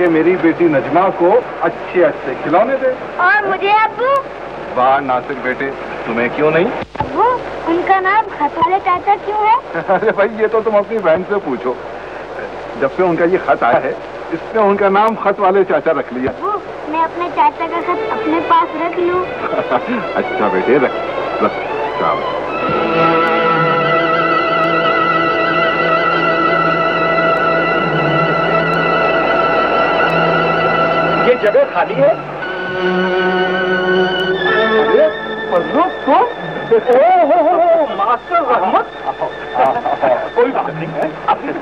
ताकि मेरी बेटी नजमा को अच्छे अच्छे खिलौने दे। और मुझे अब्बू वाह नासिर बेटे तुम्हें क्यों नहीं? अब्बू उनका नाम खत वाले चाचा क्यों है? अरे भाई ये तो तुम अपनी बहन से पूछो। जब से उनका ये खत आया है इसने उनका नाम खत वाले चाचा रख लिया। मैं अपने चाचा का खत अपने पास रख लूँ। अच्छा बेटे रख। खाली है। अरे तुम ओ हो हो हो मास्टर रहमत। कोई बात नहीं है अपनी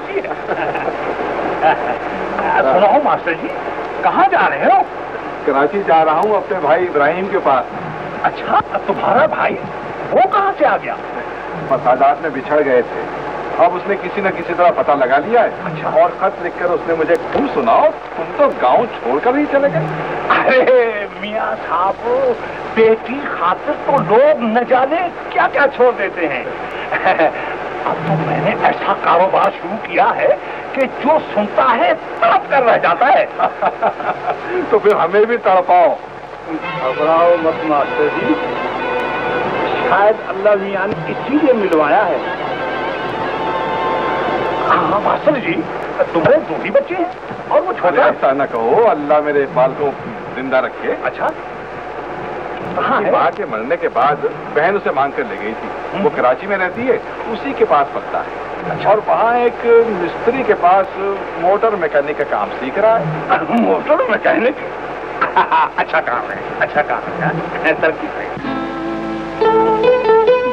सुनाओ मास्टर जी कहाँ जा रहे हो? कराची जा रहा हूँ अपने भाई इब्राहिम के पास। अच्छा तुम्हारा भाई वो कहाँ से आ गया? मसादात में बिछड़ गए थे। अब उसने किसी न किसी तरह पता लगा लिया है। अच्छा। और खत लिखकर उसने मुझे तुम सुनाओ तुम तो गाँव छोड़कर ही चले गए। अरे मियाँ साहब बेटी खातिर तो लोग न जाने क्या क्या छोड़ देते हैं। अब तो मैंने ऐसा कारोबार शुरू किया है कि जो सुनता है तड़प कर रह जाता है। तो फिर हमें भी तड़पाओ। घबराओ मत मास्टर जी। शायद अल्लाह मियाँ ने इसीलिए मिलवाया है हाँ मास्टर जी तुम्हारे दो ही बच्चे हैं और वो छोटा है। ऐसा न कहो अल्लाह मेरे इकबाल को ज़िंदा रखे। अच्छा। हाँ माँ के मरने के बाद बहन उसे मांग कर ले गई थी। वो कराची में रहती है उसी के पास पड़ता है। अच्छा। और वहाँ एक मिस्त्री के पास मोटर मैकेनिक का काम सीख रहा है। Motor mechanic? अच्छा काम है अच्छा काम है तरक्की से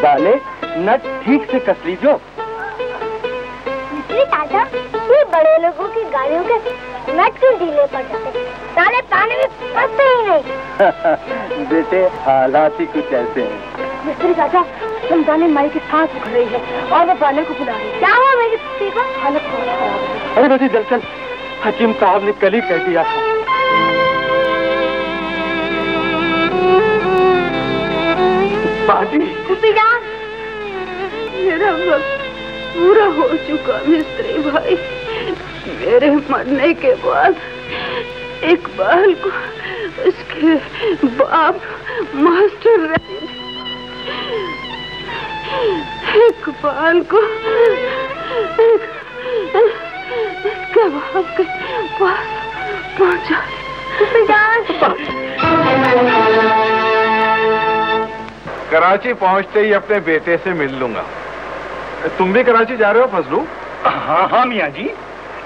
डाले नट ठीक से कस लीजो चाचा ये बड़े लोगों की गाड़ियों के नट क्यों ढीले पड़ जाते साले पानी में फंसते ही नहीं। बेटे हालात ही कुछ ऐसे हैं। मिस्त्री चाचा रमज़ान माई की सांस उख रही है और वो बाले को बुला रही है। क्या हुआ मेरी पुत्री को? हालत बहुत खराब अरे बेटी दरअसल हकीम साहब ने कल ही कह दिया था। बाजी। मेरा वक्त पूरा हो चुका मिस्त्री भाई। मेरे मरने के बाद इकबाल को उसके बाप मास्टर रहे। इकबाल को एक, इसके बाप के पास पहुँचा। कराची पहुँचते ही अपने बेटे से मिल लूँगा। तुम भी कराची जा रहे हो फजलू? हाँ हाँ मियाँ जी।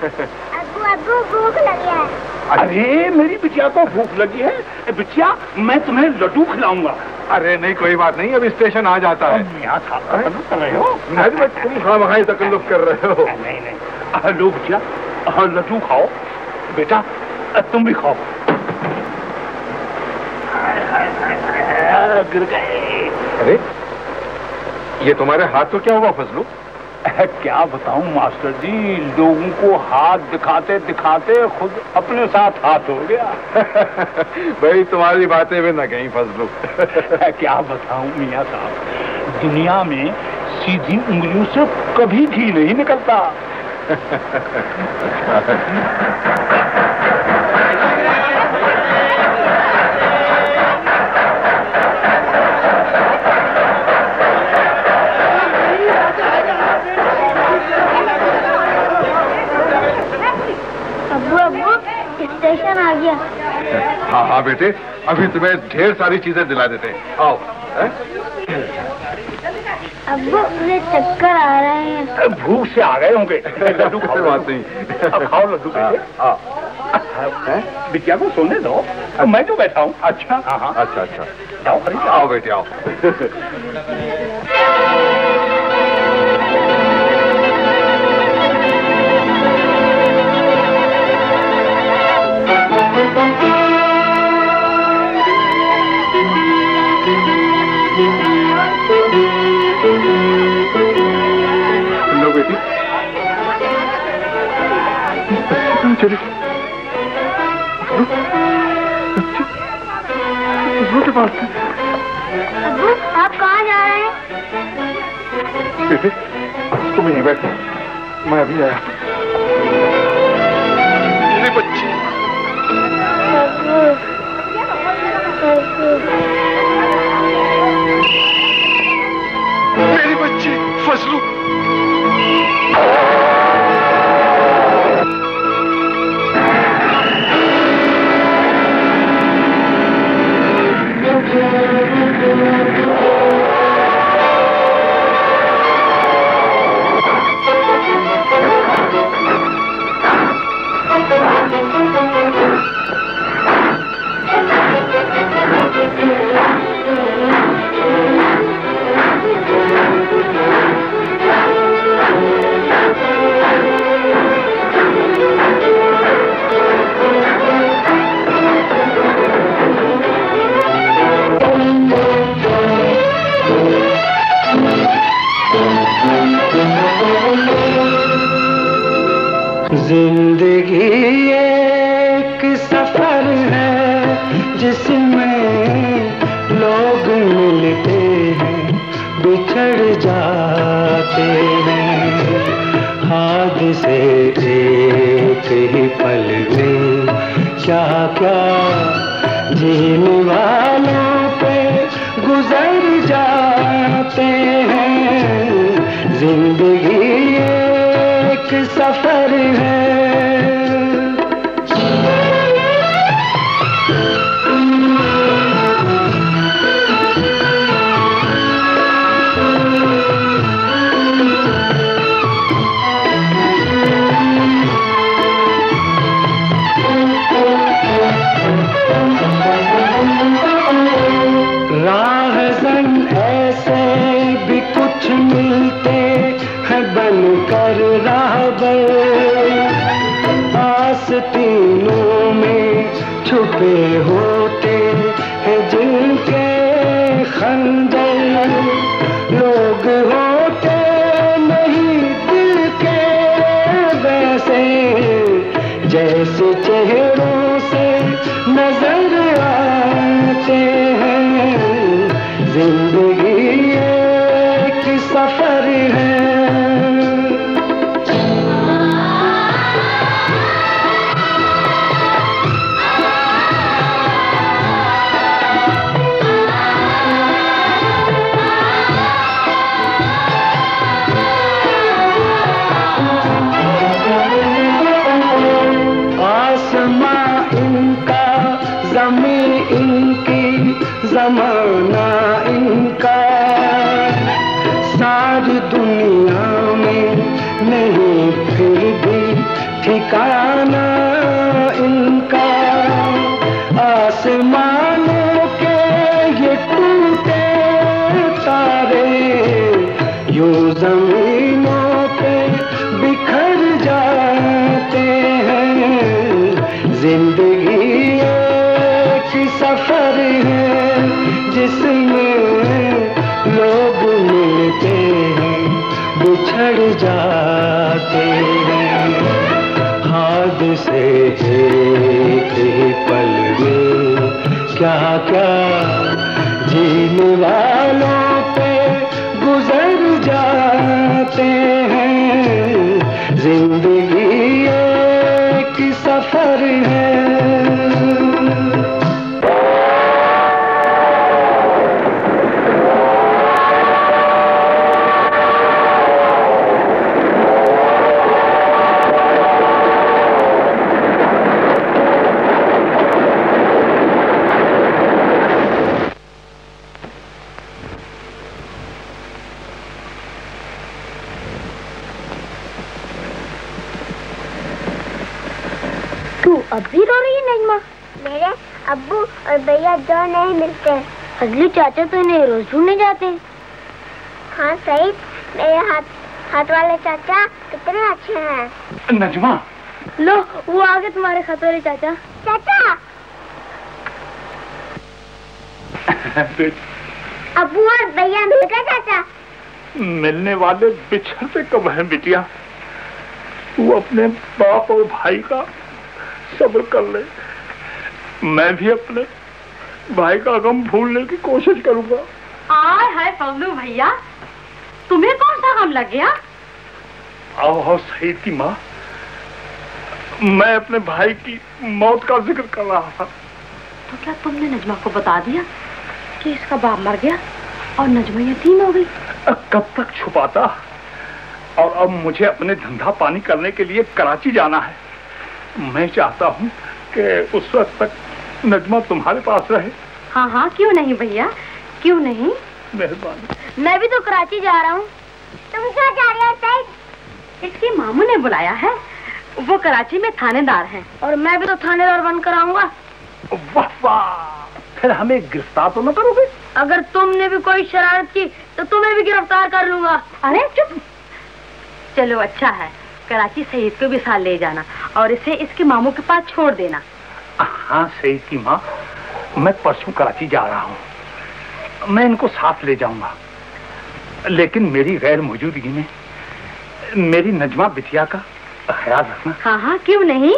अब्बू अब्बू भूख लगी है। अरे मेरी बिटिया को भूख लगी है। बिटिया मैं तुम्हें लड्डू खिलाऊँगा। अरे नहीं कोई बात नहीं अभी स्टेशन आ जाता है। मियाँ कर रहे हो? नहीं तुम खाम खाई तकल्लुफ कर रहे हो। नहीं नहीं लो बिटिया। लड्डू खाओ। बेटा तुम भी खाओ। अरे ये तुम्हारे हाथ को क्या हुआ फजलू? क्या बताऊँ मास्टर जी लोगों को हाथ दिखाते दिखाते खुद अपने साथ हाथ हो गया। भाई तुम्हारी बातें भी न कहीं फजलू। क्या बताऊँ मियाँ साहब दुनिया में सीधी उंगलियों से कभी घी नहीं निकलता अब्बू अब्बू आ गया। हाँ हाँ बेटे अभी तुम्हें ढेर सारी चीज़ें दिला देते हैं। आओ हैं? अब्बू मुझे चक्कर आ रहे हैं। भूख से आ गए होंगे। लड्डू खाओ। बात नहीं अब खाओ लड्डू हाँ, बेटे। हाँ। हैं? बिटिया को सोने दो। मैं तो बैठा हूँ? अच्छा। हाँ हाँ। अच्छा अच्छा। आओ बेटे आओ। हाथ वाले चाचा कितने अच्छे हैं। नजमा। लो वो आ गए तुम्हारे खत वाले चाचा। चाचा। अब्बू और भैया मिल गए चाचा। मिलने वाले बिछड़ते कब हैं बिटिया? तू अपने बाप और भाई का सब्र कर ले। मैं भी अपने भाई का गम भूलने की कोशिश करूँगा। आय हाय पवलू भैया। तुम्हें कौन सा गम लग गया? आओ आओ सही की माँ। मैं अपने भाई की मौत का ज़िक्र कर रहा था। तो क्या तुमने नजमा को बता दिया कि इसका बाप मर गया और नजमा यतीम हो गई? कब तक छुपाता और अब मुझे अपने धंधा पानी करने के लिए कराची जाना है। मैं चाहता हूँ कि उस वक्त तक नजमा तुम्हारे पास रहे। हाँ हाँ क्यों नहीं भैया? क्यों नहीं? मेहरबानी। मैं भी तो कराची जा रहा हूँ। तुम क्या जा रहे हो इसके मामू ने बुलाया है। वो कराची में थानेदार हैं। और मैं भी तो थानेदार बनकर आऊँगा। वाह वाह। फिर हमें गिरफ़्तार तो न करोगे? अगर तुमने भी कोई शरारत की तो तुम्हें भी गिरफ़्तार कर लूँगा। अरे चुप। चलो अच्छा है। कराची सईद को भी साथ ले जाना और इसे इसके मामू के पास छोड़ देना। हाँ सही की माँ। मैं परसों कराची जा रहा हूँ। मैं इनको साथ ले जाऊँगा। लेकिन मेरी गैर मौजूदगी में मेरी नजमा बिटिया का ख्याल रखना। हाँ हाँ क्यों नहीं?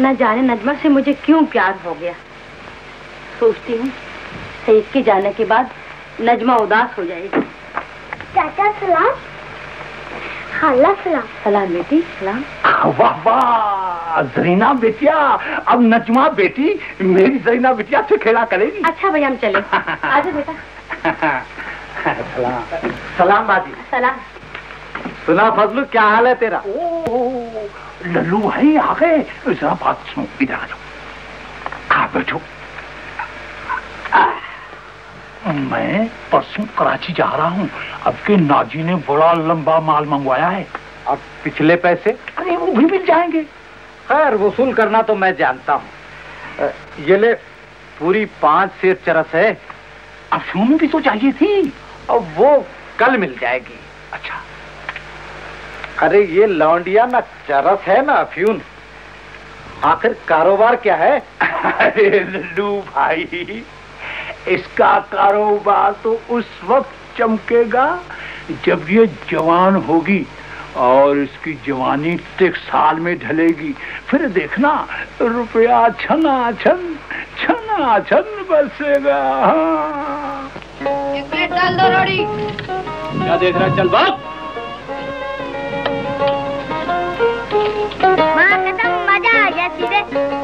न जाने नजमा से मुझे क्यों प्यार हो गया। सोचती हूँ सईद के जाने के बाद नजमा उदास हो जाएगी। चाचा सलाम। खाला सलाम। सलाम बेटी सलाम। वाह वाह जरीना बेटिया अब नजमा बेटी मेरी जरीना बेटिया से खेला करेगी। अच्छा भैया हम चले। आजा बेटा। सलाम। सलाम बाजी। सलाम। सुना फजलू क्या हाल है तेरा? ओ लल्लू भाई आ गए जरा बात सुनो इधर आ जाओ। आ बैठो। आ, मैं परसों कराची जा रहा हूँ। अब के नाजी ने बड़ा लंबा माल मंगवाया है। अब पिछले पैसे? अरे वो भी मिल जाएँगे। खैर वसूल करना तो मैं जानता हूँ। ये ले पूरी पाँच सेर चरस है। अफीम भी तो चाहिए थी। अब वो कल मिल जाएगी। अच्छा। अरे ये लौंडिया ना चरस है ना अफ्यून। आखिर कारोबार क्या है? अरे लल्लू भाई। इसका कारोबार तो उस वक्त चमकेगा जब ये जवान होगी और इसकी जवानी एक साल में ढलेगी। फिर देखना रुपया छना छन छना छन बरसेगा हाँ। क्या देख रहा है चल बाप मज़ा आ गया सीधे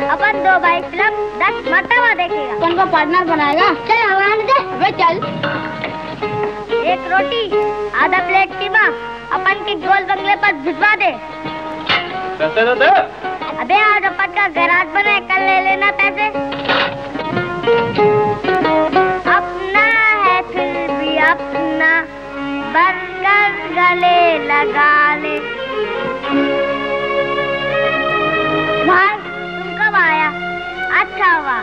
अपन दो भाई फ़िल्म दस मरतबा देखेगा। अपन को पार्टनर बनाएगा? चल हमारे दे वे चल। एक रोटी आधा प्लेट कीमा अपन के गोल बंगले पर भिजवा दे। पैसे तो दे। अबे आज अपन का गैराज बने कल ले लेना पैसे। अपना है फिर भी अपना। बनकर गले लगा ले। भाई तुम कब आया? अच्छा हुआ।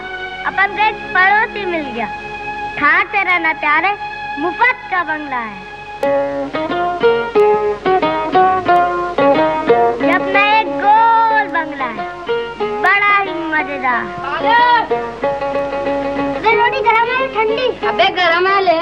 अपन को एक पड़ोसी मिल गया। था तेरा न प्यारे मुफ़्त का बंगला है। ये अपना एक गोल बंगला है बड़ा ही मज़ेदार। रोटी गरम है ठंडी? अबे गरम है ले।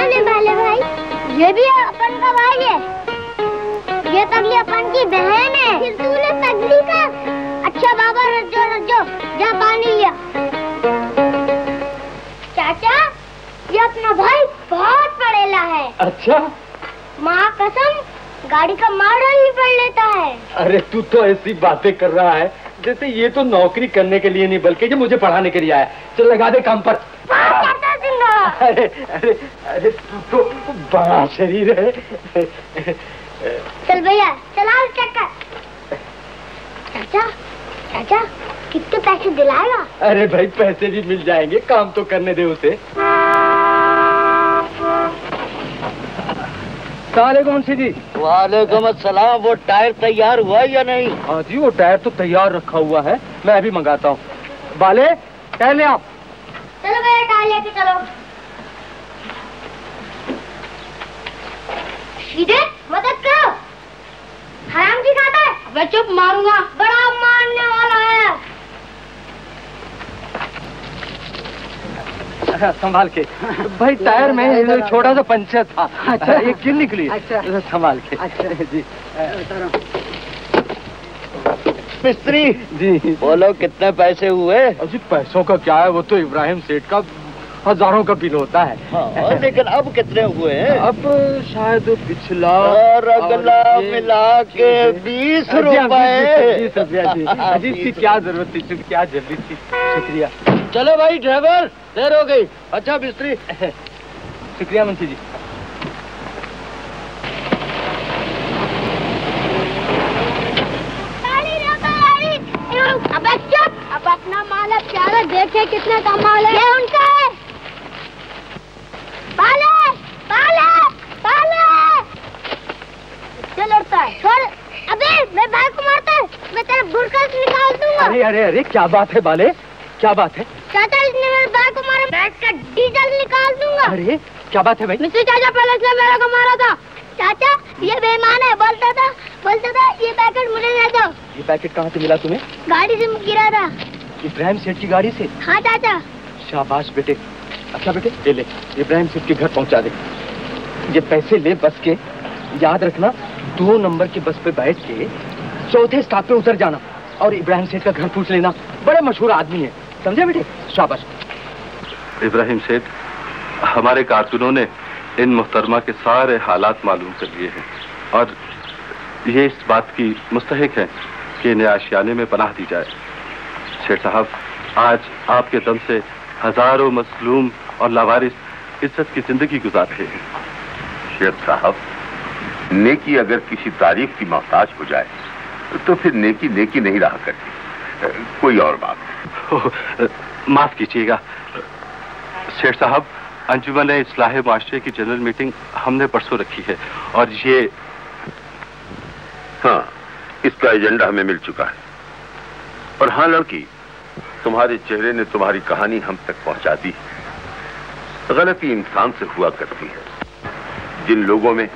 कौन है भाले भाई। ये भी अपन का भाई है। ये तगली अपन की बहन है। फिर तूने तगली का अच्छा बाबा रज्जो रज्जो जा पानी लिया। चाचा ये अपना भाई बहुत पढ़ेला है। अच्छा? माँ कसम गाड़ी का मॉडल ही पढ़ लेता है। अरे तू तो ऐसी बातें कर रहा है जैसे ये तो नौकरी करने के लिए नहीं बल्कि ये मुझे पढ़ाने के लिए आया चल लगा दे काम पर। अरे अरे अरे तो बड़ा शरीर है। चल भैया चला चक्कर। चाचा चाचा कितने पैसे दिलाएगा? अरे भाई पैसे भी मिल जाएँगे काम तो करने दे उसे। मुंशी जी वालेकुम अस्सलाम वो टायर तैयार हुआ या नहीं? हाँ जी वो टायर तो तैयार रखा हुआ है मैं अभी मंगाता हूँ। बाले टायर ले आप चलो भैया टाल लेके चलो। सीधे मदद करो। हराम की खाता है? मैं चुप मारूँगा। बड़ा मारने वाला है। संभाल के। भाई टायर में छोटा सा पंचर था। अच्छा। ये किल निकली। अच्छा। संभाल के। अच्छा। जी। मिस्त्री जी। बोलो कितने पैसे हुए? अजी पैसों का क्या है? वो तो इब्राहिम सेठ का हज़ारों का बिल होता है। हाँ, लेकिन अब कितने हुए हैं? अब शायद पिछला और अगला और मिला के बीस हाँ, बीस रुपए। जी इसकी क्या ज़रूरत थी? क्या जल्दी थी? शुक्रिया। चलो भाई ड्राइवर देर हो गई। अच्छा मिस्त्री शुक्रिया मुंशी जी। अबे चुप। अब अपना माल है प्यारा देखे कितने का माल है। ये उनका है। बाले बाले बाले। चल लड़ता है छोड़ अबे मैं भाई को मारता है मैं तेरा बुरका निकाल दूँगा। अरे अरे अरे क्या बात है बाले? क्या बात है? चाचा इसने मेरे भाई को मारा मैं इसका डीजल निकाल दूँगा। अरे क्या बात है भाई? मिस्टर चाचा पहले इसने मेरे को मारा था। चाचा ये बेईमान है बोलता था बोलता था ये पैकेट मुझे दे दो ये पैकेट कहाँ से मिला तुम्हें? गाड़ी से गिरा था। इब्राहिम सेठ की गाड़ी से? हाँ चाचा। शाबाश बेटे। अच्छा बेटे ये ले, इब्राहिम सेठ के घर पहुँचा दे। ये पैसे ले बस के। याद रखना, दो नंबर की बस पे बैठ के चौथे स्टॉप पे उतर जाना और इब्राहिम सेठ का घर पूछ लेना। बड़े मशहूर आदमी है, समझे बेटे? शाबाश। इब्राहिम सेठ, हमारे कारकुनों ने इन मुहतरमा के सारे हालात मालूम कर लिए हैं और ये इस बात की मुस्तहिक है कि इन्हें आशियाने में पनाह दी जाए। शेख साहब, आज आपके दम से हज़ारों मसलूम और लावारिस इज़्ज़त की ज़िंदगी गुजार रहे हैं। शेख साहब नेकी अगर किसी तारीफ़ की मोहताज हो जाए तो फिर नेकी नेकी नहीं रहा करती। कोई और बात माफ़ कीजिएगा। शेख साहब अंजुमन इस्लाह माशरे की जनरल मीटिंग हमने परसों रखी है और ये हाँ इसका एजेंडा हमें मिल चुका है। और हाँ लड़की तुम्हारे चेहरे ने तुम्हारी कहानी हम तक पहुँचा दी गलती इंसान से हुआ करती है। जिन लोगों में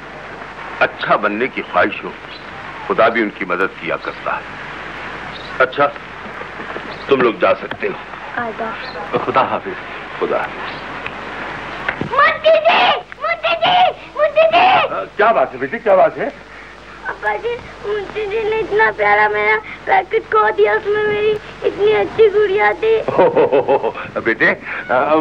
अच्छा बनने की ख्वाहिश हो खुदा भी उनकी मदद किया करता है। अच्छा तुम लोग जा सकते हो। खुदा हाफिज। खुदा मुंशी जी जी जी। क्या बात है बेटी क्या बात है? पापा जी मुंशी जी ने इतना प्यारा मेरा पैकेट खो दिया उसमें मेरी इतनी अच्छी गुड़िया थी। हो, हो, हो, हो, हो, बेटे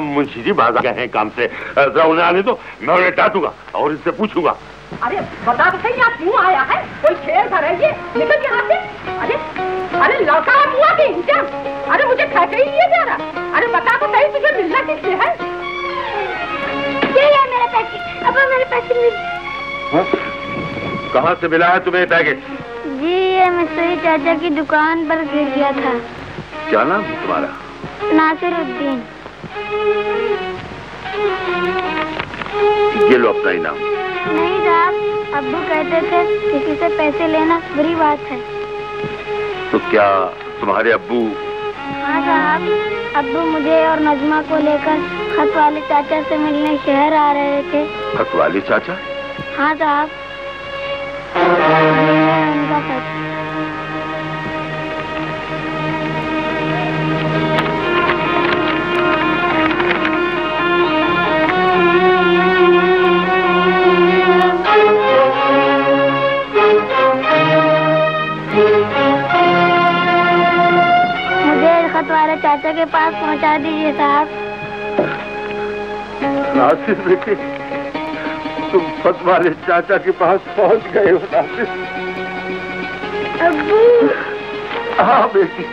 मुंशी जी बाज़ार गए हैं काम से। जरा उन्हें आने दो मैं उन्हें डांटूँगा और इससे पूछूँगा। अरे बता तो सही आप क्यों आया है? कोई खेल भर है ये निकल यहाँ से। अरे अरे लड़का है मुआ के इंजन अरे मुझे फेंक ही नहीं जा रहा अरे बता तो सही तुझे मिलना किससे है? ये है मेरा पैकेट। अब मेरे पैकेट मिल कहाँ से मिला है तुम्हें पैकेट? जी ये मिस्त्री चाचा की दुकान पर गिर गया था। क्या नाम है तुम्हारा? नासिर उद्दीन ये लो अपना इनाम। नहीं साहब अब्बू कहते थे किसी से पैसे लेना बुरी बात है। तो क्या तुम्हारे अब्बू? हाँ साहब अब्बू मुझे और नजमा को लेकर खत वाले चाचा से मिलने शहर आ रहे थे। खतवाली चाचा? हाँ साहब। चाचा के पास पहुँचा दीजिए साहब। नासिर तुम फत वाले चाचा के पास पहुँच गए हो नासिर अब्बू! हाँ बेटी।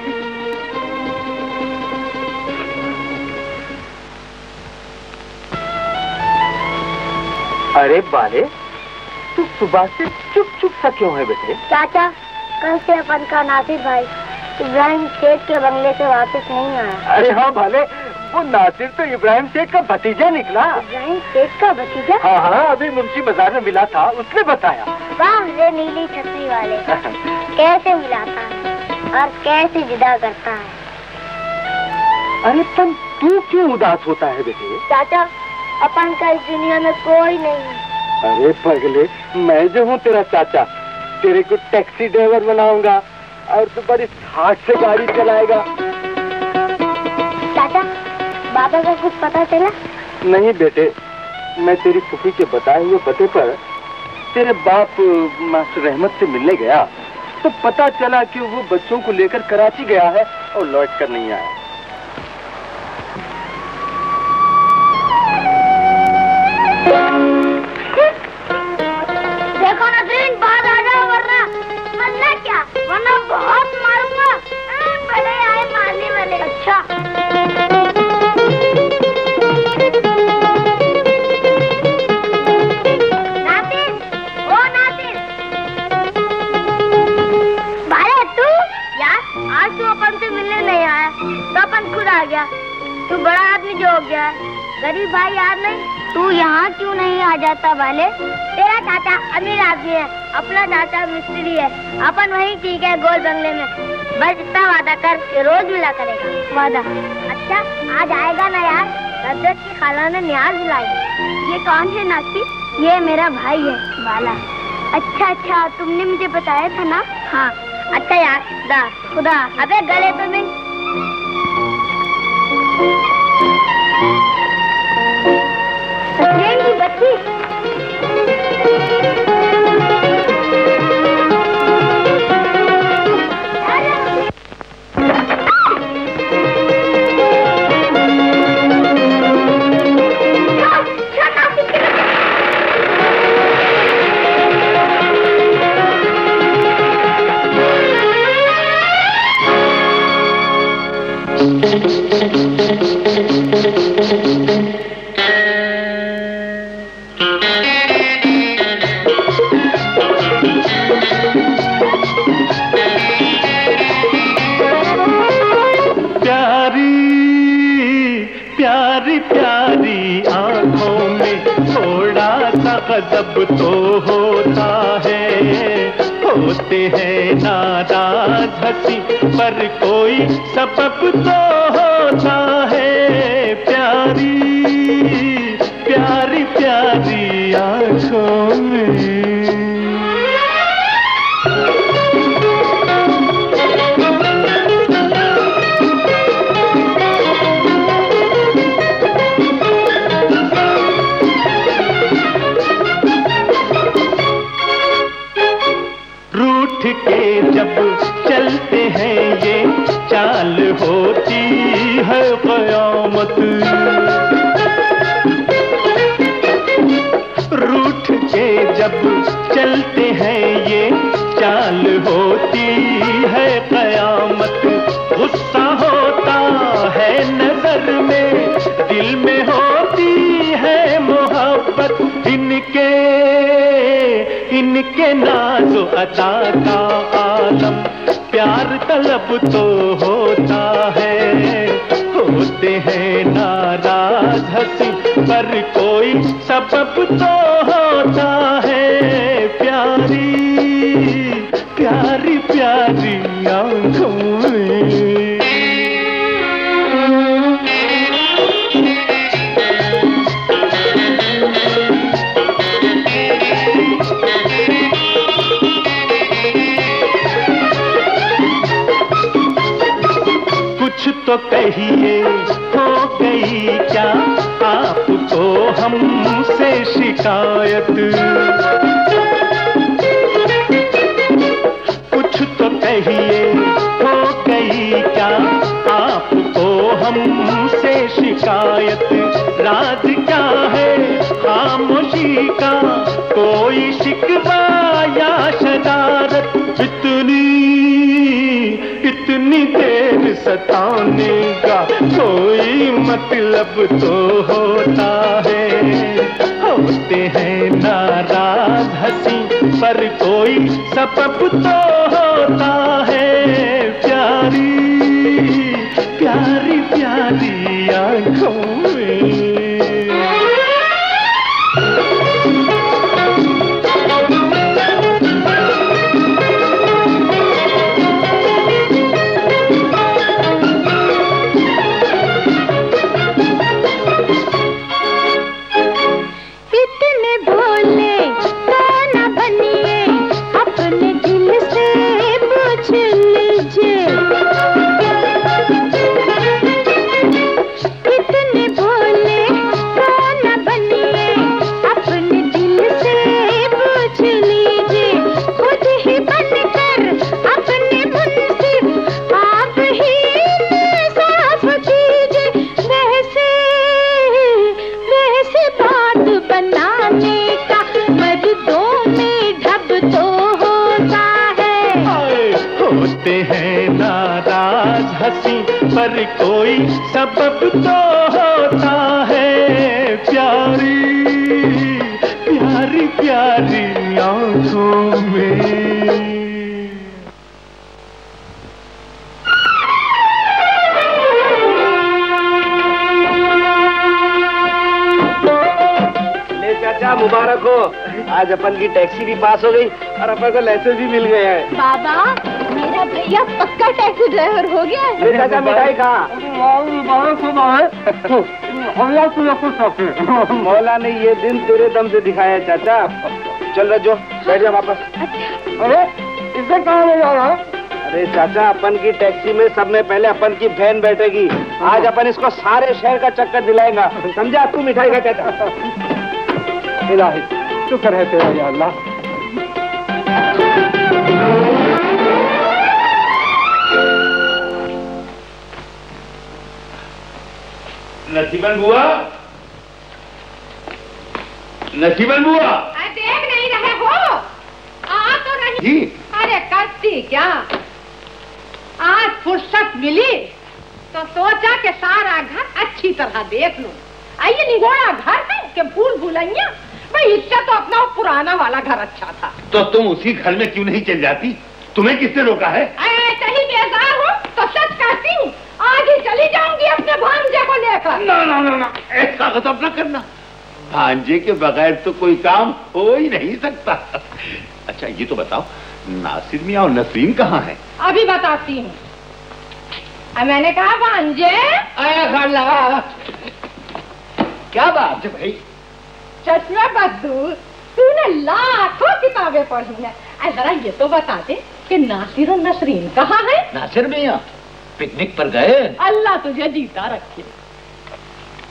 अरे बाले तू सुबह से चुप चुप सा क्यों है बेटे? चाचा कल से अपन का नासिर भाई इब्राहिम शेख के बंगले से वापस नहीं आया। अरे हाँ भाले वो नासिर तो इब्राहिम शेख का भतीजा निकला। इब्राहिम शेख का भतीजा? हाँ हाँ अभी मुंशी बाज़ार में मिला था उसने बताया। वाह रे नीली छतरी वाले। कैसे मिलाता है और कैसे विदा करता है? अरे पन तू क्यों उदास होता है बेटे? चाचा अपन का इस दुनिया में कोई नहीं अरे पगले मैं जो हूँ तेरा चाचा तेरे को टैक्सी ड्राइवर बनाऊँगा और तू बड़ी हाथ से गाड़ी चलाएगा। चाचा बाबा का कुछ पता चला? नहीं बेटे मैं तेरी फुफी के बताए हुए पते पर तेरे बाप मास्टर रहमत से मिलने गया। तो पता चला कि वो बच्चों को लेकर कराची गया है और लौट कर नहीं आया। Yeah. गरीब भाई याद नहीं, तू यहाँ क्यों नहीं आ जाता वाले तेरा चाचा अमीर आदमी है, अपना चाचा मिस्त्री है। अपन वहीं ठीक है गोल बंगले में। बस इतना वादा कर कि रोज मिला करेगा। वादा? अच्छा आज आएगा ना यार? रजत की खाला ने न्याज बुलाई। ये कौन है नाची ये मेरा भाई है, बाला। अच्छा अच्छा तुमने मुझे बताया था ना? हाँ। अच्छा यार, खुदा। खुदा। अबे गले तो की बच्ची। गजब तो होता है, होते हैं नाराज़ हँसी, पर कोई सबक तो होता है, प्यारी नज़र में दिल में होती है मोहब्बत। इनके इनके नाजो अदा का आलम। प्यार तलब तो होता है। होते हैं नाराज़ हँसी, पर कोई सबब तो है तो कहिए हो गई क्या? आपको हमसे शिकायत। कुछ तो कहिए हो गई क्या? आपको हमसे शिकायत। राज क्या है खामोशी का? कोई शिकवा या शरारत? इतनी इतनी देर सताने का कोई मतलब तो होता है। होते हैं नाराज़ हँसी पर कोई सबब तो होता है। टैक्सी भी पास हो गई और अपन को लाइसेंस भी मिल गया है। बाबा मेरा भैया पक्का टैक्सी ड्राइवर हो गया ले चाचा मिठाई कहाँ मौला ने ये दिन तेरे दम से दिखाया चाचा। चल रजो बैठ जा वापस। अरे इसे कहाँ ले जा रहा अरे चाचा अपन की टैक्सी में सब में पहले अपन की बहन बैठेगी। आज अपन इसको सारे शहर का चक्कर दिलाएगा। समझा तू मिठाई का चाचा? इलाही। शुक्र है तेरा या अल्लाह? नसीबन बुआ? नसीबन बुआ? देख नहीं रहे हो? आ तो रही जी। अरे करती क्या? आज फुर्सत मिली तो सोचा कि सारा घर अच्छी तरह देख लूँ। आइए निगोड़ा घर है कि भूल भूलैया भाई इससे तो अपना वो पुराना वाला घर अच्छा था। तो तुम उसी घर में क्यों नहीं चल जाती? तुम्हें किसने रोका है? ऐसे ही बेजार हो तो सच कहती हूँ आगे चली जाऊँगी अपने भांजे को लेकर। ना ना ना ना ऐसा गजब न करना। भांजे के बगैर तो कोई काम हो ही नहीं सकता। अच्छा ये तो बताओ नासिर मियाँ और नसरीन कहाँ है? अभी बताती हूँ। मैंने कहा भांजे। आया खाला। क्या बात है भाई? चश्मा बद्दू तूने लाखों किताबें पढ़ी है। जरा ये तो बता दे कि नासिर और नसरीन कहाँ है? नासिर मियाँ पिकनिक पर गए। अल्लाह तुझे जीता रखे।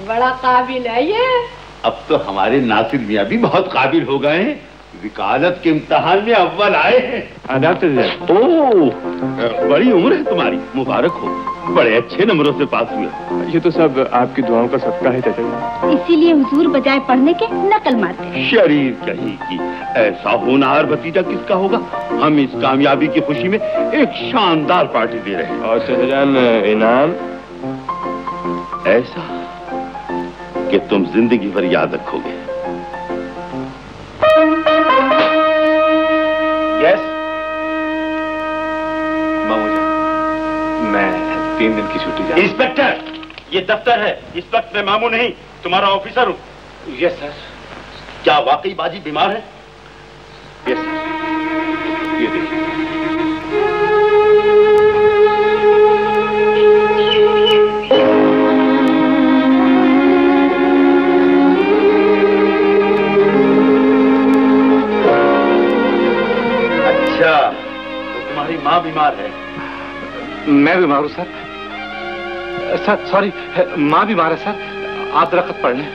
बड़ा काबिल है ये। अब तो हमारे नासिर मियाँ भी बहुत काबिल हो गए हैं। विकालत के इम्तहान में अव्वल आए हैं। डॉक्टर ओ बड़ी उम्र है तुम्हारी। मुबारक हो। बड़े अच्छे नंबरों से पास हुए ये तो सब आपकी दुआओं का सबका है चाचा इसीलिए हुजूर बजाय पढ़ने के नकल मारते हैं। शरीर कहीं की। ऐसा होनहार भतीजा किसका होगा? हम इस कामयाबी की खुशी में एक शानदार पार्टी दे रहे हैं। और चाचा जान इनाम? ऐसा कि तुम ज़िंदगी भर याद रखोगे। यस मैं तीन दिन की छुट्टी जा इंस्पेक्टर ये दफ्तर है। इस वक्त मैं मामू नहीं तुम्हारा ऑफिसर हूँ। यस सर क्या वाकई बाजी बीमार है? यस सर ये देखिए। माँ बीमार है। मैं बीमार हूँ, सर। सर, सॉरी, माँ बीमार है, सर। आप दरखत पढ़ लें।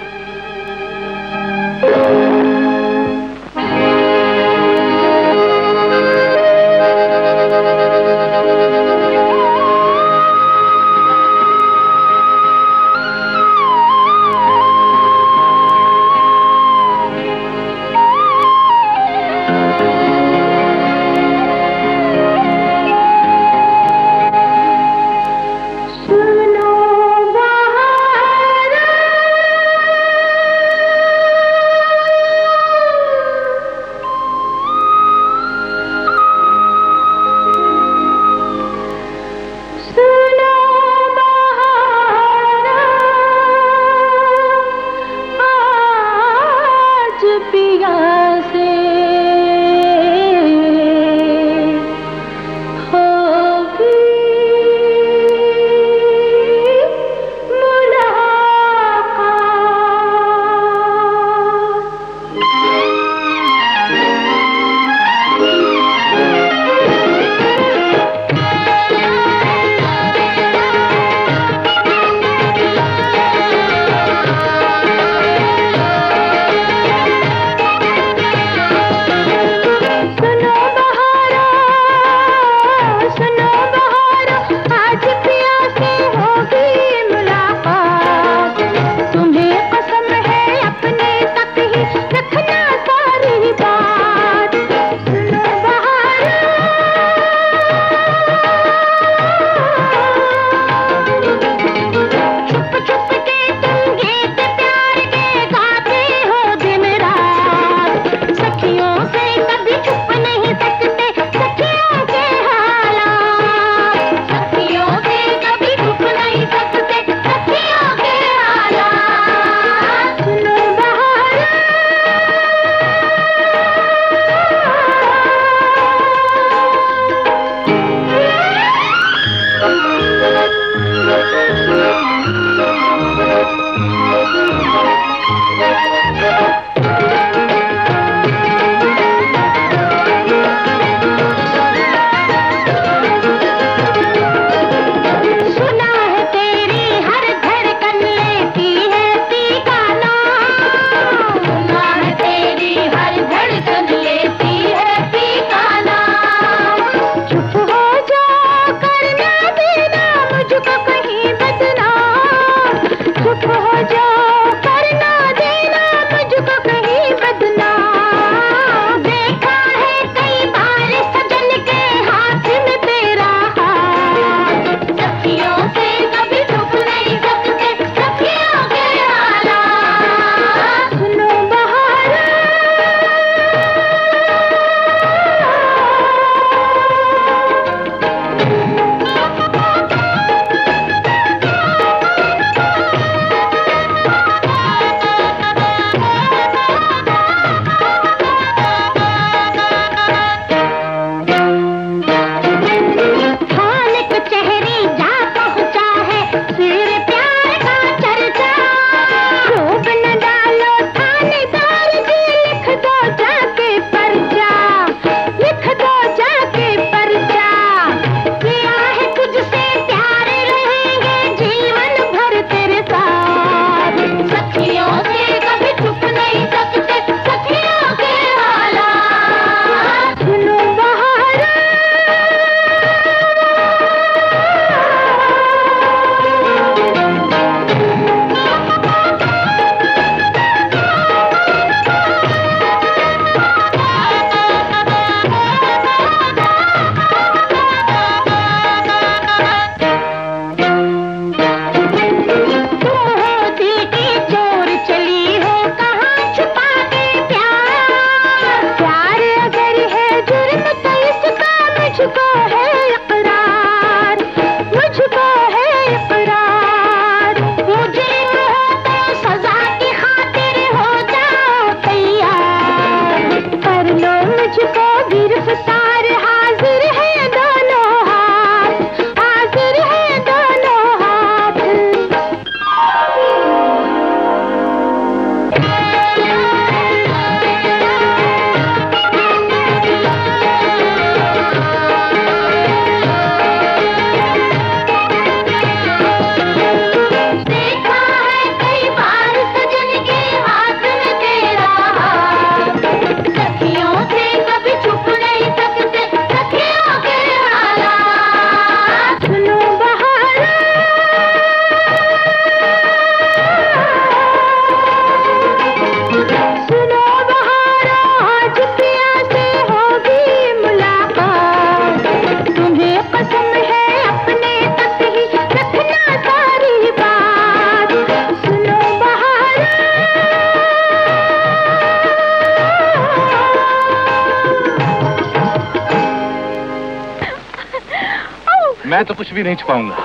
भी नहीं छुपाऊँगा।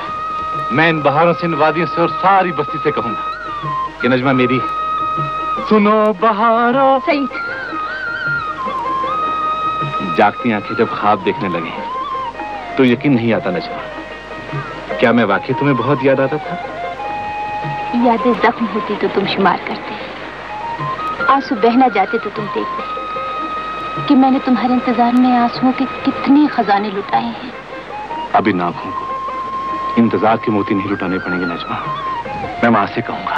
मैं इन बहारों से इन वादियों से और सारी बस्ती से कहूँगा कि नजमा मेरी सुनो बहारों। सही। जागती आँखें जब ख्वाब देखने लगी तो यकीन नहीं आता नजमा। क्या मैं वाकई तुम्हें बहुत याद आता था? यादें जख्म होती तो तुम शुमार करते। आँसू बहना जाते तो तुम देखते। कि मैंने तुम्हारे इंतज़ार में आंसुओं के कितने खजाने लुटाए हैं। अभी नाखों को इंतज़ार के मोती नहीं लुटाने पड़ेंगे नजमा। मैं माँ से कहूँगा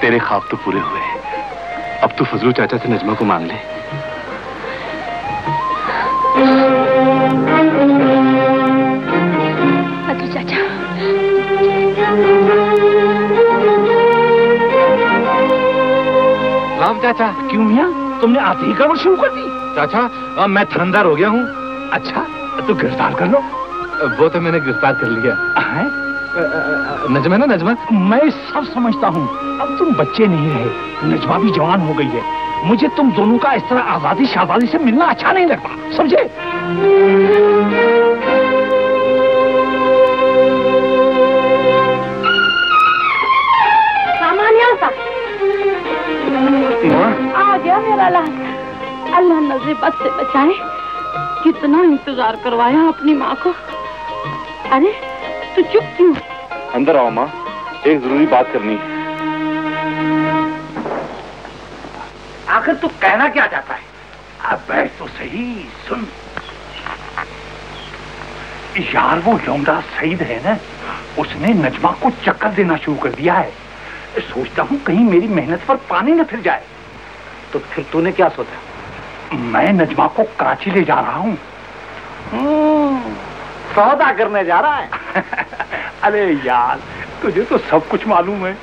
तेरे ख्वाब तो पूरे हुए अब तू फजलू चाचा से नजमा को मांग ले। फजलू चाचा। राम चाचा। क्यों मियाँ? तुमने आते ही गड़बड़ शुरू कर दी। चाचा अब मैं थरंदार हो गया हूँ। अच्छा तो गिरफ़्तार कर लो। वो तो मैंने गिरफ़्तार कर लिया। है? नजमा ना नजमा मैं सब समझता हूँ। अब तुम बच्चे नहीं रहे नजमा भी जवान हो गई है। मुझे तुम दोनों का इस तरह आज़ादी शाजादी से मिलना अच्छा नहीं लगता समझे? आ गया मेरा लाल अल्लाह नज़र बद से बचाए। कितना इंतज़ार करवाया अपनी माँ को। अरे तू चुप क्यों? अंदर आओ माँ। एक ज़रूरी बात करनी है। आखिर तू तो कहना क्या चाहता है? अब बैठ तो सही सुन। यार वो यमराज सईद है ना? उसने नजमा को चक्कर देना शुरू कर दिया है। सोचता हूँ कहीं मेरी मेहनत पर पानी न फिर जाए। तो फिर तूने क्या सोचा? मैं नजमा को कराची ले जा रहा हूँ। सौदा करने जा रहा है। अरे यार तुझे तो सब कुछ मालूम है।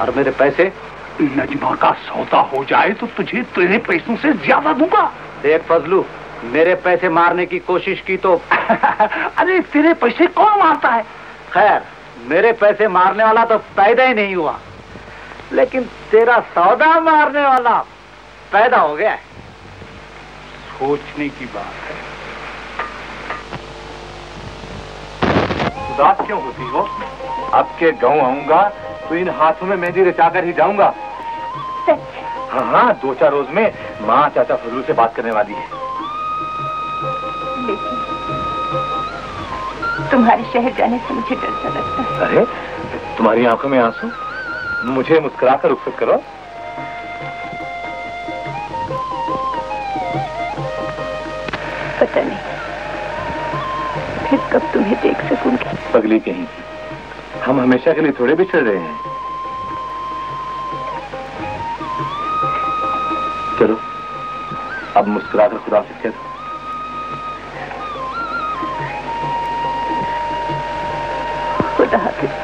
और मेरे पैसे? नजमा का सौदा हो जाए तो तुझे तेरे पैसों से ज़्यादा दूँगा। देख फजलू मेरे पैसे मारने की कोशिश की तो अरे तेरे पैसे कौन मारता है? खैर मेरे पैसे मारने वाला तो पैदा ही नहीं हुआ। लेकिन तेरा सौदा मारने वाला पैदा हो गया सोचने की बात है। उदास क्यों होती हो? अब के गाँव आऊँगा तो इन हाथों में मेहंदी रचाकर ही जाऊँगा। हाँ हाँ दो चार रोज में माँ चाचा फजूल से बात करने वाली है। तुम्हारे शहर जाने से मुझे डर सा लगता है। अरे तुम्हारी आँखों में आँसू? मुझे मुस्कुरा कर रुखसत करो। पता नहीं। फिर कब तुम्हें देख सकूँगी? पगली कहीं। हम हमेशा के लिए थोड़े बिछड़ रहे हैं। चलो अब मुस्कुराकर खुदा से कह दो। खुदा हाफिज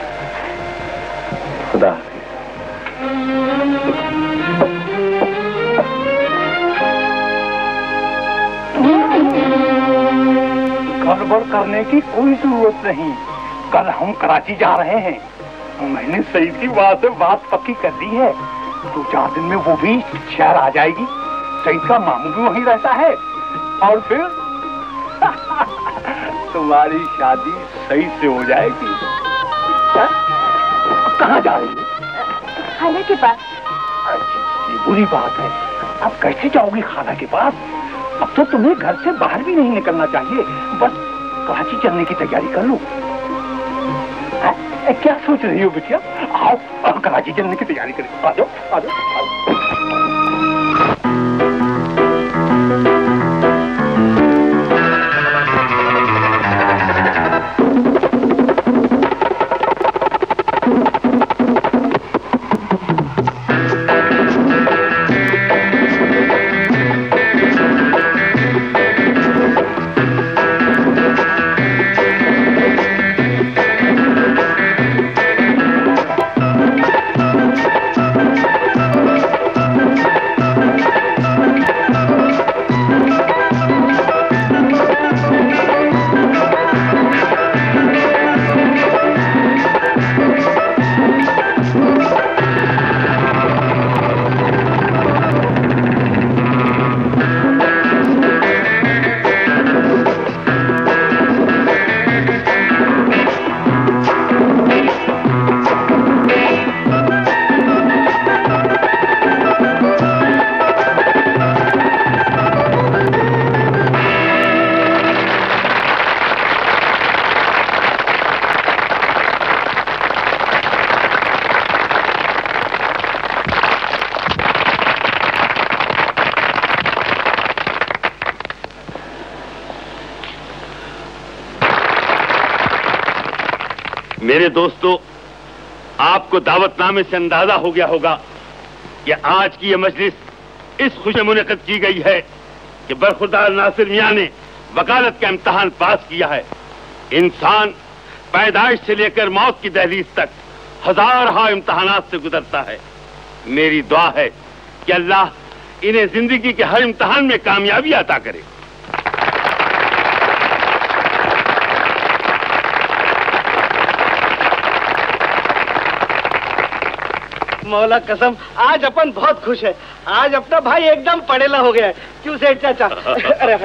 गड़बड़ करने की कोई ज़रूरत नहीं। कल हम कराची जा रहे हैं। मैंने सईद की बात से बात पक्की कर दी है। दो चार दिन में वो भी शहर आ जाएगी। सईद का मामू भी वहीं रहता है। और फिर? तुम्हारी शादी सही से हो जाएगी। क्या? कहाँ जा रही है? खाला के पास बुरी बात है। आप कैसे जाओगी खाला के पास अब तो तुम्हें घर से बाहर भी नहीं निकलना चाहिए। बस कराची चलने की तैयारी कर लो। क्या सोच रही हो, बिटिया? आओ कराची चलने की तैयारी करें। आ जाओ आ जाओ। दावतनामे से अंदाज़ा हो गया होगा कि आज की यह मजलिस इस खुशी मुनद की गई है कि बरखुरदार नासिर मियाँ ने वकालत का इम्तहान पास किया है। इंसान पैदाइश से लेकर मौत की दहलीज तक हज़ार हा इम्तहान से गुजरता है। मेरी दुआ है कि अल्लाह इन्हें ज़िंदगी के हर इम्तहान में कामयाबी अता करे। मौला कसम आज अपन बहुत खुश है। आज अपना भाई एकदम पड़ेला हो गया है। क्यों सेठ चाचा? अरे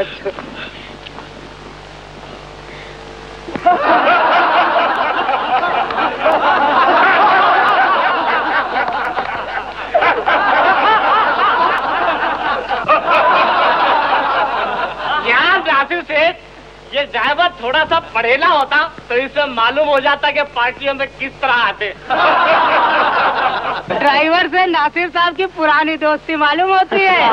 सेठ ये ड्राइवर थोड़ा सा पढ़ेला होता तो इससे मालूम हो जाता कि पार्टियों में किस तरह आते। ड्राइवर से नासिर साहब की पुरानी दोस्ती मालूम होती है।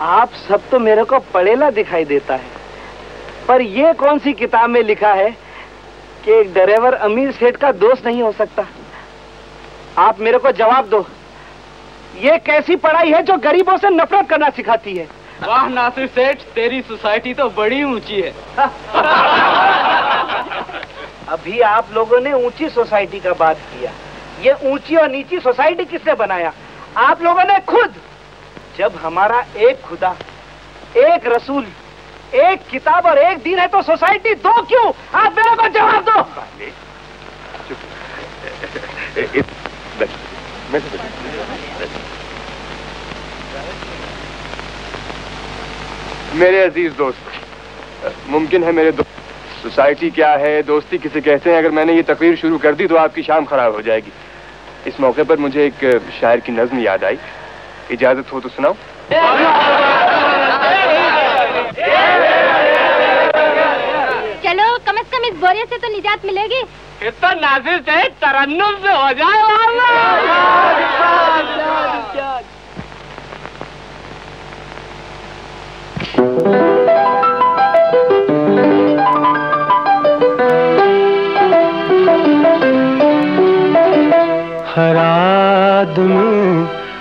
आप सब तो मेरे को पड़ेला दिखाई देता है। पर ये कौन सी किताब में लिखा है कि एक ड्राइवर अमीर सेठ का दोस्त नहीं हो सकता? आप मेरे को जवाब दो। ये कैसी पढ़ाई है जो गरीबों से नफरत करना सिखाती है? वाह नासिर सेठ तेरी सोसाइटी तो बड़ी ऊँची है। अभी आप लोगों ने ऊँची सोसाइटी का बात किया। ये ऊँची और नीची सोसाइटी किसने बनाया? आप लोगों ने खुद। जब हमारा एक खुदा, एक रसूल, एक किताब और एक दिन है तो सोसाइटी दो क्यों? आप मेरे को जवाब दो। मेरे अज़ीज़ दोस्त, मुमकिन है मेरे दोस्त सोसाइटी क्या है? दोस्ती किसे कहते हैं? अगर मैंने ये तकरीर शुरू कर दी तो आपकी शाम खराब हो जाएगी। इस मौके पर मुझे एक शायर की नज्म याद आई। इजाज़त हो तो सुनाओ। चलो कम से कम इस बोरे से तो निजात मिलेगी। इतना नाजिर से तरन्नुम से हो जाए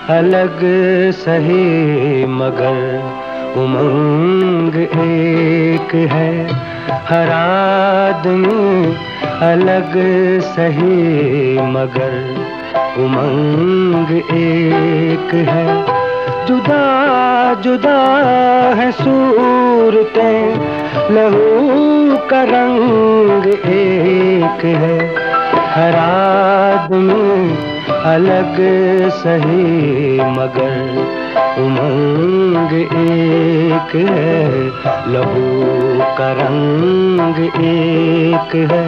अलग सही, मगर उमंग एक है। हर आदमी अलग सही, मगर उमंग एक है। जुदा जुदा है सूरतें, लहू का रंग एक है। हर आदमी अलग सही, मगर उमंग एक है, लहू का रंग एक है।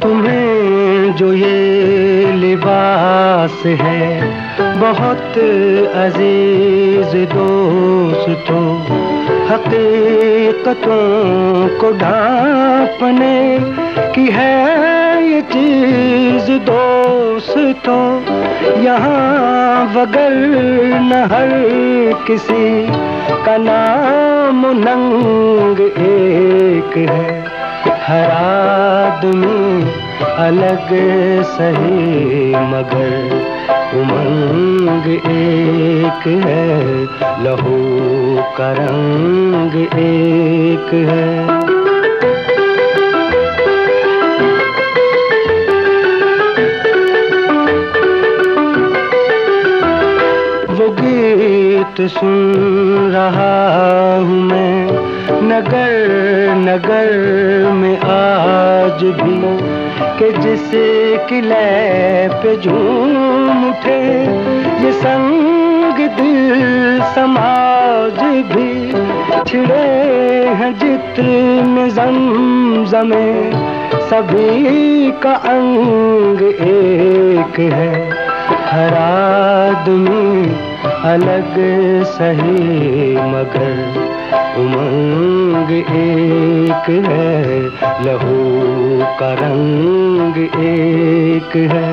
तुम्हें जो ये लिबास है बहुत अज़ीज़ दोस्तों, हकीकतों को ढांपने की है ये चीज़ दोस्तों, यहाँ बगल न हर किसी का नाम नंग एक है। हर आदमी अलग सही मगर उमंग एक है, लहू का रंग एक है। वो गीत सुन रहा हूँ मैं, नगर नगर में आज भी। कि जिसे किले पे झूम उठे, ये संग दिल समाज भी छिड़े हैं जितने जमजमे। सभी का अंग एक है, हर आदमी अलग सही मगर। उमंग एक है, लहू का रंग एक है।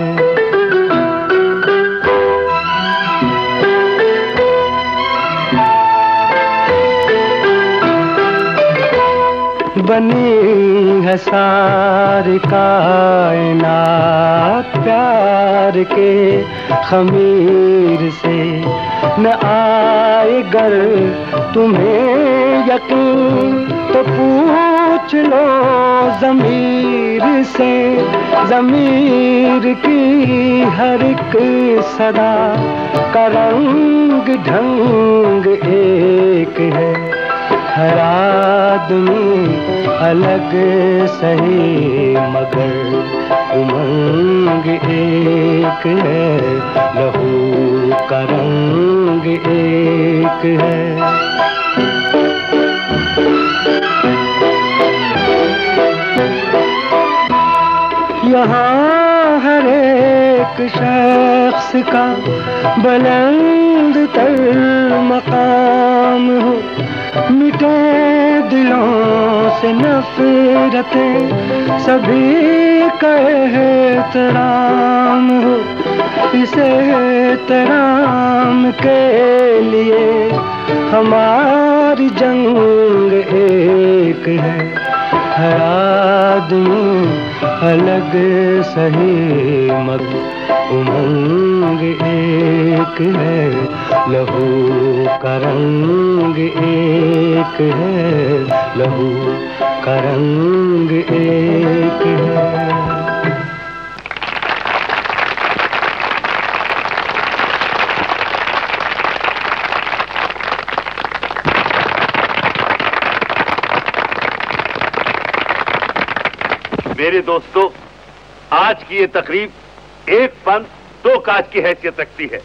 बनी हसार सारी कायनात प्यार के खमीर से न आए गर तुम्हें यकीन तो पूछ लो जमीर से, जमीर की हर एक सदा का रंग ढंग एक है। हर आदमी अलग सही, मगर उमंग एक है, लहू का रंग एक है। यहाँ हर एक शख्स का बुलंद तर मकाम हो मिटे दिलों से नफरतें सभी का एहतराम इसे तराम के लिए हमारी जंग एक है। हर आदमी अलग सही मग उमंग एक है लहू करंग एक है लहू करंग एक है। मेरे दोस्तों, आज की ये तकरीब एक फन दो काज की हैसियत रखती है।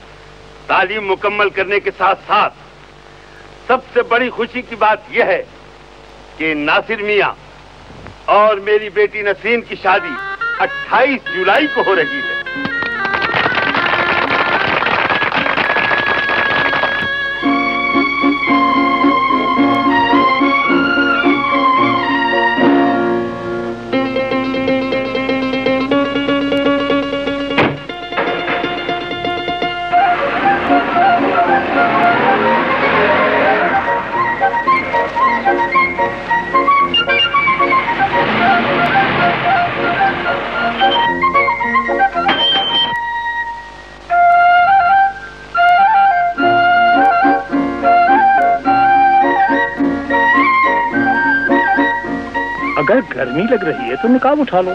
तालीम मुकम्मल करने के साथ साथ सबसे बड़ी खुशी की बात यह है कि नासिर मियाँ और मेरी बेटी नसीम की शादी 28 जुलाई को हो रही है। तो निकाब उठा लो।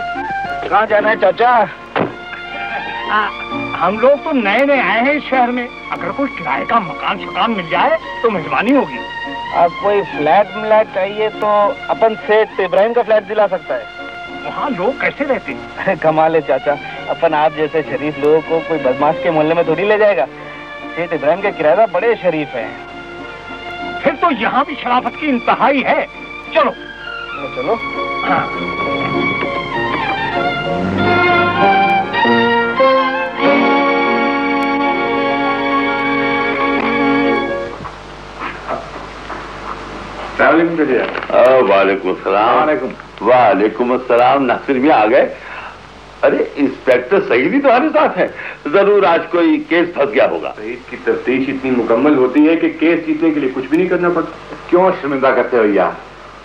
कहाँ जाना है चाचा? आ, हम लोग तो नए नए आए हैं इस शहर में। अगर कोई किराए का मकान शकान मिल जाए तो मेजबानी होगी। अब कोई फ्लैट मिलैट चाहिए तो अपन सेठ इब्राहिम का फ्लैट दिला सकता है। वहाँ लोग कैसे रहते हैं? अरे कमाल है चाचा। अपन आप जैसे शरीफ लोगों को कोई बदमाश के मोहल्ले में थोड़ी ले जाएगा। सेठ इब्राहिम के किराएदार बड़े शरीफ हैं। फिर तो यहाँ भी शराफत की इंतहाई है। चलो। तो चलो। हाँ। वालेकुम वालेकुम। अस्सलाम नासिर भी आ गए। अरे इंस्पेक्टर सईदी तुम्हारे साथ है। ज़रूर आज कोई केस फंस गया होगा। की तफ्तीश इतनी मुकम्मल होती है कि केस जीतने के लिए कुछ भी नहीं करना पड़ता। क्यों शर्मिंदा करते हो यार?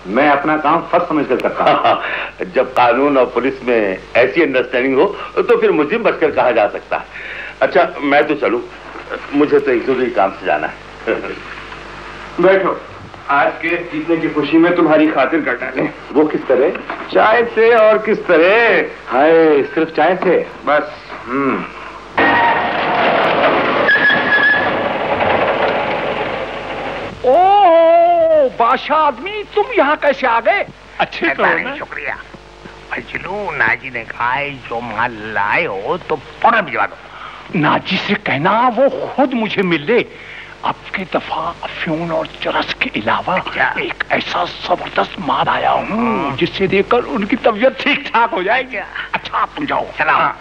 मैं अपना काम फ़र्स्ट समझ कर करता हूँ। जब कानून और पुलिस में ऐसी अंडरस्टैंडिंग हो तो फिर मुझे बचकर कहा जा सकता है। अच्छा मैं तो चलूँ। मुझे तो एक ज़रूरी काम से जाना है। बैठो। आज के जीतने की खुशी में तुम्हारी खातिर कर डालें। वो किस तरह? चाय से और किस तरह? हाय सिर्फ़ चाय से? बस। हम्म। ओ बादशाह आदमी। तुम यहाँ कैसे आ गए? अच्छे तो हो ना? शुक्रिया। फजलू नाजी ने कहा जो माल लाए हो तो फ़ौरन भिजवा दो। नाजी से कहना वो खुद मुझे मिल ले। अब की दफ़ा अफ्यून और चरस के अलावा एक ऐसा ज़बरदस्त माल आया हूँ जिससे देखकर उनकी तबीयत ठीक ठाक हो जाएगी। अच्छा। आप तुम जाओ चलाओ।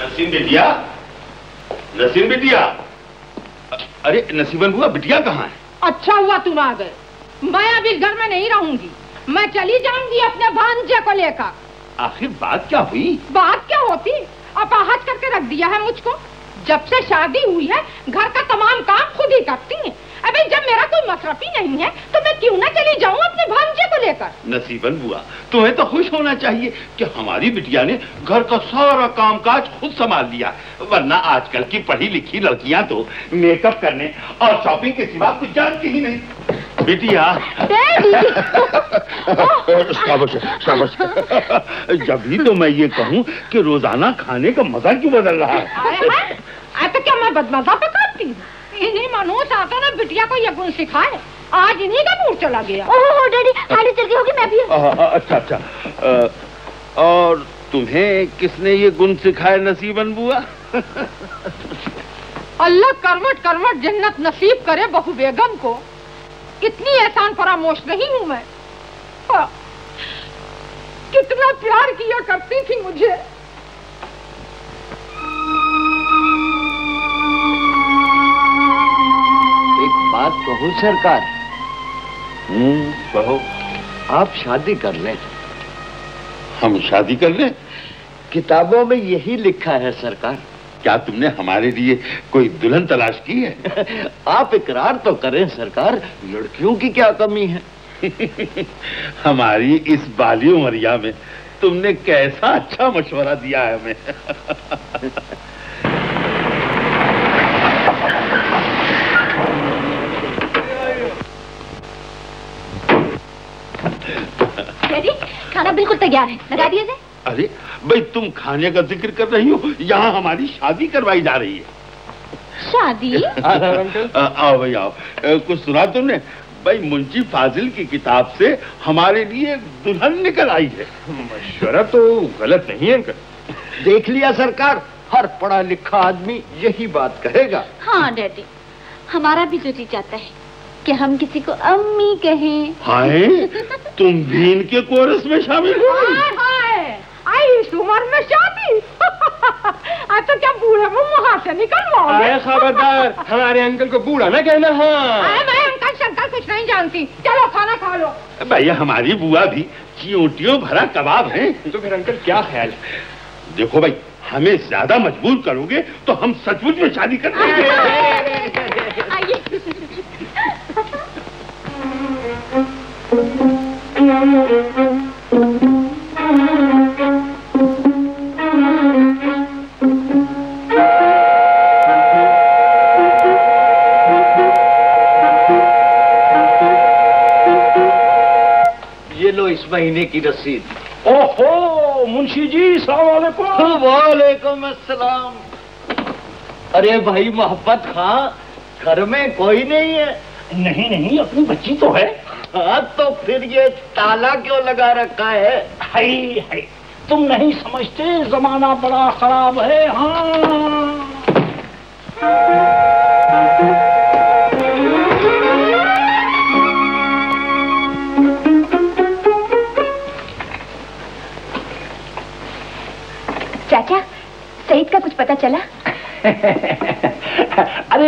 नसीम बिटिया? नसीम बिटिया? अरे नसीबन बुआ बिटिया कहाँ है? अच्छा हुआ तुम आ गए मैं अभी घर में नहीं रहूँगी। मैं चली जाऊँगी अपने भांजे को लेकर। आखिर बात क्या हुई? बात क्या होती? अपाहज करके रख दिया है मुझको। जब से शादी हुई है घर का तमाम काम खुद ही करती हैं। अबे जब मेरा कोई मसरफी नहीं है तो मैं क्यों ना चली जाऊँ अपने भांजे को लेकर? नसीबन बुआ तुम्हें तो खुश होना चाहिए कि हमारी बिटिया ने घर का सारा कामकाज खुद संभाल लिया। वरना आजकल की पढ़ी लिखी लड़कियाँ तो मेकअप करने और शॉपिंग के सिवा कुछ जानती ही नहीं। बिटिया। शाबाश शाबाश। जब भी तो मैं ये कहूँ कि रोज़ाना खाने का मज़ा क्यों बदल रहा है? तो क्या मैं बदमजा पकाती हूँ? इन्हीं मनोज आता ना बिटिया को ये गुण सिखाए। आज इन्हीं का मूड चला गया। ओहो डैडी खाली चल गई होगी मैं भी। आ, आ, अच्छा अच्छा। और तुम्हें किसने ये गुण सिखाया नसीबन बुआ? अल्लाह करवट करवट जन्नत नसीब करे बहु बेगम को। इतनी एहसान फरामोश नहीं हूँ मैं। हाँ, कितना प्यार किया करती थी मुझे। बात कहूँ सरकार। हम्म कहो। आप शादी कर लें। हम शादी कर लें? किताबों में यही लिखा है सरकार। क्या तुमने हमारे लिए कोई दुल्हन तलाश की है? आप इकरार तो करें सरकार। लड़कियों की क्या कमी है? हमारी इस बाली उमरिया में तुमने कैसा अच्छा मशवरा दिया है हमें। डैडी खाना बिल्कुल तैयार है। लगा दिए अरे भाई तुम खाने का ज़िक्र कर रही हो? यहाँ हमारी शादी करवाई जा रही है। शादी? आओ भाई आओ। कुछ सुना तुमने? भाई मुंशी फाजिल की किताब से हमारे लिए दुल्हन निकल आई है। मशवरा तो गलत नहीं है अंकल। देख लिया सरकार हर पढ़ा लिखा आदमी यही बात कहेगा। हाँ डैडी। हमारा भी तो जी चाहता है कि हम किसी को अम्मी कहें हाय तुम भी इनके कोरस में शामिल हो हाय हाय आई इस उम्र में शादी आज तो क्या बूढ़े मुँह वहाँ से निकलवाओगे आए खबरदार हमारे अंकल को बूढ़ा ना कहना हाँ मैं अंकल शंकल कुछ नहीं जानती चलो खाना खा लो भैया हमारी बुआ भी चींटियों भरा कबाब है तो फिर अंकल क्या ख्याल देखो भाई हमें ज़्यादा मजबूर करोगे तो हम सचमुच में शादी कर देंगे महीने की रसीद। ओहो मुंशी जी सलाम वालेकुम अस्सलाम। अरे भाई मोहब्बत खां घर में कोई नहीं है। नहीं नहीं अपनी बच्ची तो है। हाँ तो फिर ये ताला क्यों लगा रखा है? हाय हाय। तुम नहीं समझते जमाना बड़ा खराब है हाँ। चाचा सईद का कुछ पता चला?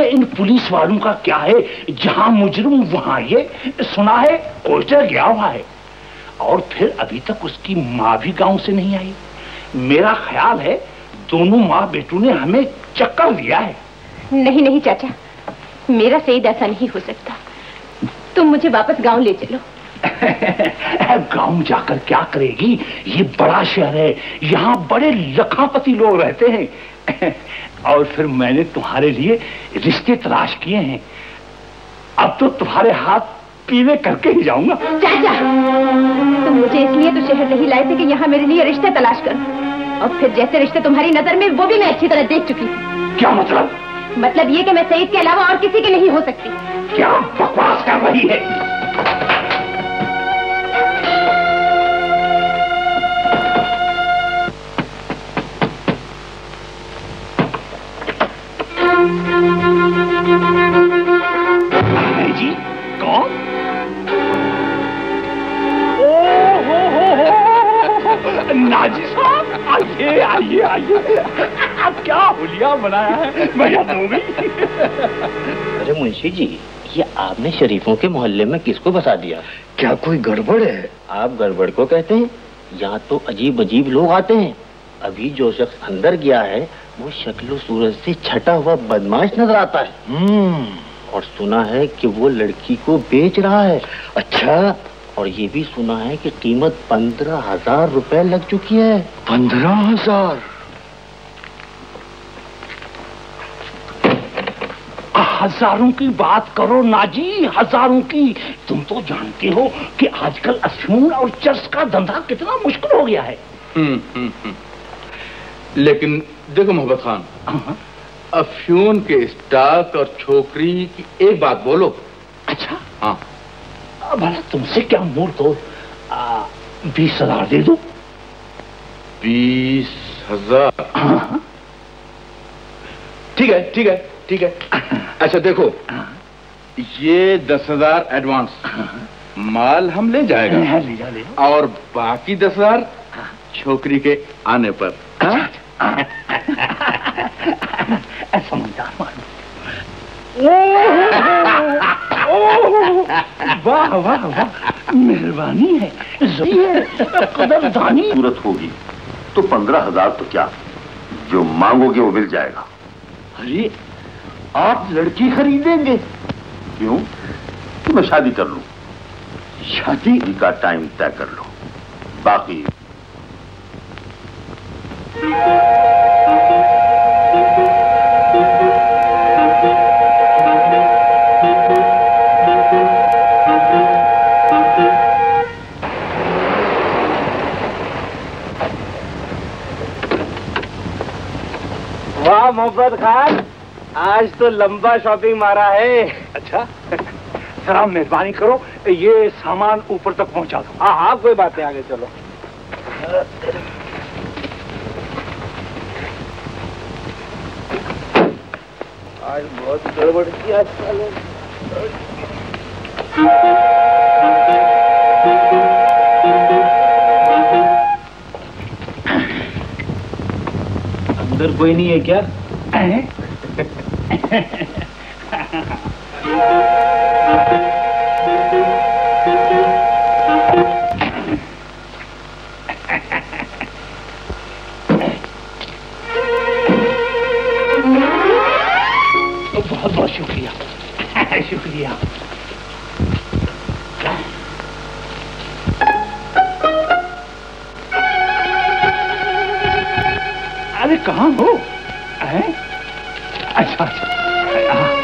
इन पुलिस वालों का क्या है? जहाँ मुजरिम वहाँ ये सुना है कोस्टर गया हुआ है। और फिर अभी तक उसकी माँ भी गाँव से नहीं आई। मेरा ख्याल है दोनों माँ बेटों ने हमें चक्कर दिया है। नहीं नहीं चाचा। मेरा सईद ऐसा नहीं हो सकता। तुम मुझे वापस गाँव ले चलो। गाँव जाकर क्या करेगी? ये बड़ा शहर है। यहाँ बड़े लखापति लोग रहते हैं। और फिर मैंने तुम्हारे लिए रिश्ते तलाश किए हैं। अब तो तुम्हारे हाथ पीले करके ही जाऊँगा। चाचा तुम मुझे इसलिए तो शहर नहीं लाए थे कि यहाँ मेरे लिए रिश्ते तलाश कर। और फिर जैसे रिश्ते तुम्हारी नज़र में वो भी मैं अच्छी तरह देख चुकी थी। क्या मतलब? मतलब ये कि मैं सईद के अलावा और किसी की नहीं हो सकती। क्या बकवास कर रही है? जी कौन? ओ हो हो हो नाजी साहब आइए आइए आइए। अब क्या होलिया बनाया है? मैं याद हो गई अरे मुंशी जी ये आपने शरीफों के मोहल्ले में किसको बसा दिया? क्या कोई गड़बड़ है? आप गड़बड़ को कहते हैं यहाँ तो अजीब अजीब लोग आते हैं। अभी जो शख्स अंदर गया है वो शक्लो सूरज से छटा हुआ बदमाश नज़र आता है। हम्म। और सुना है कि वो लड़की को बेच रहा है। अच्छा। और ये भी सुना है कि कीमत पंद्रह हज़ार रुपए लग चुकी है। पंद्रह हज़ार? हज़ारों की बात करो नाजी हज़ारों की। तुम तो जानते हो कि आजकल अफीम और चर्च का धंधा कितना मुश्किल हो गया है। हम्म, हम्म, हम्म। लेकिन देखो मोहब्बत खान अफ्यून के स्टॉक और छोकरी की एक बात बोलो। अच्छा? हाँ। भला तुमसे क्या हो आ, बीस हज़ार दे दो? बीस हज़ार। ठीक है ठीक है ठीक है। अच्छा देखो। ये दस हज़ार एडवांस माल हम ले जाएगा। ले जा ले जा। और बाकी दस हज़ार छोकरी के आने पर। हाँ? समझदार मानो वाह वाह वाह मेहरबानी है है कदरदानी सूरत होगी तो पंद्रह हज़ार तो क्या? जो मांगोगे वो मिल जाएगा। अरे आप लड़की खरीदेंगे। क्यों? कि मैं शादी कर लूँ। शादी? का टाइम तय कर लो। बाकी वाह मोहब्बत खान। आज तो लंबा शॉपिंग मारा है। अच्छा? सर आप मेहरबानी करो ये सामान ऊपर तक पहुँचा दो। हाँ हाँ कोई बात नहीं आगे चलो। आज बहुत गड़बड़ की आज अंदर कोई नहीं है क्या? बहुत बहुत शुक्रिया। शुक्रिया। अरे, कहाँ हो? हैं? अच्छा अच्छा। हाँ।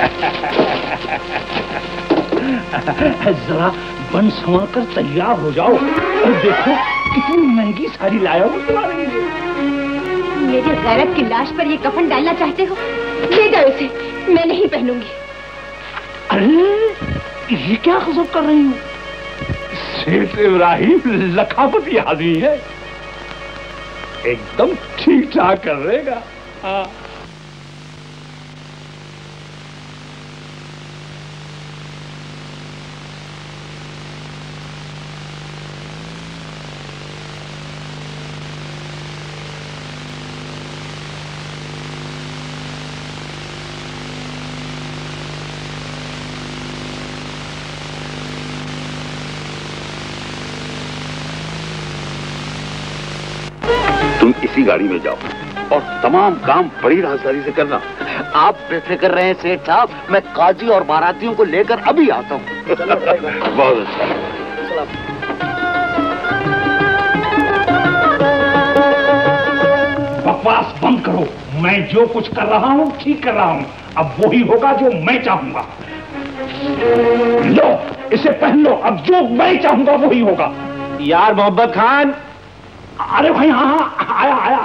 जरा। बन संवर कर तैयार हो जाओ। और देखो कितनी महँगी साड़ी लाया हूँ, तुम्हारे लिए। मेरी गैरत की लाश पर ये कफन डालना चाहते हो? ले जाओ इसे। मैं नहीं पहनूँगी। अरे ये क्या गजब कर रही हूँ? सेठ इब्राहिम लखावती आदमी है। एकदम ठीक ठाक कर रहेगा हाँ तुम इसी गाड़ी में जाओ। और तमाम काम बड़ी राजदारी से करना। आप बेफिक्र रहे सेठ साहब। मैं काजी और बारातियों को लेकर अभी आता हूँ। बहुत अच्छा। बकवास बंद करो। मैं जो कुछ कर रहा हूँ ठीक कर रहा हूँ। अब वही होगा जो मैं चाहूँगा। लो इसे पहन लो। अब जो मैं चाहूँगा वही होगा। यार मोहब्बत खान अरे भाई हाँ हाँ आया आया।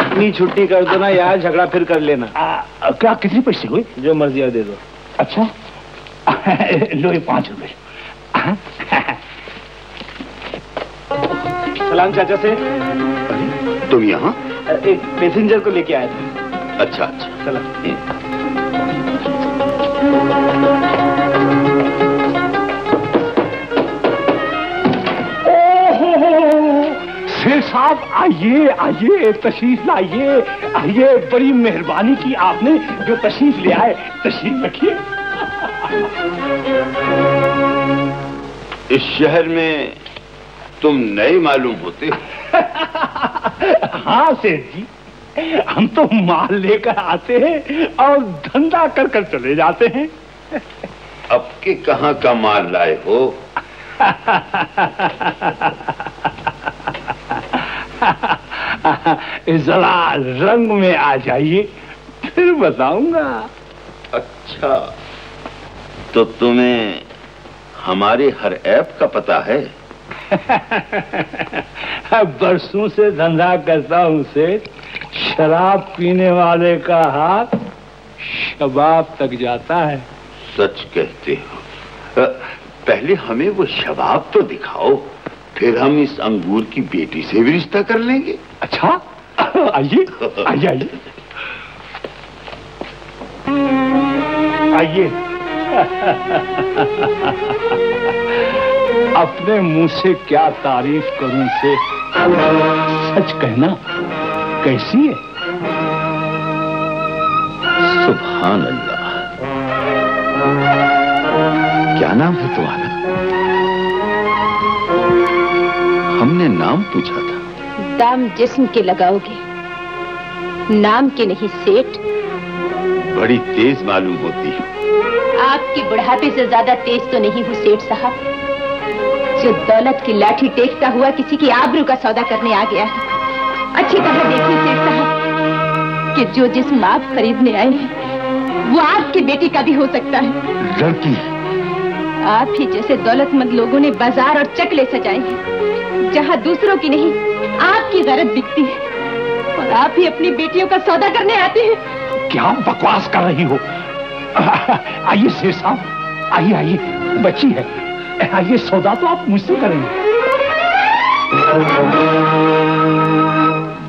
अपनी छुट्टी कर दो ना यार झगड़ा फिर कर लेना। आ, क्या कितनी पैसे हुई जो मर्ज़ी है दे दो। अच्छा? लो ये पाँच रुपए। सलाम चाचा से। तुम यहाँ? एक पैसेंजर को लेके आए थे। अच्छा अच्छा। चला। साहब आइए आइए तशरीफ़ लाइए आइए बड़ी मेहरबानी की आपने जो तशरीफ़ ले आए तशरीफ़ रखिए। इस शहर में तुम नए मालूम होते हो। हाँ सेठ जी हम तो माल लेकर आते हैं और धंधा कर कर चले जाते हैं। अब के कहाँ का माल लाए हो? जरा रंग में आ जाइए फिर बताऊँगा। अच्छा तो तुम्हें हमारे हर ऐप का पता है? बरसों से धंधा करता हूँ से शराब पीने वाले का हाथ शबाब तक जाता है। सच कहते हो। पहले हमें वो शबाब तो दिखाओ। फिर हम इस अंगूर की बेटी से भी रिश्ता कर लेंगे। अच्छा? आइए आइए आइए। आइए। अपने मुँह से क्या तारीफ़ करूँ से सच कहना, कैसी है? सुभान अल्लाह। क्या नाम है तुम्हारा? हमने नाम पूछा था। दाम जिस्म के लगाओगे नाम के नहीं सेठ। बड़ी तेज मालूम होती है। आपके बुढ़ापे से ज़्यादा तेज तो नहीं हूँ सेठ साहब। जो दौलत की लाठी टेकता हुआ किसी की आबरू का सौदा करने आ गया है। अच्छी तरह देखिए सेठ साहब कि जो जिस्म आप खरीदने आए हैं वो आपकी बेटी का भी हो सकता है। लड़की आप ही जैसे दौलतमंद लोगों ने बाज़ार और चकले सजाए हैं। जहाँ दूसरों की नहीं आपकी गरज बिकती है। और आप ही अपनी बेटियों का सौदा करने आते हैं। क्या बकवास कर रही हो? आइए शेर साहब आइए आइए बच्ची है। आइए सौदा तो आप मुझसे करेंगे।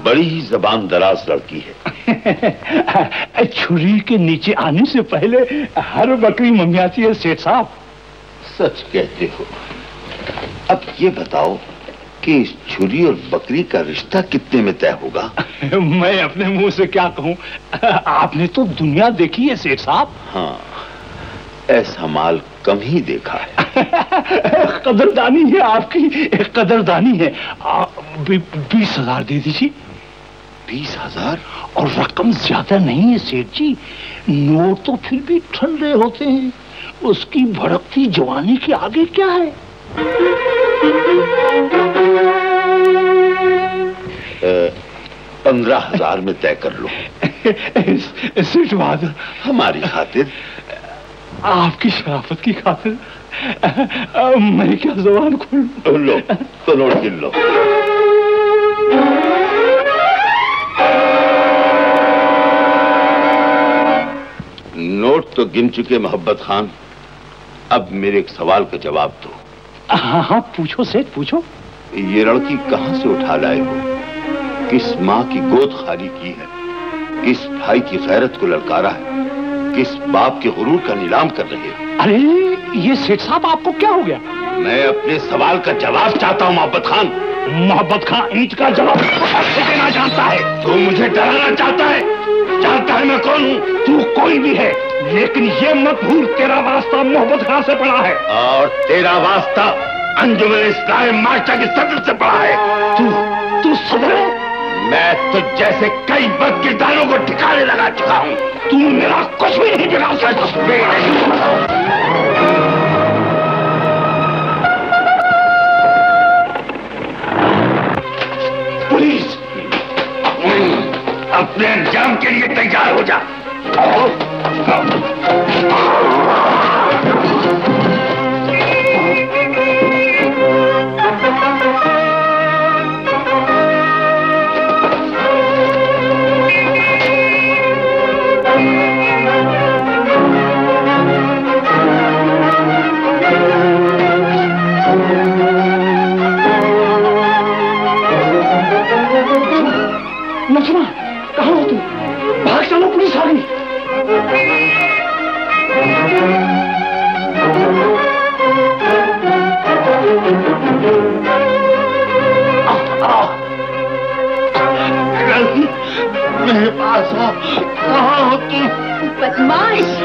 बड़ी ही जबान दराज लड़की है। छुरी के नीचे आने से पहले हर बकरी ममियाती है सेठ साहब। सच कहते हो। अब ये बताओ कि इस छुरी और बकरी का रिश्ता कितने में तय होगा? मैं अपने मुँह से क्या कहूँ? आपने तो दुनिया देखी है सेठ साहब। हाँ ऐसा माल कम ही देखा है। कदरदानी है आपकी कदरदानी है। बीस हज़ार दे दीजिए। बीस हज़ार? और रकम ज़्यादा नहीं है सेठ जी। नोट तो फिर भी ठंडे होते हैं। उसकी भड़कती जवानी के आगे क्या है? पंद्रह हज़ार में तय कर लो। सेठ बहादुर हमारी खातिर। आपकी शराफत की खातिर। मैं क्या जबान खोल? लो तो नोट गिन लो। नोट तो गिन चुके मोहब्बत खान। अब मेरे एक सवाल का जवाब दो। हाँ हाँ पूछो सेठ पूछो। ये लड़की कहाँ से उठा लाए हो? किस माँ की गोद खाली की है? किस भाई की गैरत को ललकारा है? किस बाप के गुरूर का नीलाम कर रहे हो? अरे ये सेठ साहब आपको क्या हो गया? मैं अपने सवाल का जवाब चाहता हूँ मोहब्बत खान। मोहब्बत खान ईट का जवाब। देना चाहता है तू मुझे डराना चाहता है। जानता है मैं कौन हूँ? तू कोई भी है लेकिन ये मत भूल तेरा वास्ता मोहब्बत खान से पड़ा है? और तेरा वास्ता अंजुमन इस्लाम मार्चा की सदर से पड़ा है। तू तू सदर है? मैं तो जैसे कई बद किरदारों को ठिकाने लगा चुका हूँ। तू मेरा कुछ भी नहीं बिगाड़ सकता। अपने अंजाम के लिए तैयार हो जा। लक्ष्मण कहाँ हो तुम? भाग चलो पुलिस आ गई। मेरे पास आ। कहाँ हो तुम? बदमाश।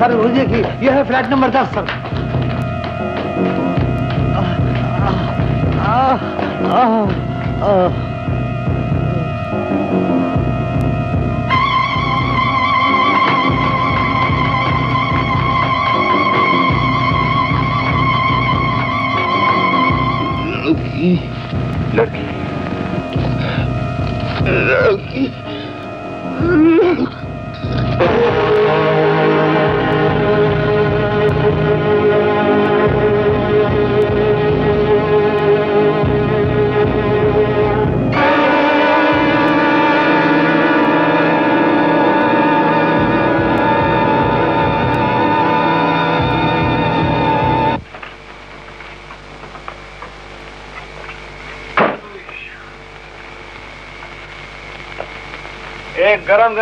सर देखिए यह है फ्लैट नंबर दस सर। लड़की लड़की।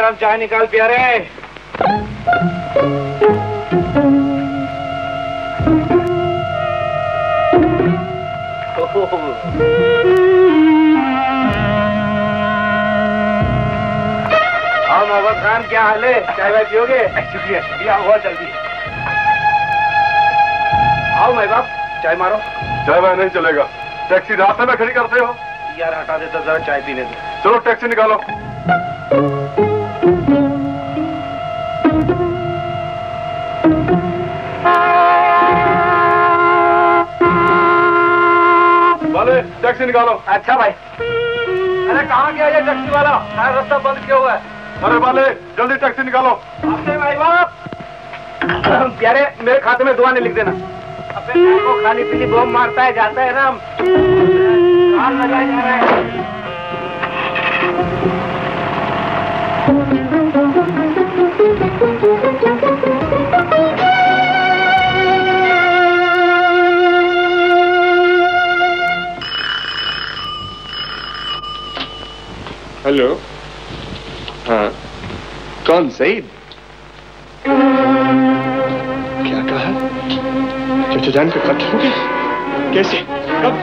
गरम चाय निकाल पिया रे आओ मोहब्बत खान क्या हाल है? चाय वाय पियोगे? शुक्रिया शुक्रिया बहुत जल्दी। आओ मैं बाप चाय मारो। चाय वाय नहीं चलेगा। टैक्सी रास्ते में खड़ी करते हो। यार हटा दे तो जरा चाय पीने दे। चलो टैक्सी निकालो। निकालो। अच्छा भाई। अरे कहाँ गया ये टैक्सी वाला? सारा रास्ता बंद किया हुआ? है अरे वाले जल्दी टैक्सी निकालो। अपने भाई बाप। प्यारे मेरे खाते में दुआ नहीं लिख देना। अपने को खाली पीली बम मारता है जाता है ना हम लगाए जा रहे हैं। हेलो। हाँ। कौन सईद? क्या कहा? चाचा जान का कत्ल हो गया। कैसे? कब?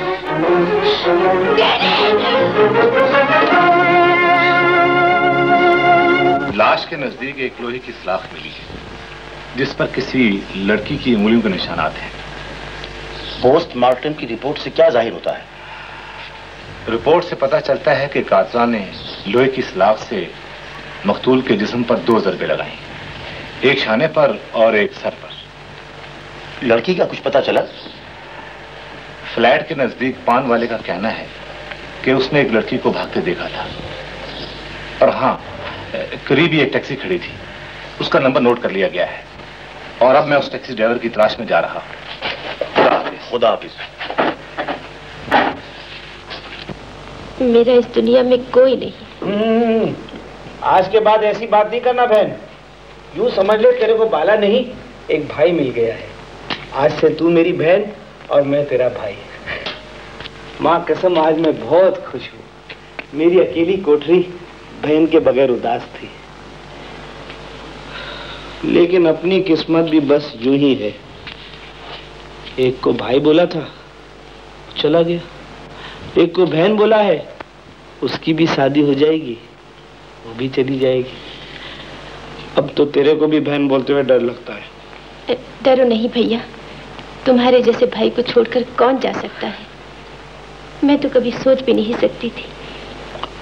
लाश के नज़दीक एक लोहे की सलाख मिली है जिस पर किसी लड़की की उंगलियों के निशानात हैं। पोस्टमार्टम की रिपोर्ट से क्या ज़ाहिर होता है? रिपोर्ट से पता चलता है कि कातला ने लोहे की सलाख से मकतूल के जिस्म पर दो जरबे लगाई। एक शाने पर और एक सर पर। लड़की का कुछ पता चला? फ्लैट के नज़दीक पान वाले का कहना है कि उसने एक लड़की को भागते देखा था। और हाँ करीब ही एक टैक्सी खड़ी थी। उसका नंबर नोट कर लिया गया है। और अब मैं उस टैक्सी ड्राइवर की तलाश में जा रहा हूँ। खुदा हाफिज खुदा हाफिज। मेरा इस दुनिया में कोई नहीं। आज के बाद ऐसी बात नहीं करना बहन। यूँ समझ ले, तेरे को बाला नहीं, एक भाई मिल गया है। आज से तू मेरी बहन और मैं तेरा भाई। माँ, कसम, आज मैं बहुत खुश हूँ। मेरी अकेली कोठरी बहन के बगैर उदास थी। लेकिन अपनी किस्मत भी बस यूँ ही है। एक को भाई बोला था, चला गया। एक को बहन बोला है उसकी भी शादी हो जाएगी वो भी चली जाएगी। अब तो तेरे को भी बहन बोलते हुए डर लगता है। डरो नहीं भैया। तुम्हारे जैसे भाई को छोड़कर कौन जा सकता है? मैं तो कभी सोच भी नहीं सकती थी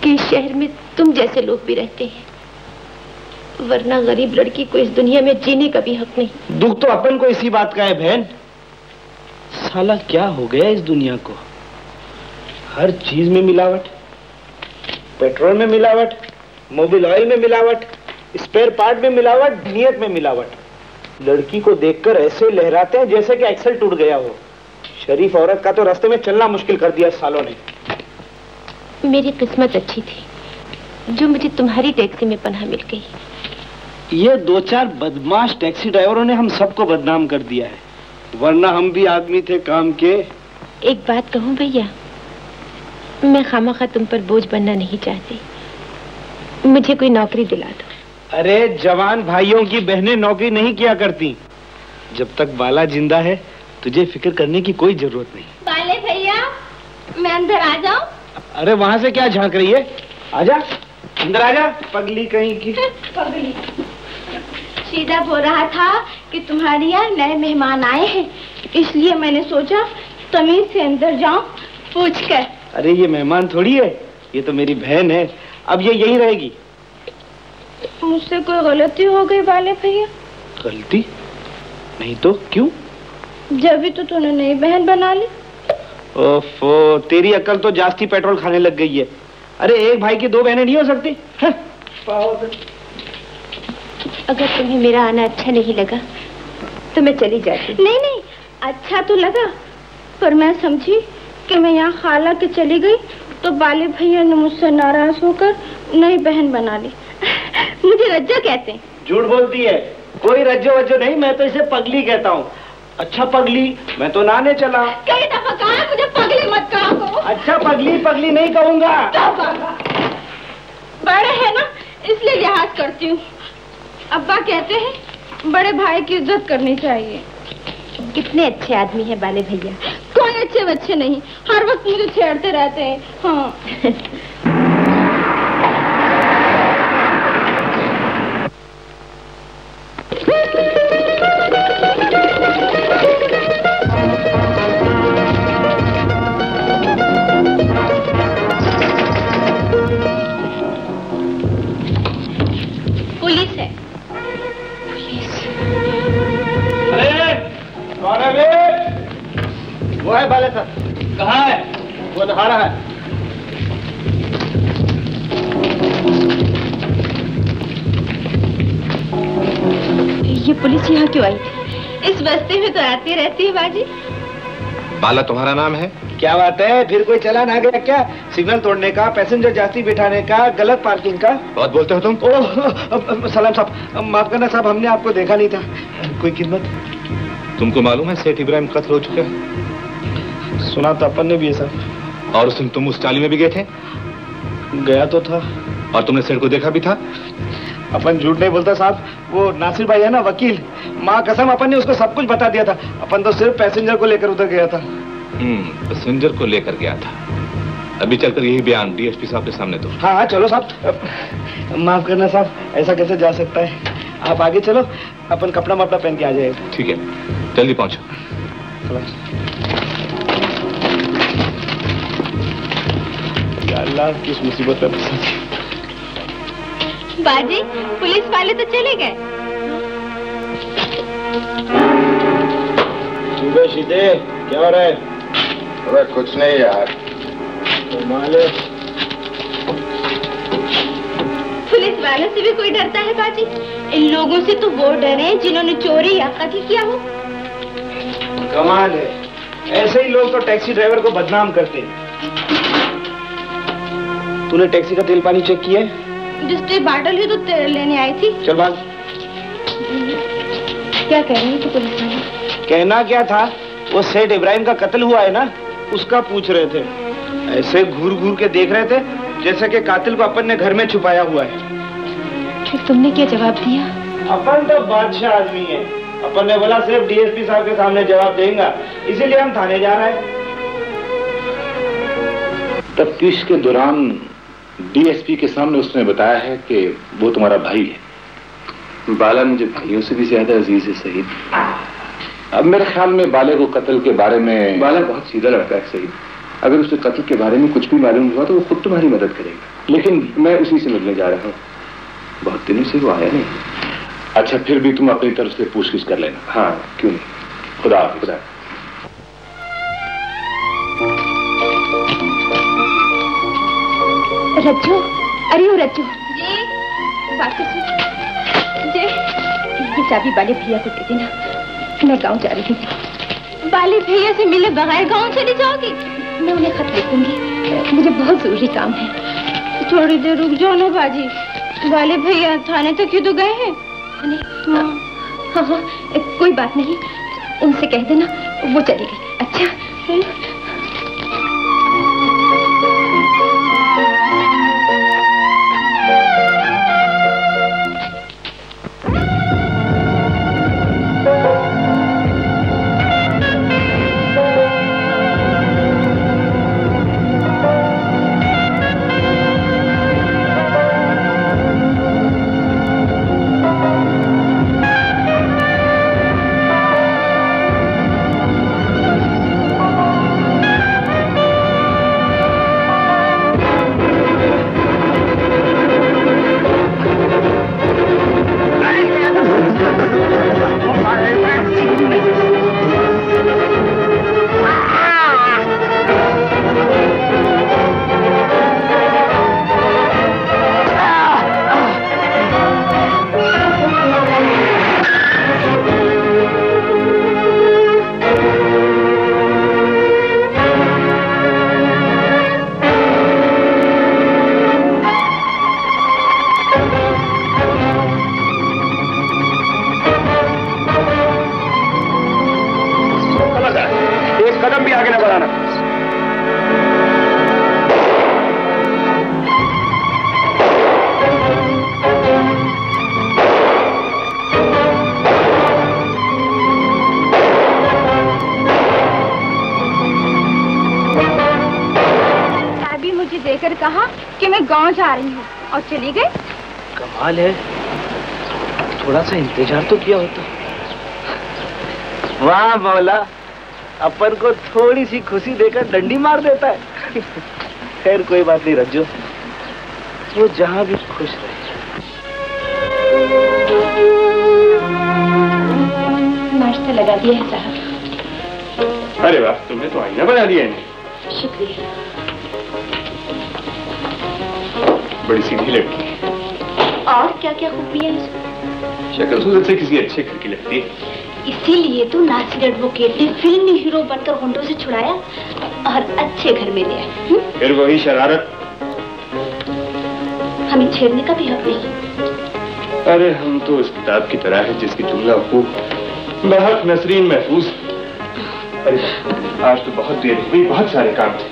कि इस शहर में तुम जैसे लोग भी रहते हैं। वरना गरीब लड़की को इस दुनिया में जीने का भी हक नहीं। दुख तो अपन को इसी बात का है बहन। साला क्या हो गया इस दुनिया को? हर चीज़ में मिलावट। पेट्रोल में मिलावट मोबिल ऑयल में मिलावट स्पेयर पार्ट में मिलावट नियत में मिलावट। लड़की को देखकर ऐसे लहराते हैं जैसे कि एक्सल टूट गया हो। शरीफ औरत का तो रास्ते में चलना मुश्किल कर दिया सालों ने। मेरी किस्मत अच्छी थी जो मुझे तुम्हारी टैक्सी में पनाह मिल गई। ये दो चार बदमाश टैक्सी ड्राइवरों ने हम सबको बदनाम कर दिया है। वरना हम भी आदमी थे काम के। एक बात कहूँ भैया मैं खामखा तुम पर बोझ बनना नहीं चाहती। मुझे कोई नौकरी दिला दो। अरे जवान भाइयों की बहनें नौकरी नहीं किया करती। जब तक बाला ज़िंदा है तुझे फ़िक्र करने की कोई ज़रूरत नहीं। बाले भैया मैं अंदर आ जाऊँ? अरे वहाँ से क्या झाँक रही है? आजा अंदर आजा। पगली कहीं की। पगली। सीधा बोल रहा था कि तुम्हारे यहाँ नए मेहमान आए हैं इसलिए मैंने सोचा तमीज से अंदर जाऊँ पूछ कर अरे ये मेहमान थोड़ी है। ये तो मेरी बहन है। अब ये यही रहेगी। मुझसे कोई गलती हो गई बाले भैया? गलती? नहीं तो क्यों? जब भी तो तूने नई बहन बना ली। ओफो तेरी अक्ल तो जास्ती पेट्रोल खाने लग गई है। अरे एक भाई की दो बहनें नहीं हो सकती? हाँ, अगर तुम्हें मेरा आना अच्छा नहीं लगा तो मैं चली जाती। नहीं नहीं अच्छा तो लगा पर मैं समझी कि मैं यहाँ खाला के चली गई तो बाले भैया ने मुझसे नाराज़ होकर नई बहन बना ली। मुझे रज्जा कहते हैं। झूठ बोलती है। कोई रज्जो वज्जो नहीं मैं तो इसे पगली कहता हूँ। अच्छा पगली मैं तो नाने चला। कई दफ़ा कहा मुझे पगली मत कहा अच्छा पगली पगली नहीं कहूँगा। बड़े है ना इसलिए लिहाज करती हूँ। अब्बा कहते हैं बड़े भाई की इज़्ज़त करनी चाहिए। कितने अच्छे आदमी हैं बाले भैया। कोई अच्छे बच्चे नहीं। हर वक्त मुझे छेड़ते रहते हैं। हाँ। वो है बाले सर। कहाँ है? वो नहा रहा है। ये पुलिस यहाँ क्यों आई? इस बस्ती में तो आती रहती है बाजी। बाला तुम्हारा नाम है? क्या बात है? फिर कोई चला ना गया क्या? सिग्नल तोड़ने का पैसेंजर जाती बिठाने का गलत पार्किंग का? बहुत बोलते हो तुम। ओह सलाम साहब माफ़ करना साहब हमने आपको देखा नहीं था। कोई किस्मत? तुमको मालूम है सेठ इब्राहिम कत्ल हो चुका हैं? सुना तो अपन ने भी है साहब और उस दिन तुम उस चाली में भी गए थे? गया तो था। और तुमने सेठ को देखा भी था? अपन झूठ नहीं बोलता साहब। वो नासिर भाई है ना वकील। माँ कसम अपन ने उसको सब कुछ बता दिया था। अपन तो सिर्फ़ पैसेंजर को लेकर उधर गया था। हम्म पैसेंजर को लेकर गया था। अभी चलकर यही बयान डीएसपी साहब के सामने दो। हाँ हाँ चलो साहब। माफ़ करना साहब ऐसा कैसे जा सकता है? आप आगे चलो अपन कपड़ा मपड़ा पहन के आ जाएगा ठीक है जल्दी पहुंचो। अल्लाह किस मुसीबत में फंसा दिया। बाजी पुलिस वाले तो चले गए। सुबह सीधे क्या हो रहा है? अरे कुछ नहीं यार। माले। पुलिस वालों से भी कोई डरता है बाजी? इन लोगों से तो वो डरे जिन्होंने चोरी या कत्ल किया हो। कमाल है। ऐसे ही लोग तो टैक्सी ड्राइवर को बदनाम करते हैं। तूने टैक्सी का तेल पानी चेक किया है? बाटल ही तो तेल लेने आई थी। चल भाग क्या कह रही थी पुलिस वाले? कहना क्या था? वो सेठ इब्राहिम का कत्ल हुआ है ना? उसका पूछ रहे थे। ऐसे घूर घूर के देख रहे थे जैसे कि कातिल को अपन ने घर में छुपाया हुआ है। फिर तुमने क्या जवाब दिया? अपन तो बादशाह आदमी है। अपन ने बोला सिर्फ़ डीएसपी साहब के सामने जवाब देंगे। इसीलिए हम थाने जा रहे हैं। तफ्तीश के दौरान डीएसपी के सामने उसने बताया है कि वो तुम्हारा भाई है। बाला मुझे भाइयों से भी ज़्यादा अज़ीज़ है सही अब मेरे ख्याल में बाले को कत्ल के बारे में बाला बहुत सीधा लड़का है सही अगर उसे कत्ल के बारे में कुछ भी मालूम हुआ तो वो खुद तुम्हारी मदद करेगा। लेकिन मैं उसी से मिलने जा रहा हूँ। बहुत दिनों से वो आया नहीं। अच्छा फिर भी तुम अपनी तरफ़ से पूछगिछ कर लेना। हाँ क्यों नहीं? खुदा खुदा रज्जू अरे ओ रज्जू। जी बात तो जी। ये चाबी बाले भैया को दे देना। मैं गाँव जा रही हूँ बाले भैया से मिले बगैर गाँव चली जाओगी। मैं उन्हें खत लिखूँगी मुझे बहुत ज़रूरी काम है। थोड़ी देर रुक जाओ ना बाजी। बाले भैया थाने तक ही तो गए हैं। हाँ। हाँ हाँ। कोई बात नहीं। उनसे कह देना वो चली गई। अच्छा। चली गई? कमाल है। थोड़ा सा इंतज़ार तो किया होता। वाह मौला। अपन को थोड़ी सी खुशी देकर डंडी मार देता है। खैर कोई बात नहीं रज्जो। वो जहाँ भी खुश रहे। नाश्ता लगा दिया है साहब। अरे वाह तुमने तो आईना बना दिया इन्हें। शुक्रिया। बड़ी सीधी लड़की। है और क्या क्या खूबियाँ हैं शक्ल सूरत से किसी अच्छे घर की लगती है। इसीलिए तो नासिर एडवोकेट ने फिल्मी हीरो बनकर गुंडों से छुड़ाया और अच्छे घर में ले आया हम्म? फिर वही शरारत। हमें छेड़ने का भी हक नहीं। अरे हम तो इस किताब की तरह है जिसकी जुमला हकूक महक नसरीन महफूज। अरे आज तो बहुत देर हुई बहुत सारे काम थे।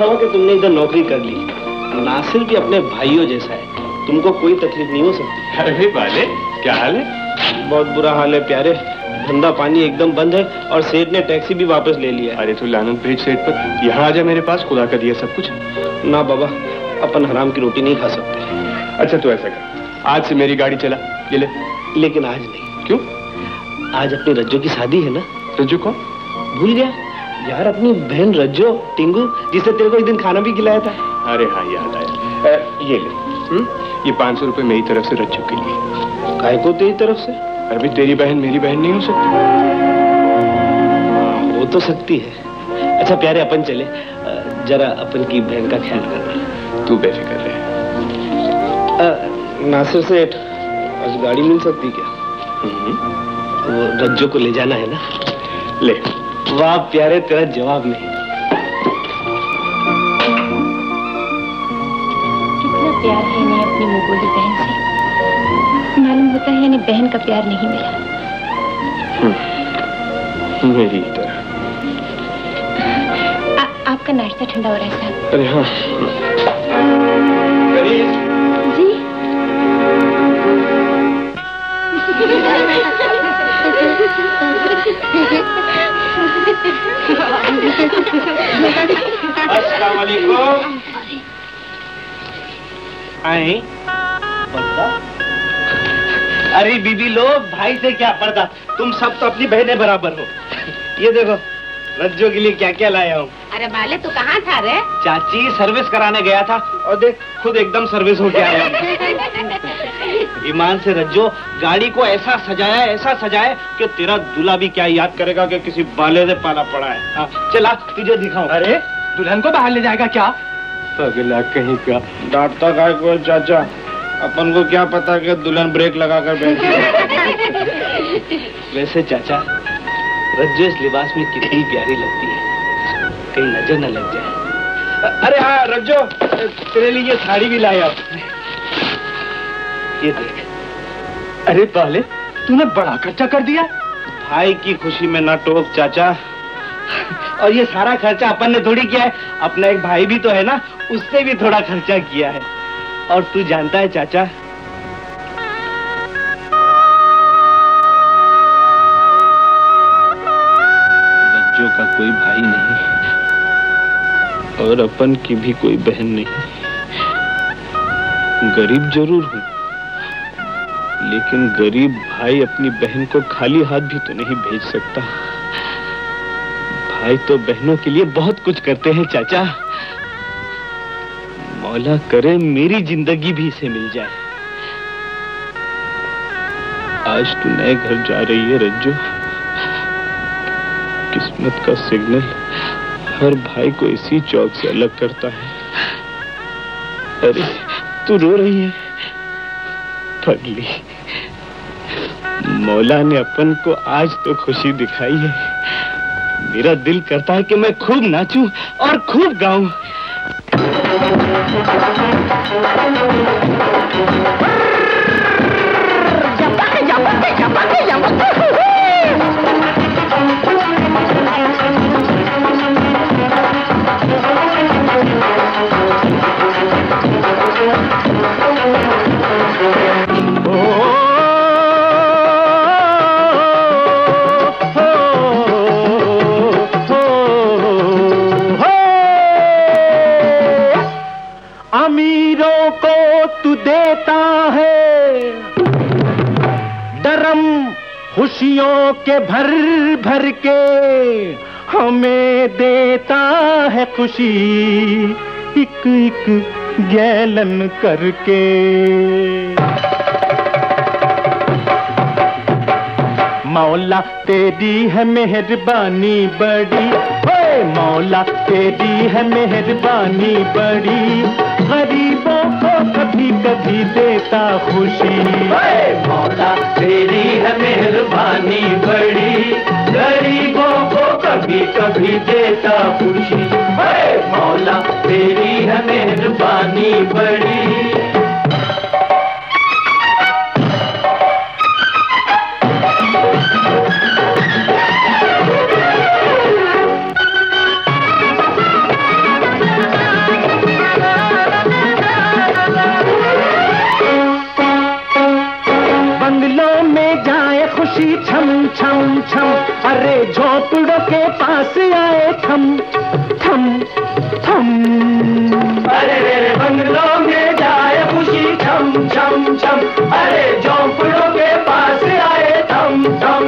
अच्छा हुआ कि तुमने इधर नौकरी कर ली। नासिर भी अपने भाइयों जैसा है तुमको कोई तकलीफ़ नहीं हो सकती। अरे बाले क्या हाल है? बहुत बुरा हाल है प्यारे। धंधा पानी एकदम बंद है और सेठ ने टैक्सी भी वापस ले लिया अरे तू लानत भेज सेठ पर यहाँ आ जा मेरे पास खुदा का दिया सब कुछ। ना बाबा अपन हराम की रोटी नहीं खा सकते। अच्छा तू ऐसा कर। आज से मेरी गाड़ी चला ये ले। लेकिन आज नहीं। क्यों? आज अपनी रज्जो की शादी है ना? रज्जू कौन? भूल गया? यार अपनी बहन रज्जो टिंगू जिसे तेरे को एक दिन खाना भी खिलाया था। अरे हाँ याद आया। ये ले। हुँ? ये पाँच सौ रुपये मेरी तरफ़ से रज्जू के लिए। काय को तेरी तरफ़ से? अरे भाई तेरी बहन मेरी बहन नहीं हो सकती। हो तो सकती है। अच्छा प्यारे अपन चले। जरा अपन की बहन का ख्याल करना तू बेफिक्र रहे। नासिर सेठ आज गाड़ी मिल सकती क्या? वो रज्जो को ले जाना है ना? ले। वाह प्यारे तेरा जवाब नहीं। कितना प्यार है इन्हें अपनी मुगोली बहन से। मालूम होता है इन्हें बहन का प्यार नहीं मिला। मेरी तरह आपका नाश्ता ठंडा हो रहा है साहब। अरे हाँ। आए। अरे बीबी लोग भाई से क्या पर्दा? तुम सब तो अपनी बहनें बराबर हो। ये देखो रज्जो के लिए क्या क्या लाया हूँ। अरे बाले तू कहाँ था रे? चाची सर्विस कराने गया था और देख खुद एकदम सर्विस होके आया हूँ। ईमान से रज्जो गाड़ी को ऐसा सजाया ऐसा सजाया कि तेरा दूल्हा भी क्या याद करेगा कि किसी बाले से पाला पड़ा है। हाँ, चला तुझे दिखाऊँ। अरे दुल्हन को बाहर ले जाएगा क्या? अगला कहीं का। डांटता को चाचा अपन को क्या पता कि दुल्हन ब्रेक लगा कर बैठी वैसे चाचा रज्जो इस लिबास में कितनी प्यारी लगती है। कहीं नज़र न लग जाए। अरे हाँ रज्जो तेरे लिए साड़ी भी लाया। ये देख। अरे बाले, तूने बड़ा खर्चा कर दिया। भाई की खुशी में ना टोक, चाचा। और ये सारा खर्चा अपन ने थोड़ी किया है। अपना एक भाई भी तो है ना, उससे भी थोड़ा खर्चा किया है। और तू जानता है, चाचा, बच्चों का कोई भाई नहीं और अपन की भी कोई बहन नहीं। गरीब ज़रूर हूँ। लेकिन गरीब भाई अपनी बहन को खाली हाथ भी तो नहीं भेज सकता। भाई तो बहनों के लिए बहुत कुछ करते हैं, चाचा। मौला करे मेरी ज़िंदगी भी इसे मिल जाए। आज तू नए घर जा रही है, रज्जू। किस्मत का सिग्नल हर भाई को इसी चौक से अलग करता है। अरे, तू रो रही है? पगली। मौला ने अपन को आज तो खुशी दिखाई है। मेरा दिल करता है कि मैं खूब नाचूं और खूब गाऊं। खुशियों के भर भर के हमें देता है खुशी एक एक गैलन करके। मौला तेरी है मेहरबानी बड़ी। मौला तेरी है मेहरबानी बड़ी। गरीबों को कभी कभी देता खुशी। मौला, तेरी है मेहरबानी बड़ी। गरीबों को कभी कभी देता खुशी। मौला, तेरी है मेहरबानी बड़ी। अरे झोपड़ों के पास आए थम थम थम। अरे मेरे बंगलों में जाए खुशी, थम छम छम अरे झोपड़ों के पास आए थम थम थम।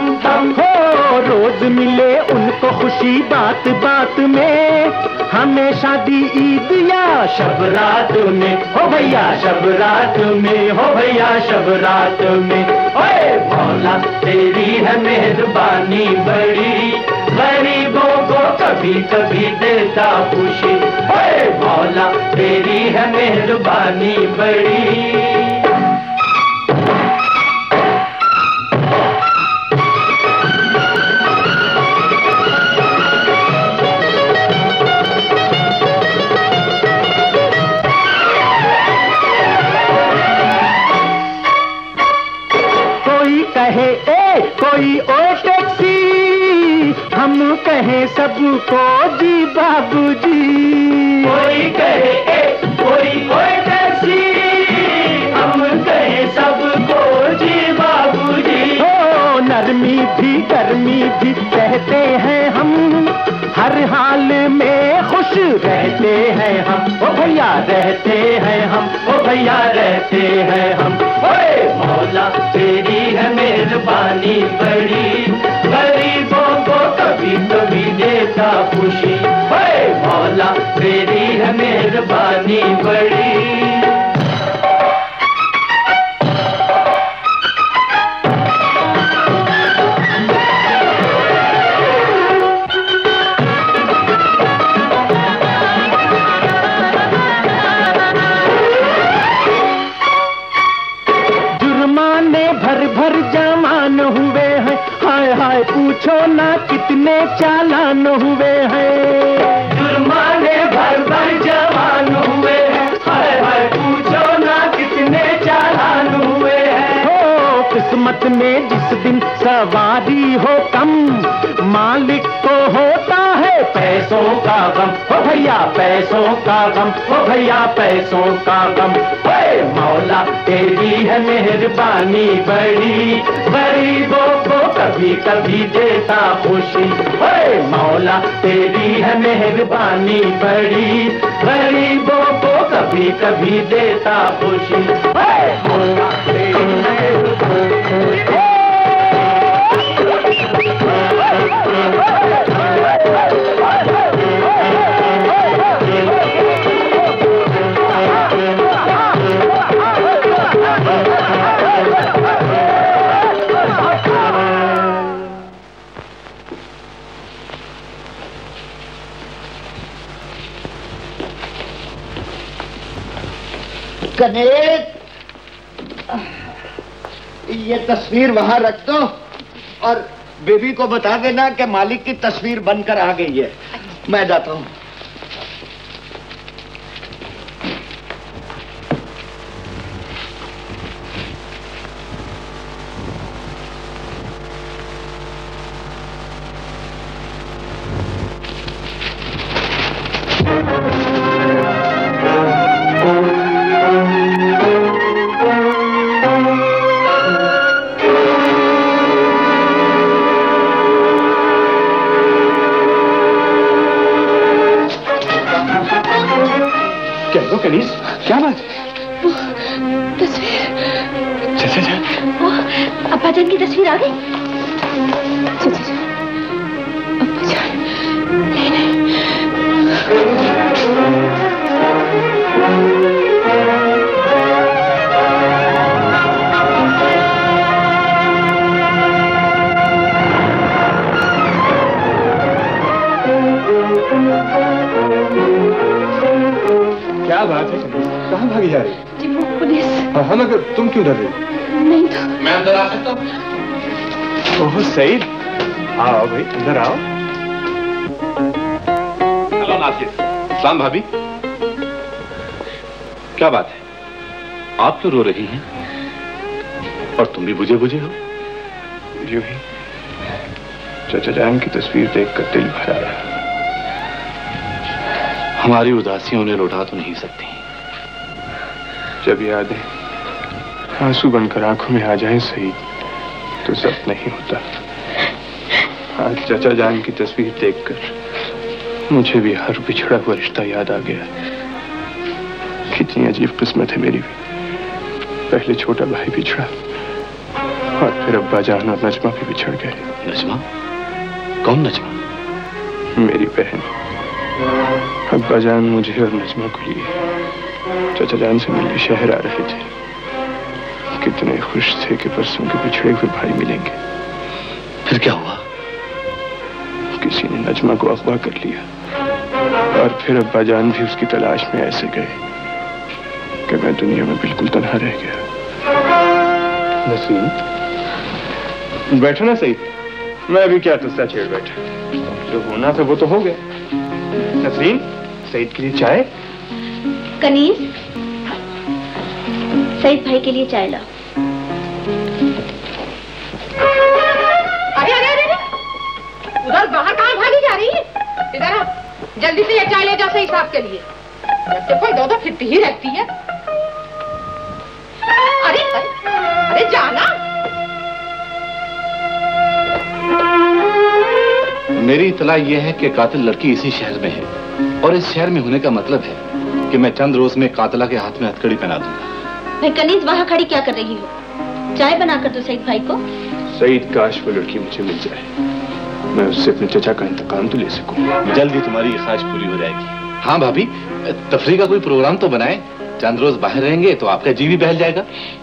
खुशी बात बात में हमें शादी ईद या शब रात में, हो भैया शब रात में, हो भैया शब रात में। ओए मौला, तेरी है मेहरबानी बड़ी, गरीबों को कभी कभी देता खुशी। ओए मौला, तेरी है मेहरबानी बड़ी। कोई ओ टैक्सी हम कहे सबको जी बाबूजी। कोई कहे ए कोई ओ टैक्सी हम कहे सबको जी बाबूजी। हो नरमी भी गर्मी भी कहते हैं हम हर हाल में खुश रहते हैं हम, ओ भैया रहते हैं हम, ओ भैया रहते हैं हम। ओए मौला, तेरी है मेहरबानी बड़ी, गरीबों को कभी कभी देता खुशी। ओए मौला, तेरी है मेहरबानी बड़ी। किस्मत में जिस दिन सवारी हो कम, मालिक को होता है पैसों का गम। हो भैया, पैसों का गम हो भैया, पैसों का गम। मौला, तेरी है मेहरबानी बड़ी गरीबों को कभी कभी देता खुशी। मौला, तेरी है मेहरबानी बड़ी गरीबों को कभी कभी देता खुशी। मौला, तेरी मेहरबानी गणेश ये तस्वीर वहाँ रख दो। और बेबी को बता देना कि मालिक की तस्वीर बनकर आ गई है। मैं जाता हूँ। सलाम भाभी। क्या बात है? आप क्यों रो रही हैं और तुम भी बुझे बुझे हो। यूँ ही चाचा जान की तस्वीर देखकर दिल भर आया हमारी उदासी उन्हें लौटा तो नहीं सकती। जब यादें आँसू बनकर आँखों में आ जाएँ सही तो सब नहीं होता। आज चाचा जान की तस्वीर देखकर मुझे भी हर बिछड़ा हुआ रिश्ता याद आ गया। कितनी अजीब किस्मत है मेरी भी। पहले छोटा भाई बिछड़ा और फिर अब्बा जान और नजमा भी बिछड़ गए। नजमा? कौन नजमा? मेरी बहन। अब्बा जान मुझे और नजमा को लिए। चाचा जान से मिलने शहर आ रहे थे। कितने खुश थे कि परसों के बिछड़े हुए भाई मिलेंगे। फिर क्या हुआ? किसी ने नजमा को अगवा कर लिया। और फिर अब्बा जान भी उसकी तलाश में ऐसे गए कि मैं दुनिया में बिल्कुल तनहा रह गया। नसीम बैठो ना सही मैं अभी क्या तुस्सा छेड़ बैठा? जो होना था वो तो हो गया। नसीम सईद के लिए चाय? कनीज सईद भाई के लिए चाय लाओ। अरे अरे अरे अरे। उधर बाहर कहाँ भागी जा रही है? इधर आ जल्दी से ये चाय ले जाओ सही साहब के लिए। जब कोई दो दो फिरती ही रहती है। अरे अरे अरे जाना। मेरी इतला यह है कि कातिल लड़की इसी शहर में है। और इस शहर में होने का मतलब है कि मैं चंद रोज में कातला के हाथ में हथकड़ी पहना दूँगा। मैं कनीज वहाँ खड़ी क्या कर रही हूँ? चाय बना कर दो सईद भाई को। सईद काश वो लड़की मुझे मिल जाए। मैं उससे अपने चचा का इंतकाम तो ले सकूँ। जल्द ही तुम्हारी ये ख्वाहिश पूरी हो जाएगी। हाँ भाभी तफरी का कोई प्रोग्राम तो बनाए। चंद रोज बाहर रहेंगे तो आपका जी भी बहल जाएगा।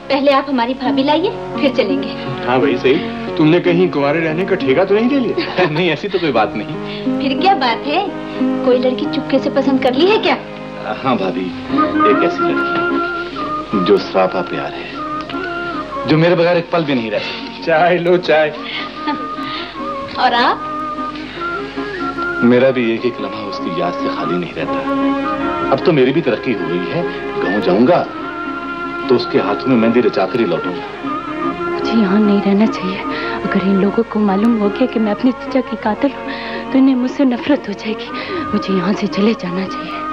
पहले आप हमारी भाभी लाइए फिर चलेंगे। हाँ भाई सही। तुमने कहीं कुंवारे रहने का ठेका तो नहीं ले लिया? नहीं ऐसी तो कोई बात नहीं। फिर क्या बात है? कोई लड़की चुपके से पसंद कर ली है क्या? हाँ भाभी एक ऐसी लड़की जो सरापा प्यार है जो मेरे बगैर एक पल भी नहीं रह सकती। चाय लो चाय। और आप? मेरा भी एक एक लम्हा उसकी याद से खाली नहीं रहता। अब तो मेरी भी तरक्की हो गई है। गाँव जाऊँगा तो उसके हाथ में मेहंदी रचाकर ही लौटूँगा। मुझे यहाँ नहीं रहना चाहिए। अगर इन लोगों को मालूम हो गया कि मैं अपनी चीजा की कातिल हूँ तो इन्हें मुझसे नफरत हो जाएगी। मुझे यहाँ से चले जाना चाहिए।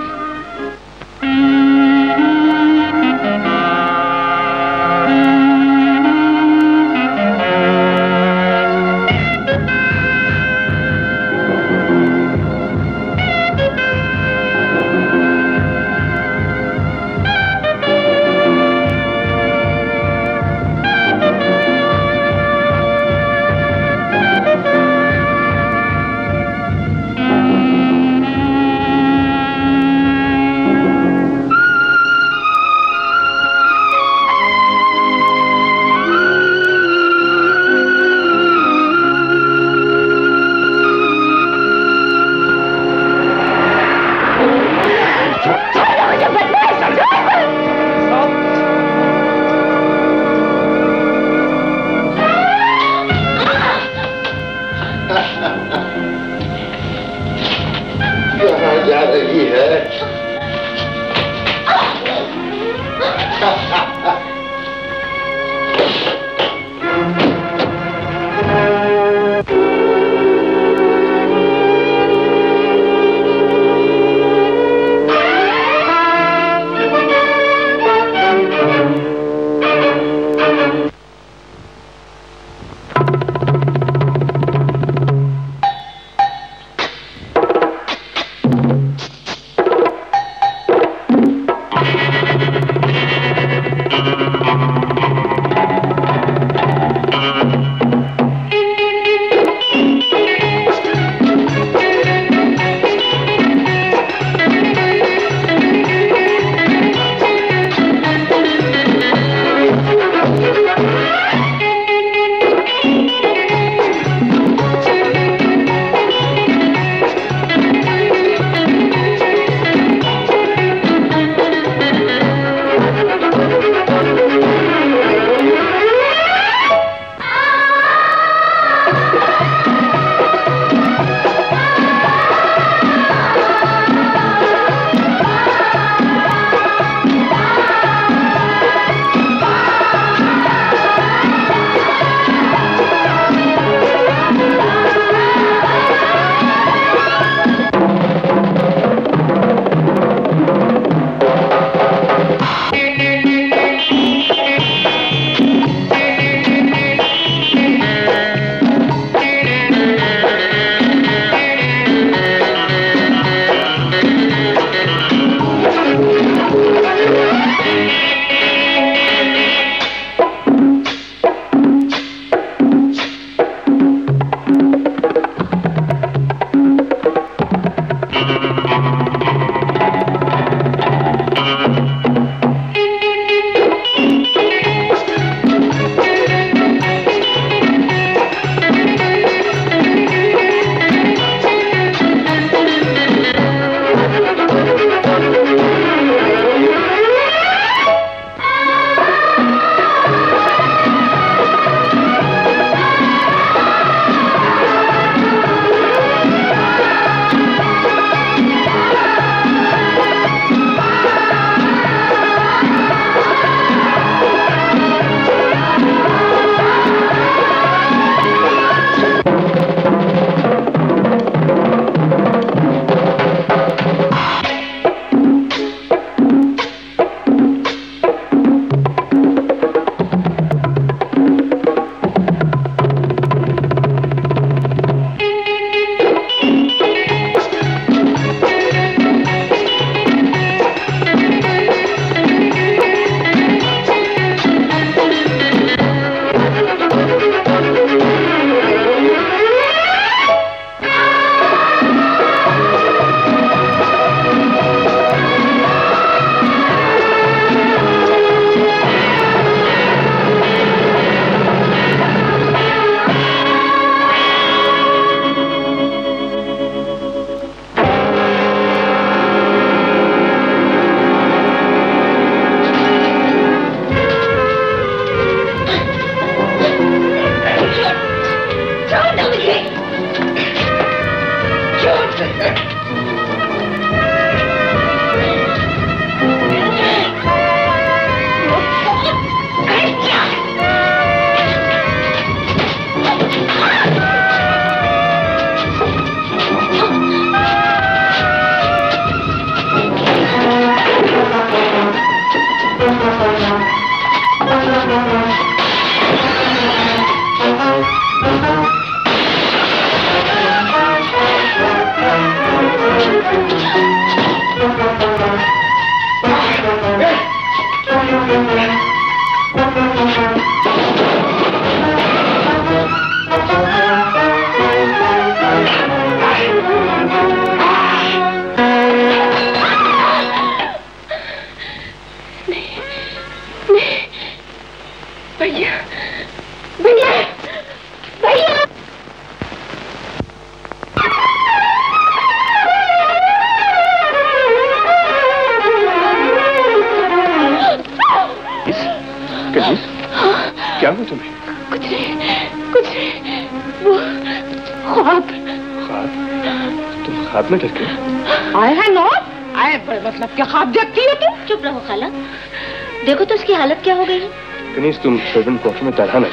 सर्वेंट क्वार्टर में तरह न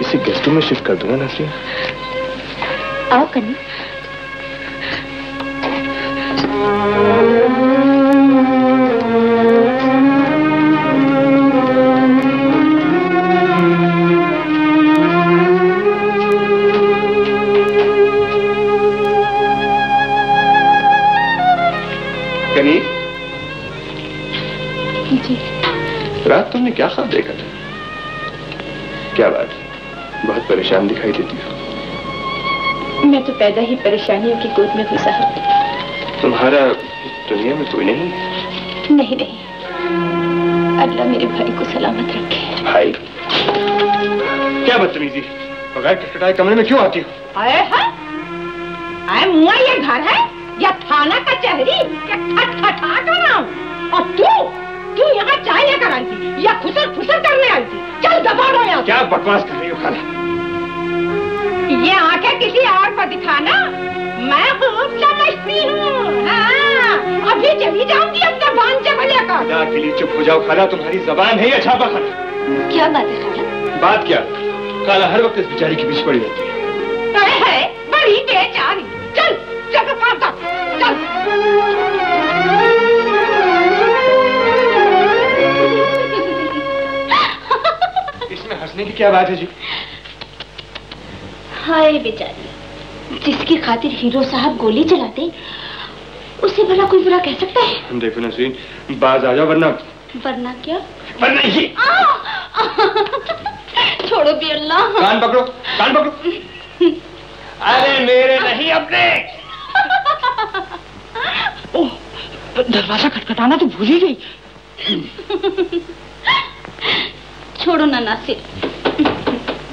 इसे गेस्ट रूम में शिफ्ट कर दूँगा नसरी आओ कन्नी पैदा ही परेशानियों की गोद में हुई साहब तुम्हारा दुनिया में कोई नहीं? है नहीं नहीं। अल्लाह मेरे भाई को सलामत रखे। भाई क्या बदतमीजी? बगैर टटटाए कमरे में क्यों आती हो? आए हैं? आए मुआ ये घर है? या थाना क्या हो रहा हूँ? और तू? तू यहाँ चाय लेकर आई थी या खुसर खुसर करने आई थी चल दबा दो यहाँ। क्या बकवास कर रही हो खाला? को दिखाना? मैं खूब समझती हूँ। हाँ, अभी चली जाऊँगी अपने भांजे को। लेकर खुदा के लिए चुप हो जाओ खाला तुम्हारी जबान है या छापा खाना? क्या बात है खाला? बात क्या? खाला हर वक्त इस बेचारी के बीच पड़ी रहती है। है बड़ी बेचारी। चल चल चल। इसमें हंसने की क्या बात है जी? हाय बेचारी। जिसकी खातिर हीरो साहब गोली चलाते? उसे भला कोई बुरा कह सकता है? देखो नसरीन बाज आ जाओ वरना वरना क्या? वरना ये छोड़ो भी अल्लाह। कान पकड़ो कान पकड़ो। अरे मेरे नहीं अपने। दरवाज़ा खटखटाना तो भूल ही गई। छोड़ो ना नासिर।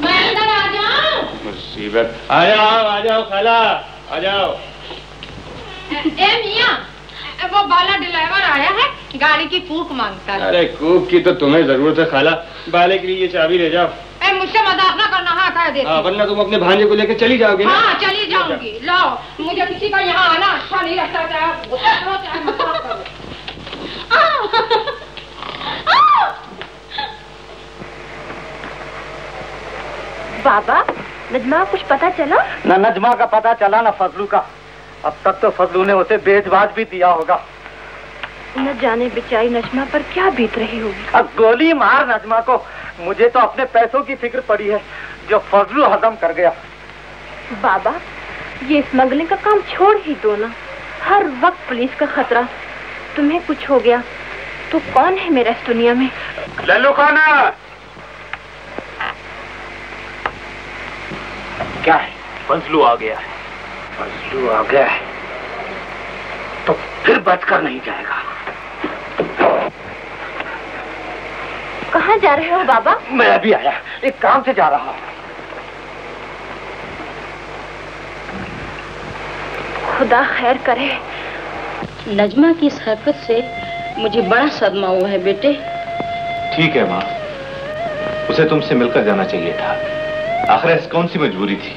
मैं अंदर आ जाऊँ। मुसीबत। आ जाओ आ जाओ खाला। आ जाओ। ए मियाँ वो बाला ड्राइवर आया है गाड़ी की फूक माँगता है? अरे कूक की तो तुम्हें ज़रूरत है खाला। बाले के लिए ये चाबी ले जाओ। ए मुझसे मज़ाक ना करना हाँ कह देती हाँ वरना तुम अपने भांजे को लेकर चली जाओगी ना। हाँ चली जाऊँगी। लो मुझे किसी का यहाँ आना अच्छा नहीं लगता चाहे आप गुस्सा करो चाहे मज़ाक करो। बाबा नजमा कुछ पता चला? न नजमा का पता चला न फजलू का। अब तक तो फजलू ने उसे बेजबाज भी दिया होगा। न जाने बेचारी नजमा पर क्या बीत रही होगी। अब गोली मार नजमा को। मुझे तो अपने पैसों की फ़िक्र पड़ी है जो फजलू हजम कर गया। बाबा ये स्मगलिंग का काम छोड़ ही दो ना। हर वक्त पुलिस का खतरा। तुम्हें कुछ हो गया तो कौन है मेरा इस दुनिया में? लल्लू खाना! क्या है? फजलू आ गया है। फजलू आ गया है। तो फिर बचकर नहीं जाएगा। कहाँ जा रहे हो बाबा? मैं अभी आया। एक काम से जा रहा हूँ। खुदा खैर करे। नजमा की इस हरकत से मुझे बड़ा सदमा हुआ है बेटे। ठीक है माँ। उसे तुमसे मिलकर जाना चाहिए था। आखिर ऐसी कौन सी मजबूरी थी?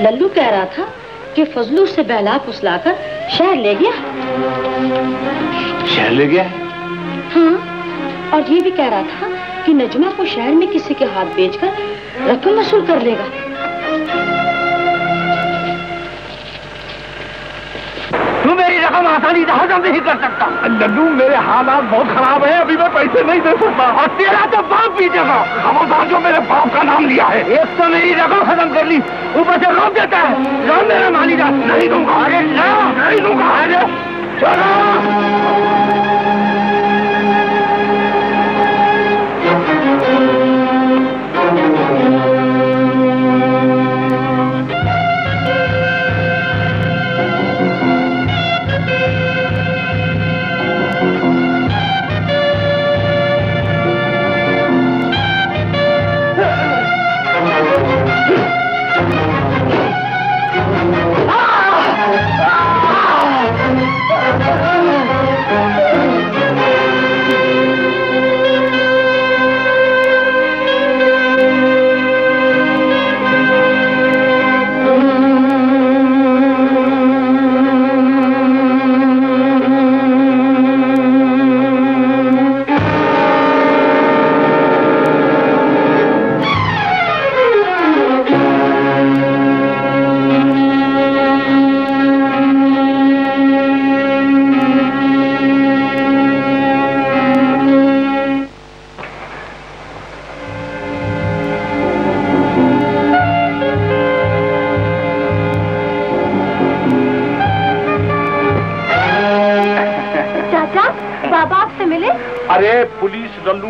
लल्लू कह रहा था कि फजलू से बहला फुसलाकर शहर ले गया। शहर ले गया? हाँ और ये भी कह रहा था कि नजमा को शहर में किसी के हाथ बेचकर रकम वसूल कर लेगा। मेरी आसानी से हजम नहीं कर सकता। लड्डू मेरे हालात बहुत खराब है अभी मैं पैसे नहीं दे सकता। और तेरा तो बाप भी जगह। खबरदार जो मेरे बाप का नाम लिया है। एक तो मेरी रकम खत्म कर ली ऊपर से रोक देता है। लो मेरा मालिका नहीं दूँगा। अरे नहीं दूँगा। अरे चलो।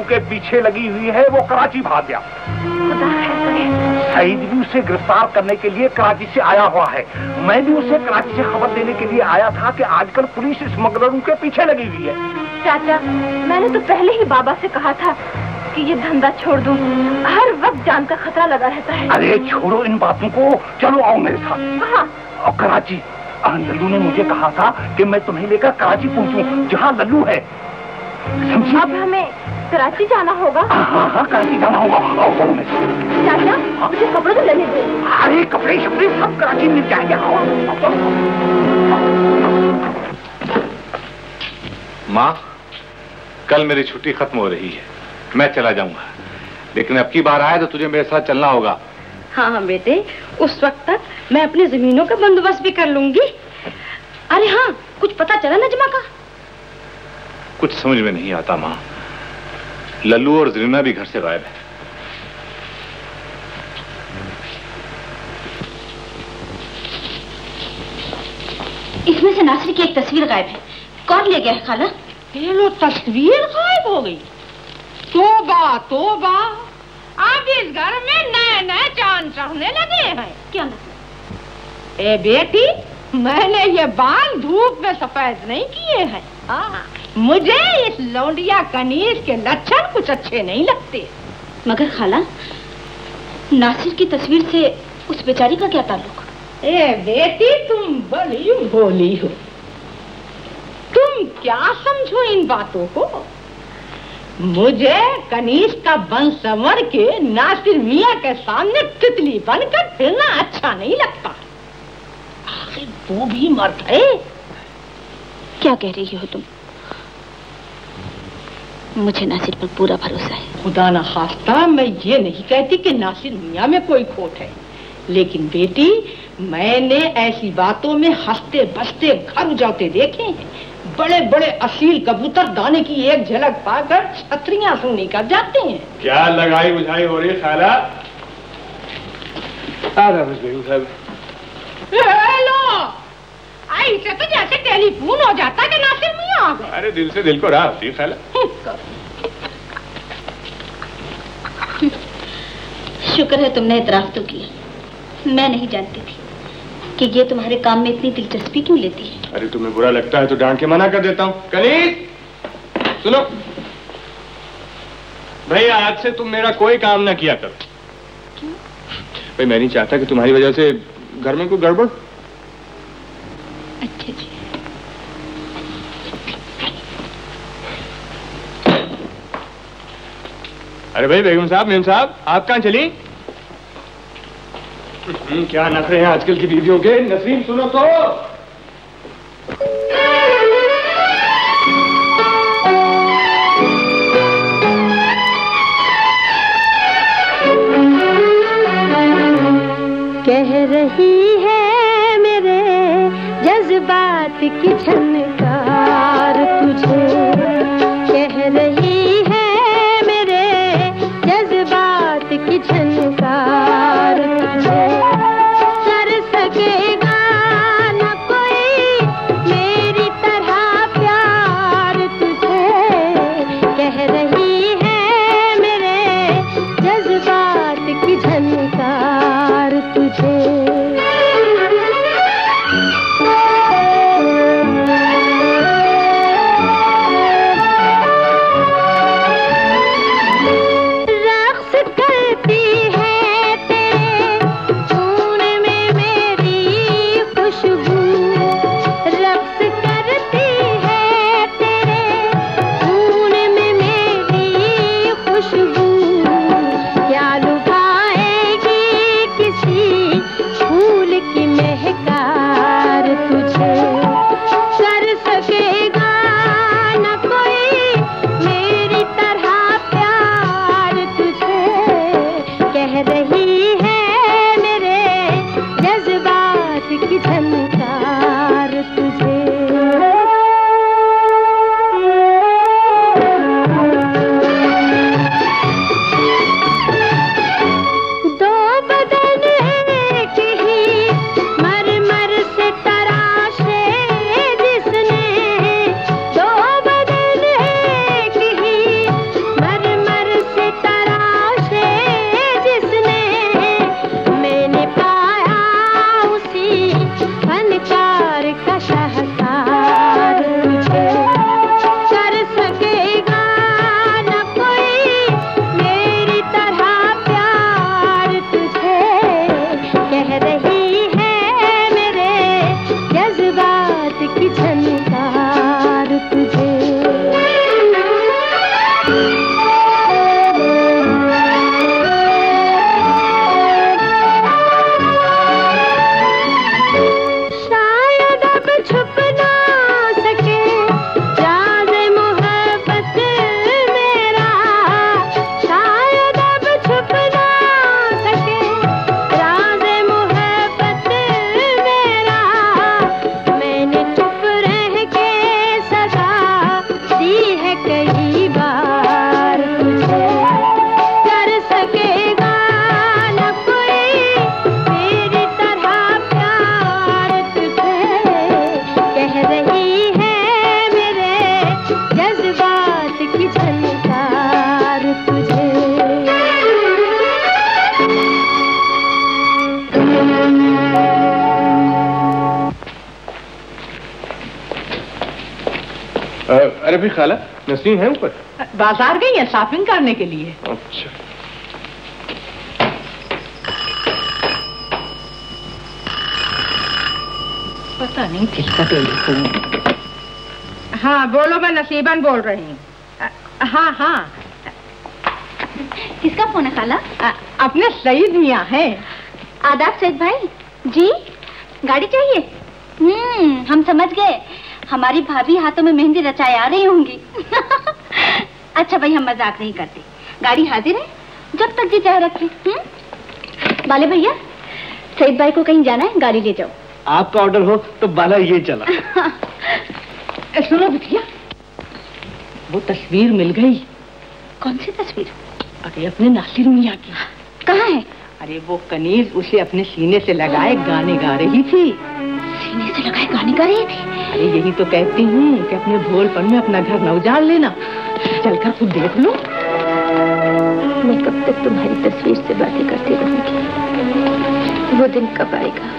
लल्लू के पीछे लगी हुई है वो कराची भाग गया। सईद भी उसे गिरफ़्तार करने के लिए कराची से आया हुआ है। मैं भी उसे कराची से खबर देने के लिए आया था कि आजकल पुलिस स्मगलरों के पीछे लगी हुई है। चाचा मैंने तो पहले ही बाबा से कहा था कि ये धंधा छोड़ दूँ। हर वक्त जान का खतरा लगा रहता है। अरे छोड़ो इन बातों को। चलो आओ मेरे साथ। कहाँ और कराची हाँ, लल्लू ने मुझे कहा था कि मैं तुम्हें लेकर कराची पहुंचूं जहाँ लल्लू है। समझी? अब हमें कराची जाना होगा। हाँ हाँ हाँ कराची जाना होगा। आओ चलो मेरे चाचा मुझे कपड़े तो लेने दो। अरे कपड़े शपड़े सब कराची मिल जाएँगे। माँ कल मेरी छुट्टी खत्म हो रही है। मैं चला जाऊँगा। लेकिन अब की बार आए तो तुझे मेरे साथ चलना होगा। हाँ हाँ बेटे उस वक्त तक मैं अपनी जमीनों का बंदोबस्त भी कर लूँगी। अरे हाँ कुछ पता चला नजमा का? कुछ समझ में नहीं आता माँ। लल्लू और जरीना भी घर से गायब है। इसमें से नासिर की एक तस्वीर गायब है। कौन ले गया है खाला? ये लो तस्वीर गायब हो गई। तोबा तोबा। अब इस घर में नए नए चाँद चढ़ने लगे हैं। क्या ए बेटी मैंने ये बाल धूप में सफ़ेद नहीं किए हैं। हाँ, मुझे इस लौंडिया कनीज के लक्षण कुछ अच्छे नहीं लगते। मगर खाला नासिर की तस्वीर से उस बेचारी का क्या ताल्लुक? ए बेटी तुम बड़ी भोली हो। तुम क्या समझो इन बातों को? मुझे कनीज का बन संवर के नासिर मिया के सामने तितली बनकर फिरना अच्छा नहीं लगता। आखिर वो भी मर्द है। क्या कह रही हो तुम? मुझे नासिर पर पूरा भरोसा है। खुदा न खास्ता मैं ये नहीं कहती कि नासिर मियाँ में कोई खोट है। लेकिन बेटी मैंने ऐसी बातों में हँसते बसते घर उजाते देखे हैं। बड़े बड़े असील कबूतर दाने की एक झलक पाकर छतरियाँ से निकल जाते हैं। क्या लगाई बुझाई हो रही है खाला हेलो ऐसे तो जैसे टेलीफोन हो जाता कि नासिर मियाँ आ गए। अरे दिल से दिल को राह होती है खाला शुक्र है तुमने इतराफ तो किया मैं नहीं जानती थी कि ये तुम्हारे काम में इतनी दिलचस्पी क्यों लेती है। अरे तुम्हें बुरा लगता है तो डांट के मना कर देता हूँ। कनीज सुनो। भाई आज से तुम मेरा कोई काम ना किया करो। भाई मैं नहीं चाहता कि तुम्हारी वजह से घर में कोई गड़बड़ अच्छा जी। अरे भाई बेगम साहब मेम साहब आप कहाँ चली? हम्म, क्या नखरे हैं आजकल की बीवियों के? नसरीन सुनो तो। कह रही है जज्बात की झनकार तुझे। भी खाला नसीम है ऊपर? बाज़ार गई है शॉपिंग करने के लिए? अच्छा। पता नहीं किसका टेलीफोन हाँ बोलो मैं नसीबन बोल रही हूँ। हाँ हाँ। किसका फ़ोन है खाला? अ, अपने सईद मियाँ है। आदाब सैद भाई? जी? गाड़ी चाहिए? हम्म हम समझ गए। हमारी भाभी हाथों में मेहंदी रचाए आ रही होंगी। अच्छा भाई हम मज़ाक नहीं करते। गाड़ी हाजिर है? जब तक जी चाहे रखें हम्म? बाले भैया सईद भाई को कहीं जाना है? गाड़ी ले जाओ। आपका ऑर्डर हो तो बाला ये चला। सुनो बिटिया वो तस्वीर मिल गई। कौन सी तस्वीर? अरे अपने नासिर मियाँ की। कहाँ है? अरे वो कनीज उसे अपने सीने से लगाए गाने गा रही थी। सीने से लगाए गाने गा रही थी अरे यही तो कहती हूँ कि अपने भोलपन में अपना घर न उजाड़ लेना। चलकर खुद देख लो। मैं कब तक तुम्हारी तस्वीर से बातें करती रहूँगी? वो दिन कब आएगा?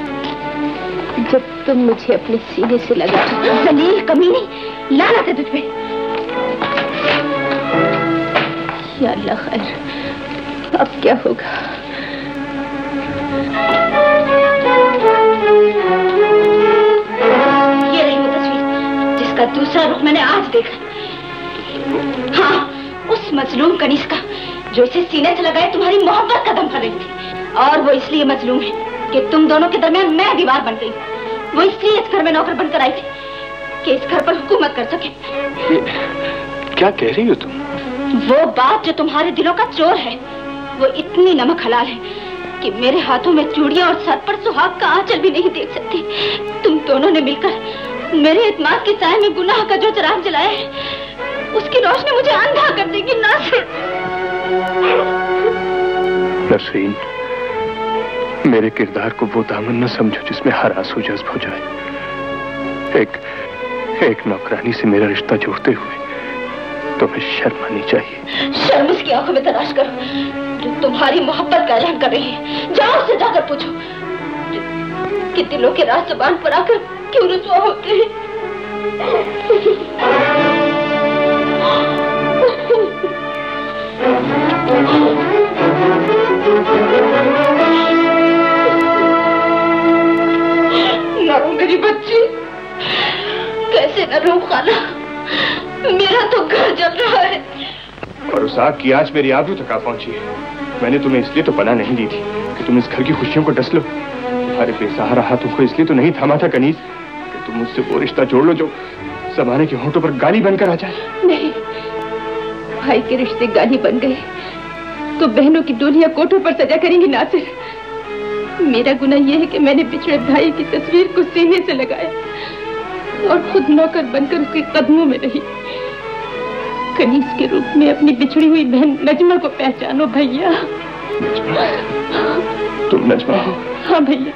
जब तुम मुझे अपने सीने से लगा जलील कमीनी लानत है तुझ पे। या अल्लाह खैर अब क्या होगा? जिसका दूसरा रुख मैंने आज देखा हाँ उस मजलूम कनीस का जो इसे सीने से लगाए तुम्हारी मोहब्बत कदम भर रही थी। और वो इसलिए मजलूम है कि तुम दोनों के दरमियान मैं दीवार बन गई। वो इसलिए इस घर में नौकर बनकर आई थी कि इस घर पर हुकूमत कर सके। क्या कह रही हो तुम? वो बात जो तुम्हारे दिलों का चोर है वो इतनी नमक हलाल है कि मेरे हाथों में चूड़ियाँ और सर पर सुहाग का आंचल भी नहीं देख सकती। तुम दोनों ने मिलकर मेरे इतमाद के साय में गुनाह का जो चराग जलाया है उसकी रोशनी मुझे अंधा कर देगी नासिर। नसरीन मेरे किरदार को वो दामन न समझो जिसमें हर आँसू जज्ब हो जाए। एक एक नौकरानी से मेरा रिश्ता जोड़ते हुए तुम्हें शर्म आनी चाहिए। शर्म उसकी आँखों में तलाश करो। जो तुम्हारी मोहब्बत का ऐलान कर रही है। जाओ उससे जाकर पूछो। कि दिलों के राज ज़ुबान पर आकर क्यों रुसवा होते हैं? मेरी बच्ची। कैसे न रो खाला मेरा तो घर जल रहा है। और उस आग की आज मेरी आबरू तक आ पहुँची है। मैंने तुम्हें इसलिए तो पना नहीं दी थी कि तुम इस घर की खुशियों को डस लो। तुम्हारे बेसहारा हाथों को इसलिए तो नहीं थामा था कनीज कि तुम मुझसे वो रिश्ता जोड़ लो जो जमाने के होठों पर गाली बनकर आ जाए। नहीं भाई के रिश्ते गाली बन गए। तो बहनों की डोलियाँ कोठों पर सजा करेंगी नासिर। मेरा गुना यह है कि मैंने पिछड़े भाई की तस्वीर को सीने से लगाया और खुद नौकर बनकर उसके कदमों में रही। कनीज के रूप में अपनी बिछड़ी हुई बहन नजमा को पहचानो भैया। तुम नजमा हो हाँ भैया।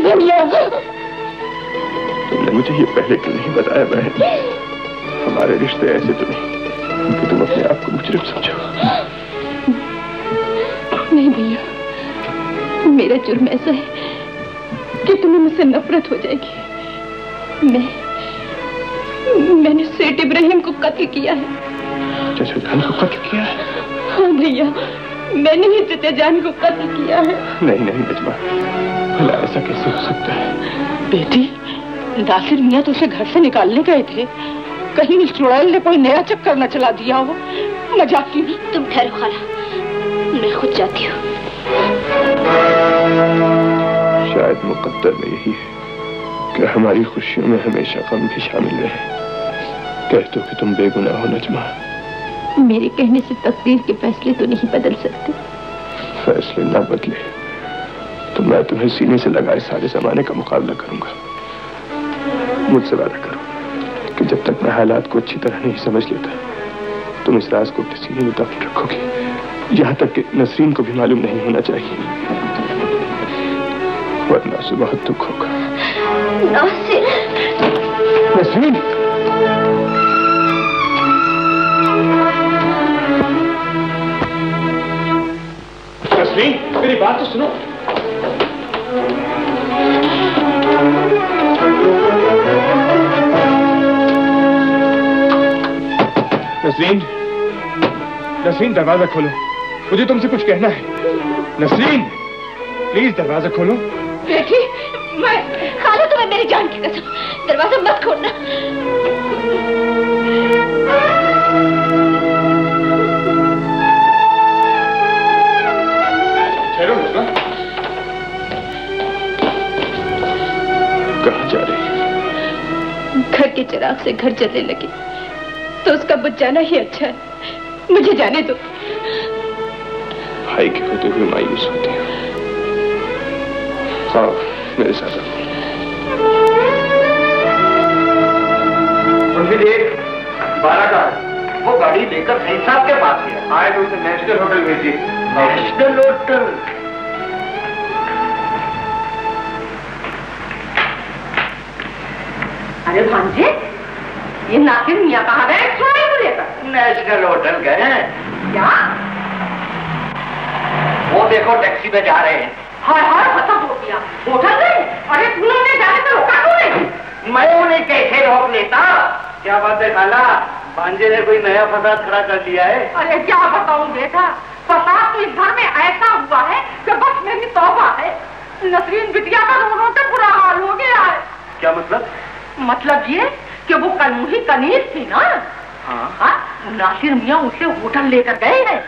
भैया। तुमने मुझे ये पहले क्यों नहीं बताया बहन? हमारे रिश्ते ऐसे तो नहीं कि तुम अपने आप को मुजरिम समझो। नहीं भैया मेरा जुर्म ऐसा है कि तुम्हें मुझसे नफरत हो जाएगी। मैं मैंने सेठ इब्राहिम को कत्ल किया है। को कत्ल किया है। हाँ भैया। मैंने ही चचा जान को कत्ल किया है। नहीं नहीं नजमा भला ऐसा कैसे हो सकता है? बेटी नासिर मियाँ तो उसे घर से निकालने गए थे। कहीं इस चुड़ैल ने कोई नया चक्कर न चला दिया हो। मज़ाक की तुम ठहरो खाला। मैं खुद जाती हूँ। शायद मुकद्दर में यही है कि हमारी खुशियों में हमेशा गम भी शामिल रहे। कह दो कि तुम बेगुनाह हो नजमा। मेरे कहने से तकदीर के फैसले तो नहीं बदल सकते। फैसले ना बदले तो मैं तुम्हें सीने से लगाए सारे जमाने का मुकाबला करूँगा। मुझसे वादा करो कि जब तक मैं हालात को अच्छी तरह नहीं समझ लेता तुम इस राज को अपने सीने में दफन रखोगे। यहाँ तक कि नसरीन को भी मालूम नहीं होना चाहिए। वरना उसे बहुत दुख होगा। नसरीन नसरीन सुनो। नसरीन नसरीन दरवाज़ा खोलो। मुझे तुमसे कुछ कहना है। नसरीन प्लीज़ दरवाज़ा खोलो। बेटी, मैं खाला तुम्हें मेरी जान की कसम। दरवाज़ा मत खोलना। के चिराग से घर जलने लगे। तो उसका बुझ जाना ही अच्छा है। मुझे जाने दो। भाई के होते हुए मायूस होते हैं। हाँ मेरे साथ उनकी देख बारह का वो गाड़ी लेकर सही साहब के पास गया। आए तो उसे नेशनल होटल भेजिए। National hotel? अरे भांजे ये नासिर मियाँ कहाँ गए? छोड़े को लेकर नेशनल होटल गए हैं। क्या? वो देखो टैक्सी में जा रहे हैं। हाय हाय खत्म हो गया। होटल गए? अरे तूने उन्हें जाने से रोका क्यों नहीं? मैं उन्हें कैसे रोक लेता? क्या बात है खाला? भांजे ने कोई नया फसाद खड़ा कर लिया है? अरे क्या बताऊँ बेटा? फसाद तो इस घर में ऐसा हुआ है कि बस मेरी तौबा है। नसरीन बिटिया का रोनों से बुरा हाल हो गया है। क्या मतलब? मतलब ये कि वो कलमुही कनीज थी ना? हाँ। हाँ? नासिर मियाँ उसे होटल लेकर गए हैं।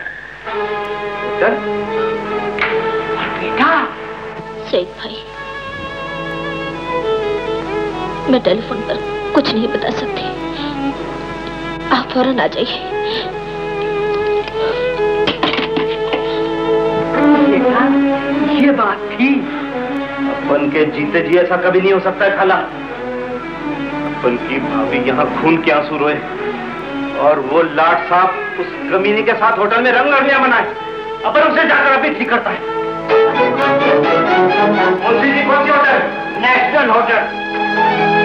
होटल? बेटा? सईद भाई मैं टेलीफोन पर कुछ नहीं बता सकती। आप फ़ौरन आ जाइए। ये बात थी। अपन के जीते जी ऐसा कभी नहीं हो सकता है खाला। अपन की भाभी यहाँ खून के आँसू रोए और वो लाट साहब उस कमीनी के साथ होटल में रंग लड़ियाँ बनाए अपन उसे जाकर अभी ठीक करता है। मुंशी जी, कौन सी होटल? National hotel.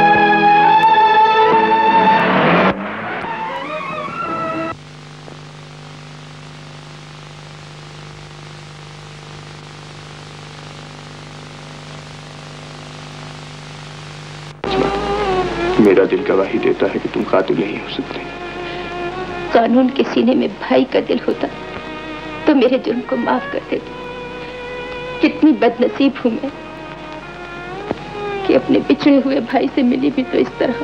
मेरा दिल गवाही देता है कि तुम कातिल नहीं हो सकते। कानून के सीने में भाई का दिल होता तो मेरे जुर्म को माफ़ कर देती। कितनी बदनसीब हूँ मैं कि अपने बिछड़े हुए भाई से मिली भी तो इस तरह।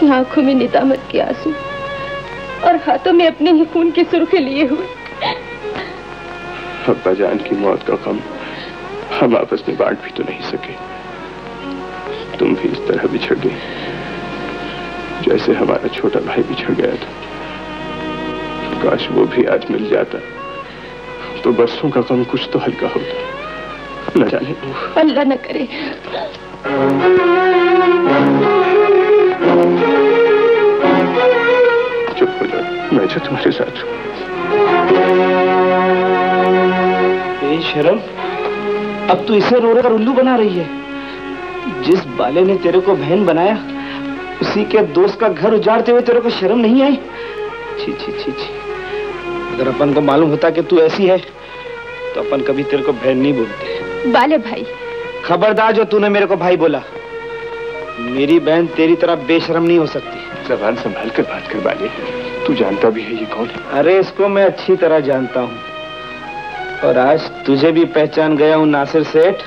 कि आँखों में निदामत के आँसू और हाथों में अपने ही खून की सुर्खी लिए हुए। अब्बा जान की मौत का गम हम आपस में बांट भी तो नहीं सके। तुम भी इस तरह बिछड़ गई जैसे हमारा छोटा भाई बिछड़ गया था। काश वो भी आज मिल जाता तो बरसों का कम कुछ तो हल्का होता। न जाने अल्लाह न करे। चुप हो जाओ मैं जो तुम्हारे साथ हूँ। शर्म अब तू इसे रो कर उल्लू बना रही है। जिस बाले ने तेरे को बहन बनाया उसी के दोस्त का घर उजाड़ते हुए तेरे को शर्म नहीं आई? छी छी छी छी। अगर अपन को मालूम होता कि तू ऐसी है तो अपन कभी तेरे को बहन नहीं बोलते। बाले भाई। खबरदार जो तूने मेरे को भाई बोला मेरी बहन तेरी तरह बेशरम नहीं हो सकती। जबान संभाल कर बात कर बाले। तू जानता भी है ये कौन है? अरे इसको मैं अच्छी तरह जानता हूँ। और आज तुझे भी पहचान गया हूँ नासिर सेठ।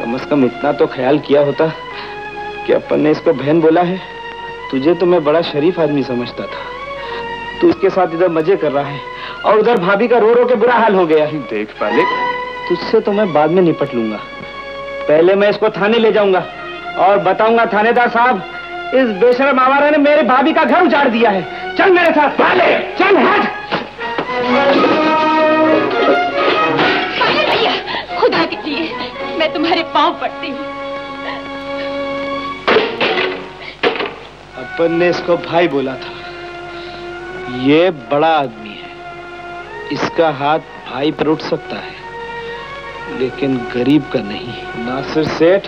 कम से कम इतना तो ख्याल किया होता कि अपन ने इसको बहन बोला है। तुझे तो मैं बड़ा शरीफ आदमी समझता था। तू इसके साथ इधर मज़े कर रहा है और उधर भाभी का रो रो के बुरा हाल हो गया है। देख पाले। तुझसे तो मैं बाद में निपट लूँगा। पहले मैं इसको थाने ले जाऊँगा और बताऊँगा थानेदार साहब इस बेशरम आवारा ने मेरे भाभी का घर उजाड़ दिया है। चल मेरे साथ। पाले। चल हट। मैं तुम्हारे पाँव पड़ती हूँ। अपन ने इसको भाई बोला था। ये बड़ा आदमी है। इसका हाथ भाई पर उठ सकता है। लेकिन गरीब का नहीं। नासिर सेठ,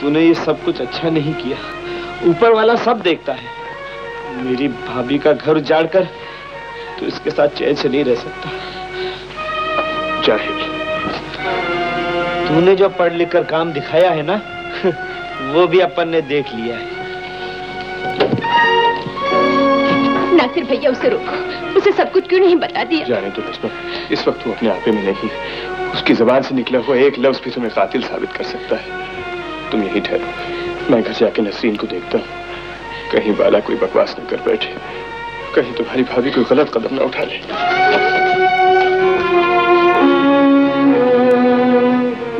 तूने ये सब कुछ अच्छा नहीं किया। ऊपर वाला सब देखता है। मेरी भाभी का घर उजाड़ कर तू इसके साथ चैन से नहीं रह सकता। जाहिल तूने जो पढ़ लिख कर काम दिखाया है ना वो भी अपन ने देख लिया है। नासिर भैया उसे रोको। उसे सब कुछ क्यों नहीं बता दिया? जाने तो इस वक्त वो अपने आपे में नहीं। उसकी जबान से निकला हुआ एक लफ्ज भी तुम्हें कातिल साबित कर सकता है। तुम यही ठहरो। मैं घर से आके नसरीन को देखता हूँ। कहीं बाला कोई बकवास न कर बैठे। कहीं तुम्हारी भाभी कोई गलत कदम न उठा ले।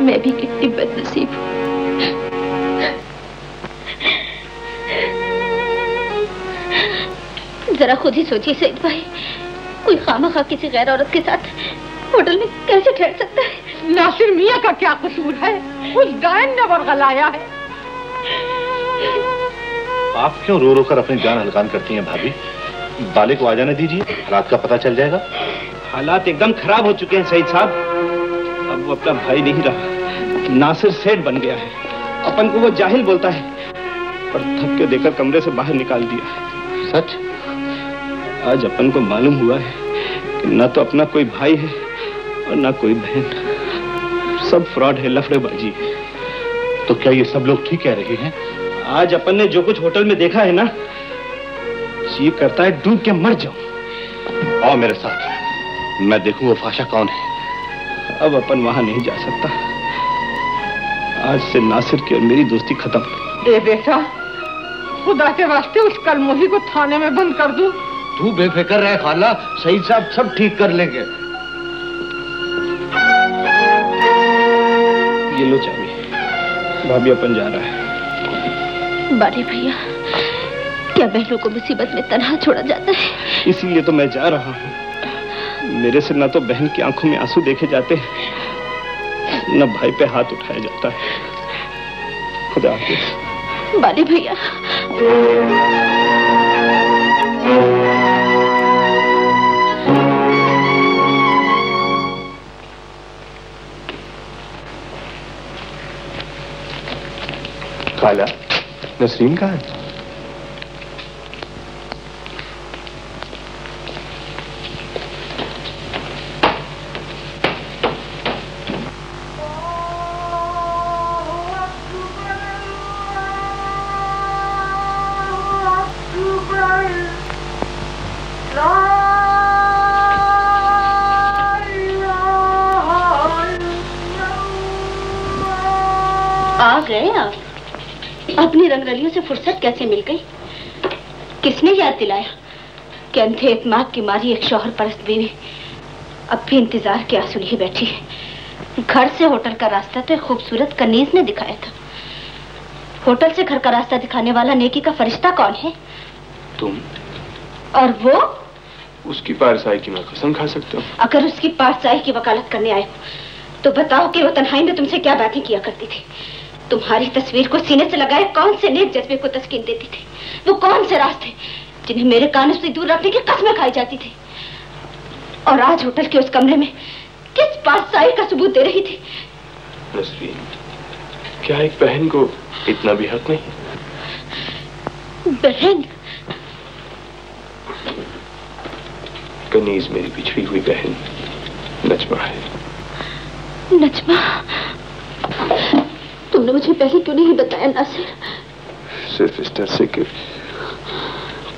मैं भी कितनी बदनसीब हूँ। जरा खुद ही सोचिए सईद भाई कोई खामा खा किसी गैर औरत के साथ होटल में कैसे ठहर सकता है? नासिर मियाँ का क्या कसूर है? उस डायन ने बरगलाया है। आप क्यों रो रो कर अपनी जान हलकान करती हैं भाभी? बाले को आ जाने दीजिए हालात का पता चल जाएगा। हालात एकदम खराब हो चुके हैं सईद साहब। अब वो अपना भाई नहीं रहा। नासिर सेठ बन गया है। अपन को वो जाहिल बोलता है और धक्के देकर कमरे से बाहर निकाल दिया है। सच? आज अपन को मालूम हुआ है कि न तो अपना कोई भाई है और न कोई बहन। सब फ्रॉड है लफड़ेबाजी है। तो क्या ये सब लोग ठीक कह रहे हैं? आज अपन ने जो कुछ होटल में देखा है ना जी करता है डूब के मर जाऊँ। आओ मेरे साथ। मैं देखूँ वो फाशा कौन है। अब अपन वहाँ नहीं जा सकता। आज से नासिर की और मेरी दोस्ती खत्म। ए बेटा खुदा के वास्ते उस कलमोही को थाने में बंद कर दूँ। तू बेफिक्र रहे खाला सही साहब सब ठीक कर लेंगे। ये लो चाबी। भाभी अपन जा रहा है। बारे भैया क्या बहनों को मुसीबत में तनहा छोड़ा जाता है? इसीलिए तो मैं जा रहा हूँ। मेरे से न तो बहन की आँखों में आँसू देखे जाते हैं न भाई पे हाथ उठाया जाता है। खुदा हाफिज बारे भैया। खाला नसरीन कहाँ है? अपनी रंगरलियों से फुर्सत कैसे मिल गई? किसने याद दिलाया कि अंधे इतमाद की मारी एक शौहर परस्त बीवी अब भी इंतज़ार के आँसू लिए बैठी है? घर से होटल का रास्ता तो एक खूबसूरत कनीज ने दिखाया था। होटल से घर का रास्ता दिखाने वाला नेकी का फरिश्ता कौन है? तुम। और वो? उसकी पारसाई की मैं कसम खा सकता हूँ। अगर उसकी पाठशाही की वकालत करने आए तो बताओ कि वो तन्हाई में तुमसे क्या बातें किया करती थी? तुम्हारी तस्वीर को सीने से लगाए कौन से नेक जज्बे को तस्कीन देती थी? वो कौन से रास्ते जिन्हें मेरे कानों से दूर रखने की कस्में खाई जाती थी? और आज होटल के उस कमरे में किस पाठशाही का सबूत दे रही थी? नसरीन क्या एक बहन को इतना भी हक नहीं? बहन। कनीज मेरी पिछड़ी हुई बहन नजमा है। नजमा। तुमने मुझे पहले क्यों नहीं बताया नासिर? सिर्फ़ इस डर से कि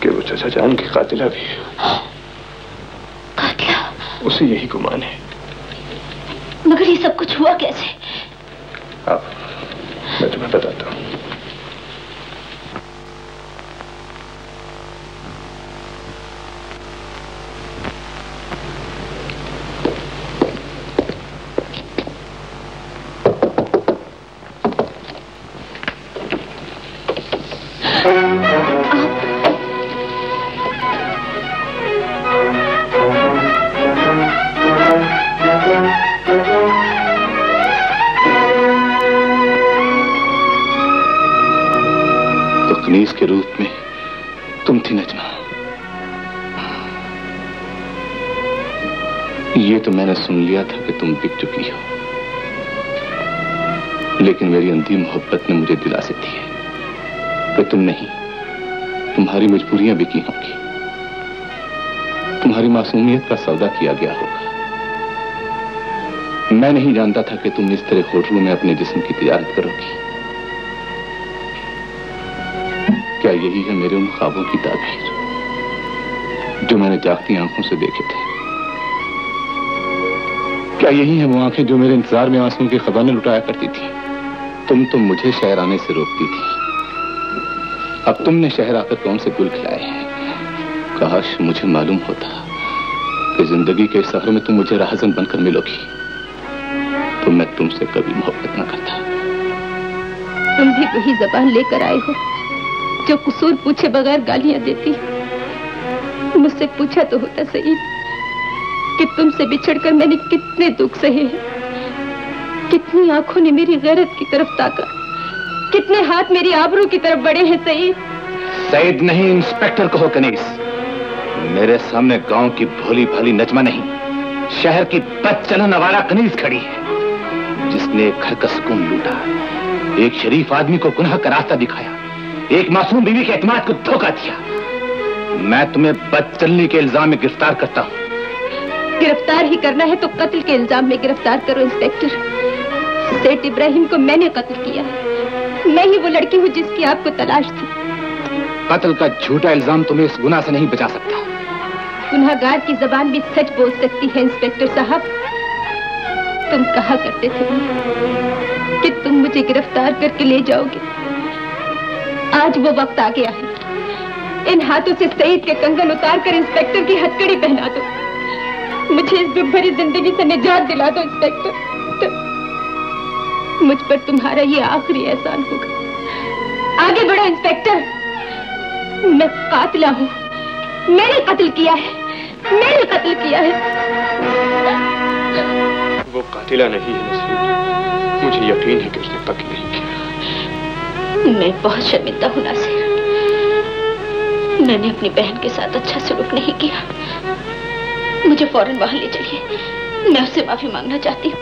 कि वो चाचा जान की कातिला भी है। कातिला? उसे यही गुमान है। मगर ये सब कुछ हुआ कैसे? आप मैं तुम्हें बताता हूँ। सुन लिया था कि तुम बिक चुकी हो। लेकिन मेरी अंतिम मोहब्बत ने मुझे दिलासे दिए कि तुम नहीं, तुम्हारी मजबूरियाँ बिकी होंगी। तुम्हारी मासूमियत का सौदा किया गया होगा। मैं नहीं जानता था कि तुम इस तरह होटलों में अपने जिस्म की तजारत करोगी। क्या यही है मेरे उन ख्वाबों की ताबीर, जो मैंने जागती आँखों से देखे थे? क्या यही है वो आँखें जो मेरे इंतज़ार में आंसुओं के खजाने लुटाया करती थी? तुम तो मुझे शहर आने से रोकती थी। अब तुमने शहर आकर कौन से गुल खिलाए हैं? काश मुझे मालूम होता कि ज़िंदगी के सफ़र में तुम मुझे राहजन बनकर मिलोगी। तो मैं तुमसे कभी मोहब्बत न करता। तुम भी वही जबान लेकर आए हो, जो कसूर पूछे बगैर गालियाँ देती। मुझसे पूछा तो होता सही। कि तुमसे बिछड़कर मैंने कितने दुख सहे हैं। कितनी आँखों ने मेरी गैरत की तरफ़ ताका। कितने हाथ मेरी आबरू की तरफ़ बढ़े हैं सही सईद नहीं, इंस्पेक्टर कहो, कनीस। मेरे सामने गाँव की भोली भाली नजमा नहीं। शहर की बदचलन वाला कनीस खड़ी है, जिसने एक घर का सुकून लूटा। एक शरीफ आदमी को गुनाह का रास्ता दिखाया। एक मासूम बीवी के एतमाद को धोखा दिया। मैं तुम्हें बदचलनी के इल्ज़ाम में गिरफ़्तार करता हूँ। गिरफ़्तार ही करना है तो कत्ल के इल्ज़ाम में गिरफ़्तार करो इंस्पेक्टर। सेठ इब्राहिम को मैंने कत्ल किया। मैं ही वो लड़की हूँ जिसकी आपको तलाश थी। कत्ल का झूठा इल्ज़ाम तुम्हें इस गुना से नहीं बचा सकता। गुनाहगार की जबान भी सच बोल सकती है इंस्पेक्टर साहब। तुम कहा करते थे कि तुम मुझे गिरफ़्तार करके ले जाओगे? आज वो वक्त आ गया है। इन हाथों से सईद के कंगन उतार कर इंस्पेक्टर की हथकड़ी पहना दो। मुझे इस दुख भरी ज़िंदगी से निजात दिला दो इंस्पेक्टर। तो मुझ पर तुम्हारा ये आखिरी एहसान होगा। आगे बढ़ो इंस्पेक्टर। मैं कातिला हूँ। मैंने कत्ल किया है। मैंने कत्ल किया है। वो कातिला नहीं है नसीब। मुझे यकीन है कि उसने कत्ल नहीं किया। मैं बहुत शर्मिंदा हूँ नासिर। मैंने अपनी बहन के साथ अच्छा सलूक नहीं किया। मुझे फ़ौरन वहाँ ले चलिए। मैं उससे माफ़ी मांगना चाहती हूँ।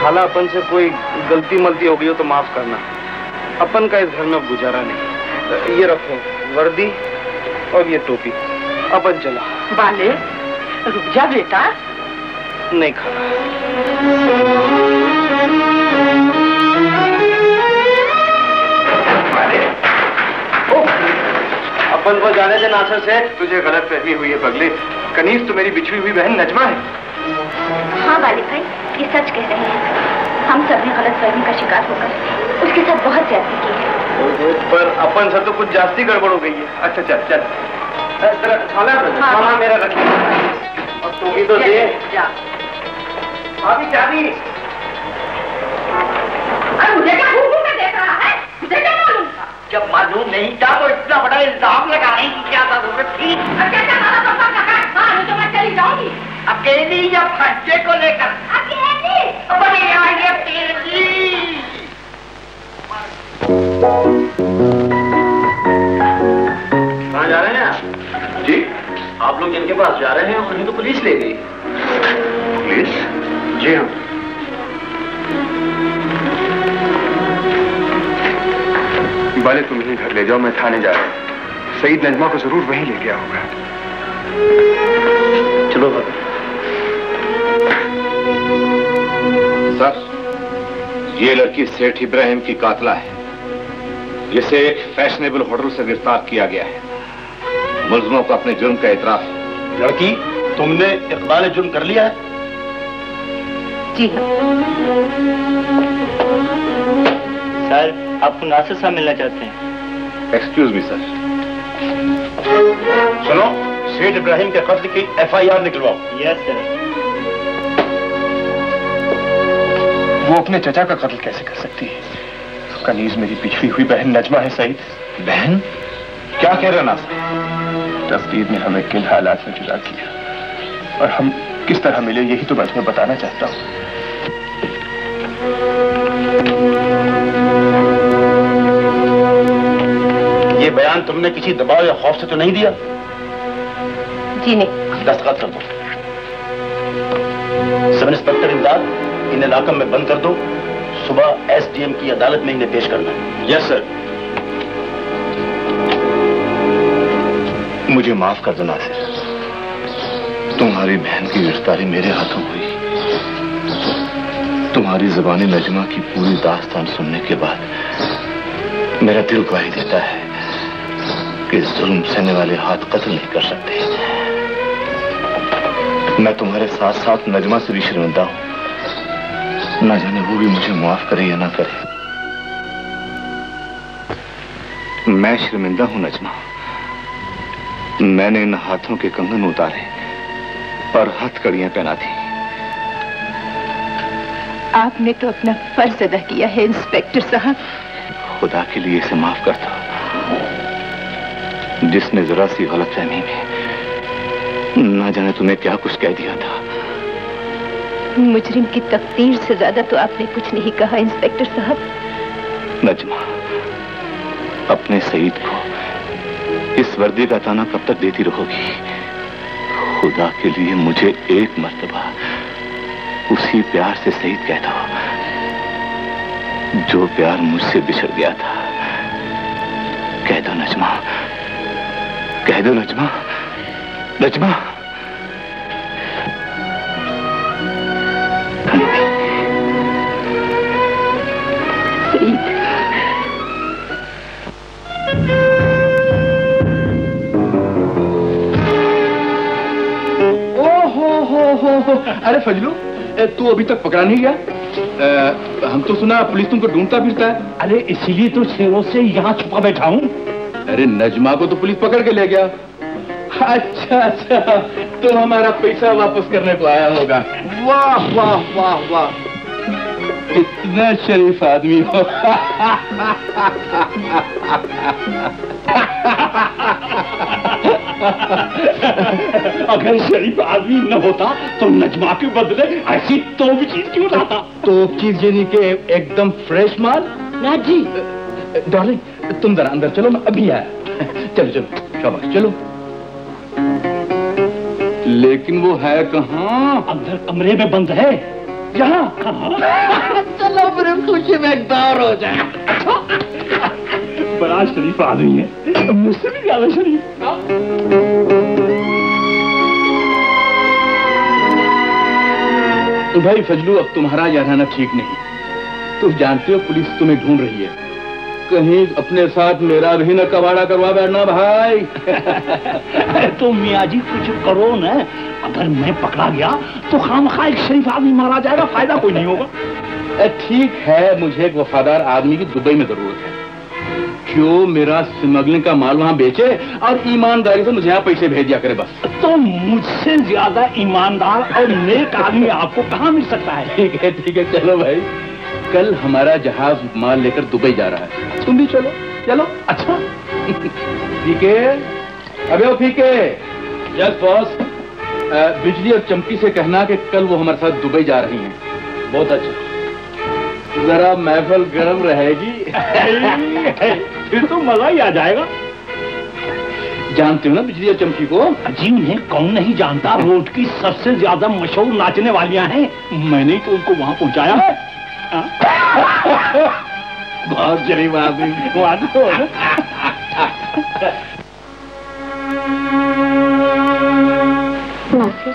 खाला अपन से कोई गलती मलती हो गई हो तो माफ़ करना। अपन का इस घर में गुजारा नहीं। ये रखो वर्दी और ये टोपी। अपन चला। बाले रुक जा बेटा। नहीं खाला। अपन को जाने से नासर से तुझे गलत फहमी हुई है पगले कनीज तो मेरी बिछड़ी हुई बहन नजमा है। हाँ वालिद भाई ये सच कह रहे हैं। हम सबने गलत फहमी का शिकार होकर उसके साथ बहुत ज्यादती की है। पर अपन से तो कुछ जास्ती गड़बड़ हो गई है। अच्छा चल चल। तेरा सामान मेरा रखिए और तू भी तो दे। जा। भाभी चाबी। अरे मुझे क्या घूम घूम के देख रहा है? मुझे क्या जब मालूम नहीं था तो इतना बड़ा इल्ज़ाम लगाने की क्या ज़रूरत थी? तो हाँ तो मैं चली जाऊँगी। अकेली या फंसे को लेकर? अकेली। बड़ी आई अकेली कहाँ जा रहे हैं आप? जी आप लोग जिनके पास जा रहे हैं उन्हें तो पुलिस ले गई। पुलिस? जी हाँ। वाले तुम इन्हें घर ले जाओ मैं थाने जा रहा हूँ। सईद नजमा को ज़रूर वहीं ले गया होगा चलो सर ये लड़की सेठ इब्राहिम की कातला है। जिसे एक फैशनेबल होटल से गिरफ़्तार किया गया है। मुलजमों को अपने जुर्म का एतराफ है। लड़की तुमने इकबाल जुर्म कर लिया है? जी हाँ। सर आपको नासिर साहब मिलना चाहते हैं। एक्सक्यूज मी सर सुनो सेठ इब्राहिम के कत्ल की एफआईआर निकलवाओ। यस सर वो अपने चचा का कत्ल कैसे कर सकती है? कनीज मेरी पिछड़ी हुई बहन नजमा है सईद। बहन? क्या कह रहे हो नासिर? तस्वीर ने हमें किन हालात में जुदा किया और हम किस तरह मिले यही तो मैं तुम्हें बताना चाहता हूँ। बयान तुमने किसी दबाव या खौफ से तो नहीं दिया? जी नहीं। दस्तखत कर दो। सब इंस्पेक्टर इमदाद इन्हें लाकम में बंद कर दो। सुबह एसडीएम की अदालत में इन्हें पेश करना। है यस सर मुझे माफ़ कर दो नासिर। तुम्हारी बहन की गिरफ्तारी मेरे हाथों हुई। तुम्हारी जबानी नजमा की पूरी दास्तान सुनने के बाद मेरा दिल गवाही देता है। कि जुल्म सहने वाले हाथ कत्ल नहीं कर सकते। मैं तुम्हारे साथ साथ नजमा से भी शर्मिंदा हूँ। ना जाने वो भी मुझे माफ़ करे या ना करे। मैं शर्मिंदा हूँ नजमा। मैंने इन हाथों के कंगन उतारे और हथकड़ियाँ पहना दी। आपने तो अपना फ़र्ज़ अदा किया है इंस्पेक्टर साहब। खुदा के लिए इसे माफ़ कर दो। जिसने जरा सी गलतफहमी में ना जाने तुम्हें क्या कुछ कह दिया था। मुजरिम की तकदीर से ज़्यादा तो आपने कुछ नहीं कहा इंस्पेक्टर साहब। नजमा अपने सईद को इस वर्दी का ताना कब तक देती रहोगी? खुदा के लिए मुझे एक मर्तबा उसी प्यार से शहीद कह दो जो प्यार मुझसे बिछड़ गया था। कह दो नजमा कह दो नजमा। नजमा। हो हो हो हो। अरे फजलू तू अभी तक पकड़ा नहीं गया? ए, हम तो सुना पुलिस तुमको ढूंढता फिरता है। अरे इसीलिए तो शेरों से यहाँ छुपा बैठा हूँ। अरे नजमा को तो पुलिस पकड़ के ले गया। अच्छा अच्छा तो हमारा पैसा वापस करने को आया होगा। वाह वाह वाह वाह। इतना शरीफ आदमी हो। अगर शरीफ आदमी न होता तो नजमा के बदले ऐसी तो भी चीज़ क्यों लाता? तो चीज़ यानी के एकदम फ्रेश माल? ना जी डार्लिंग तुम जरा अंदर चलो मैं अभी आया। चलो चलो शाबाश चलो। लेकिन वो है कहाँ? अंदर कमरे में बंद है। यहाँ। चलो फिर खुशी में एक दौर हो जाए। बड़ा शरीफ आदमी है। मुझसे भी ज़्यादा शरीफ। भाई फजलू अब तुम्हारा यहाँ रहना ठीक नहीं। तुम जानते हो पुलिस तुम्हें ढूंढ रही है। कहीं अपने साथ मेरा भी न कबाड़ा करवा बैठना भाई। तो मियाँ जी कुछ करो न। अगर मैं पकड़ा गया तो खाम खा एक शरीफ आदमी मारा जाएगा फ़ायदा कोई नहीं होगा। ठीक है मुझे एक वफादार आदमी की दुबई में ज़रूरत है। जो मेरा स्मगलिंग का माल वहाँ बेचे और ईमानदारी से मुझे यहाँ पैसे भेज दिया करे बस? तो मुझसे ज़्यादा ईमानदार और नेक आदमी आपको कहाँ मिल सकता है? ठीक है ठीक है चलो भाई। कल हमारा जहाज़ माल लेकर दुबई जा रहा है। तुम भी चलो। चलो। अच्छा। फीके। अबे ओ फीके। Yes boss. बिजली और चमकी से कहना कि कल वो हमारे साथ दुबई जा रही हैं। बहुत अच्छा। जरा महफल गर्म रहेगी। फिर तो मज़ा ही आ जाएगा। जानते हो ना बिजली और चमकी को? जी उन्हें कौन नहीं जानता। रोड की सबसे ज़्यादा मशहूर नाचने वालियाँ हैं। मैंने ही तो उनको वहाँ पहुँचाया। है हाँ? बहुत शरीफ आदमी मानो ना? नासिर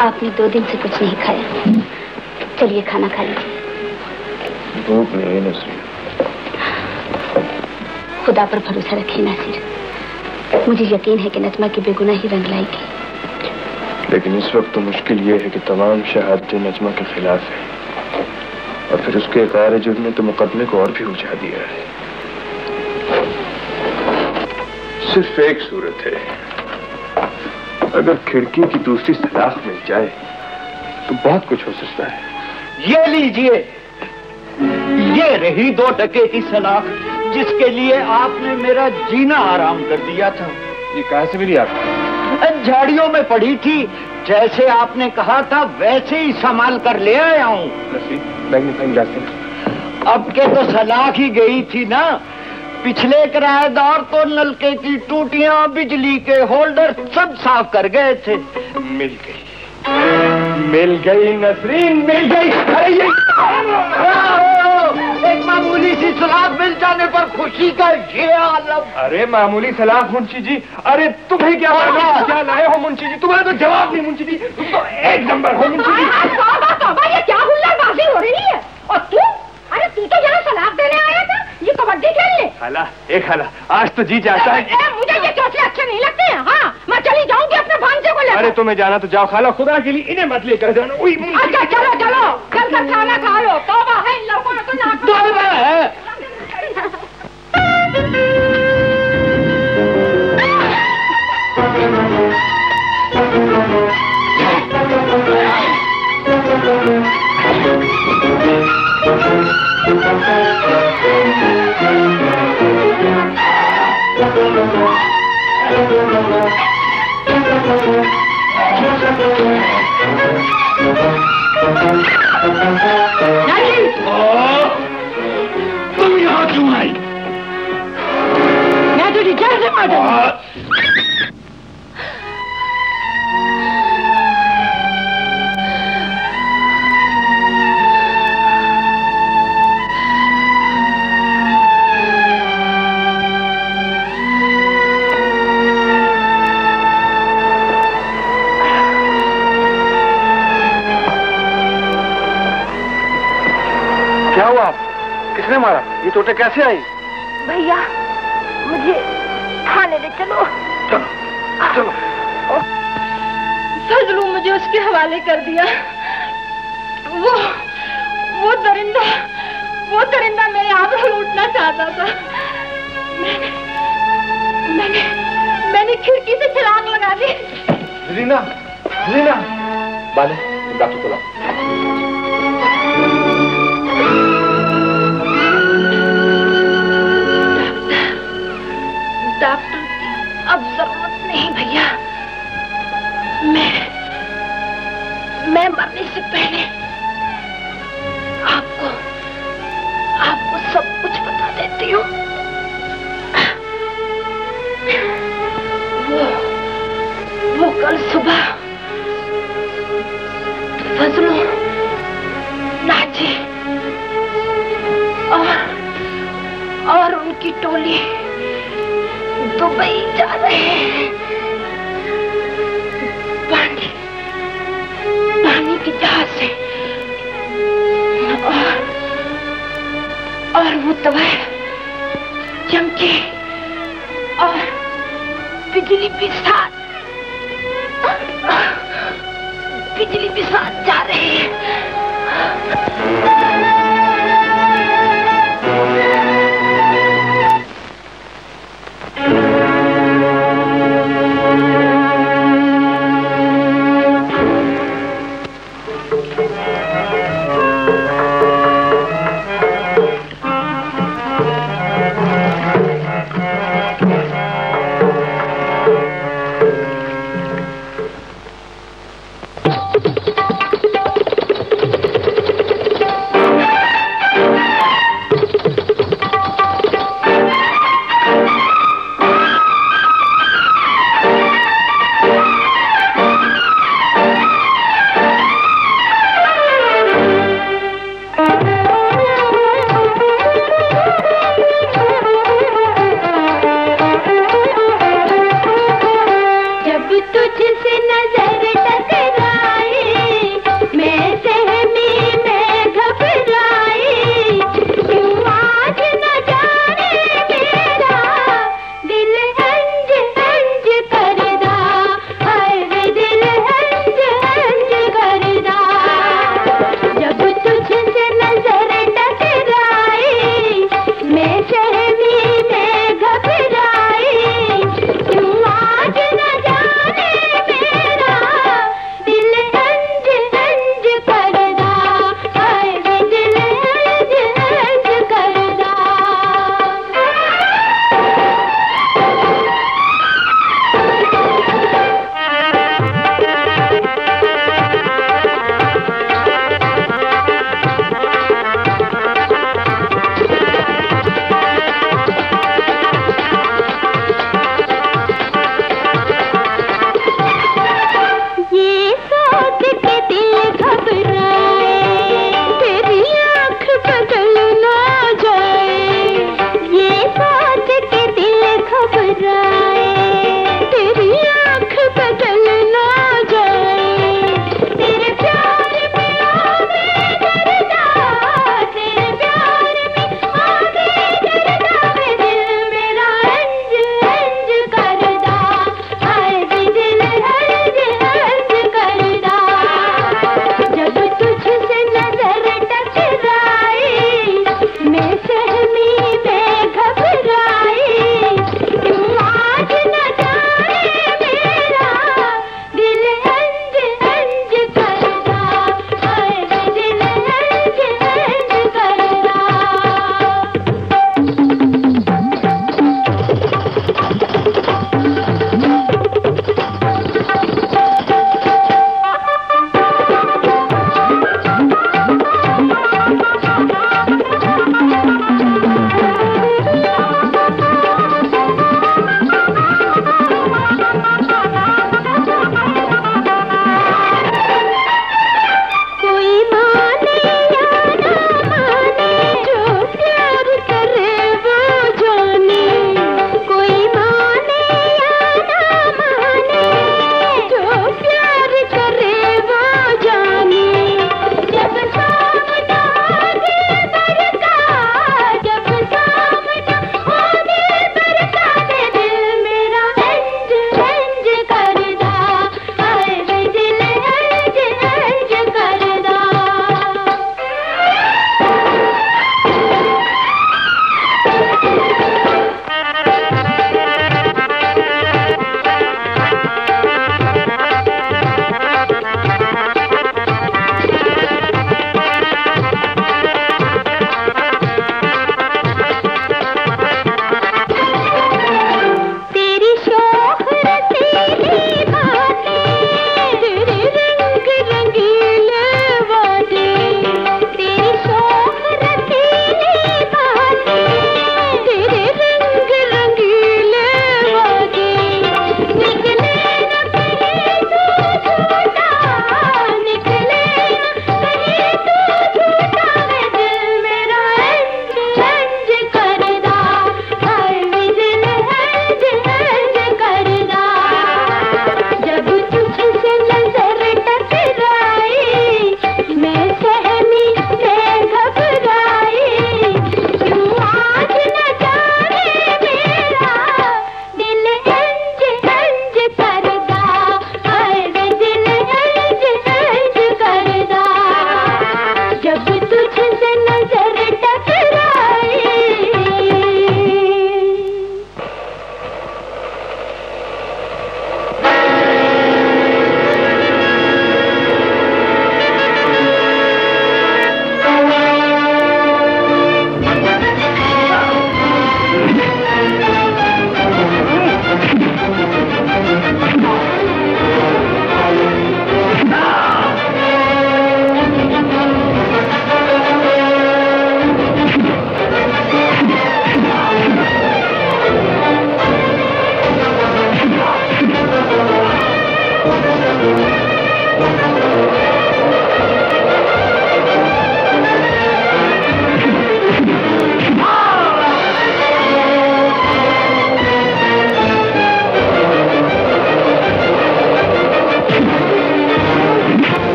आपने दो दिन से कुछ नहीं खाया। चलिए खाना खा लीजिए। भूख नहीं है नसरी। खुदा पर भरोसा रखिए नासिर। मुझे यकीन है कि नजमा की बेगुनाही रंग लाएगी। लेकिन इस वक्त तो मुश्किल ये है कि तमाम शहादतें नजमा के खिलाफ है। और फिर उसके कार जुर्म ने तो मुकदमे को और भी उलझा दिया है। सिर्फ़ एक सूरत है। अगर खिड़की की दूसरी सलाख मिल जाए तो बहुत कुछ हो सकता है। ये लीजिए। ये रही दो टके की सलाख जिसके लिए आपने मेरा जीना आराम कर दिया था। ये कहाँ से मिली आपको? झाड़ियों में पड़ी थी। जैसे आपने कहा था वैसे ही संभाल कर ले आया हूँ। अब के तो सलाख ही गई थी ना। पिछले किराएदार तो नलके की टूटियाँ बिजली के होल्डर सब साफ़ कर गए थे। मिल गई। मिल गई नसरीन मिल गई। अरे ये एक मामूली सी सलाख मिल जाने पर खुशी का ये आलम। अरे मामूली सलाह मुंशी जी। अरे तुम्हें क्या मालूम क्या लाए हो मुंशी जी? तुम्हें तो जवाब नहीं मुंशी जी। तुम तो एक नंबर हो मुंशी जी। तौबा तौबा ये क्या हुल्लड़बाजी हो रही है? और तू? अरे तू तो यहाँ सलाह देने आया था। ये कबड्डी खेल खेलने एक खाला आज तो जी चाहता है। मुझे ये चौथे अच्छे नहीं लगते हैं। हाँ मैं चली जाऊँगी लेकर अरे तुम्हें जाना तो जाओ खाला खुदा के लिए इन्हें मत लेकर जाना अच्छा चलो चलो चल कर खाना खा लो। तौबा है इन लोगों को नाक तौबा है। तुम यहाँ क्यों आई मैं तुझे जेल से मार दूँगी ये तोते कैसे आई भैया मुझे थाने ले चलो। चलो चलो। फजलू मुझे उसके हवाले कर दिया। वो वो दरिंदा वो दरिंदा मेरे आबरू लूटना चाहता था। मैंने मैंने मैंने खिड़की से छलांग लगा दी। रीना रीना। बाले डॉक्टर को लाओ डॉक्टर। की अब ज़रूरत नहीं भैया। मैं मैं मरने से पहले आपको आपको सब कुछ बता देती हूँ। वो वो कल सुबह फजलो नाची और और उनकी टोली दुबई जा रहे हैं। पानी पानी के जहाज़ से। और वो दवाई, चमकी, और बिजली भी साथ, बिजली भी साथ जा रहे हैं।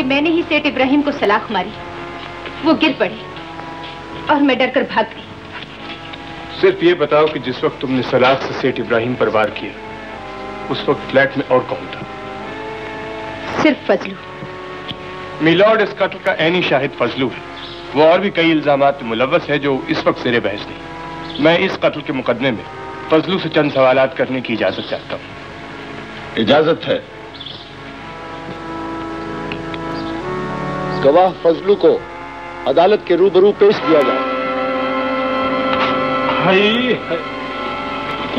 कि मैंने ही सेठ इब्राहिम को सलाख मारी। वो गिर पड़े और मैं डर कर भाग गई। सिर्फ़ ये बताओ कि जिस वक्त तुमने सलाद से सेठ इब्राहिम पर वार किया उस वक्त फ्लैट में और कौन था? सिर्फ़ फजलू। मिलॉर्ड इस कत्ल का ऐनी शाहिद फजलू है। वो और भी कई इल्ज़ाम में मुलवस है जो इस वक्त सिरे बहस नहीं। मैं इस कत्ल के मुकदमे में फजलू से चंद सवाल करने की इजाज़त चाहता हूँ। इजाज़त है? गवाह फजलू को अदालत के रूबरू पेश किया जाए। हाय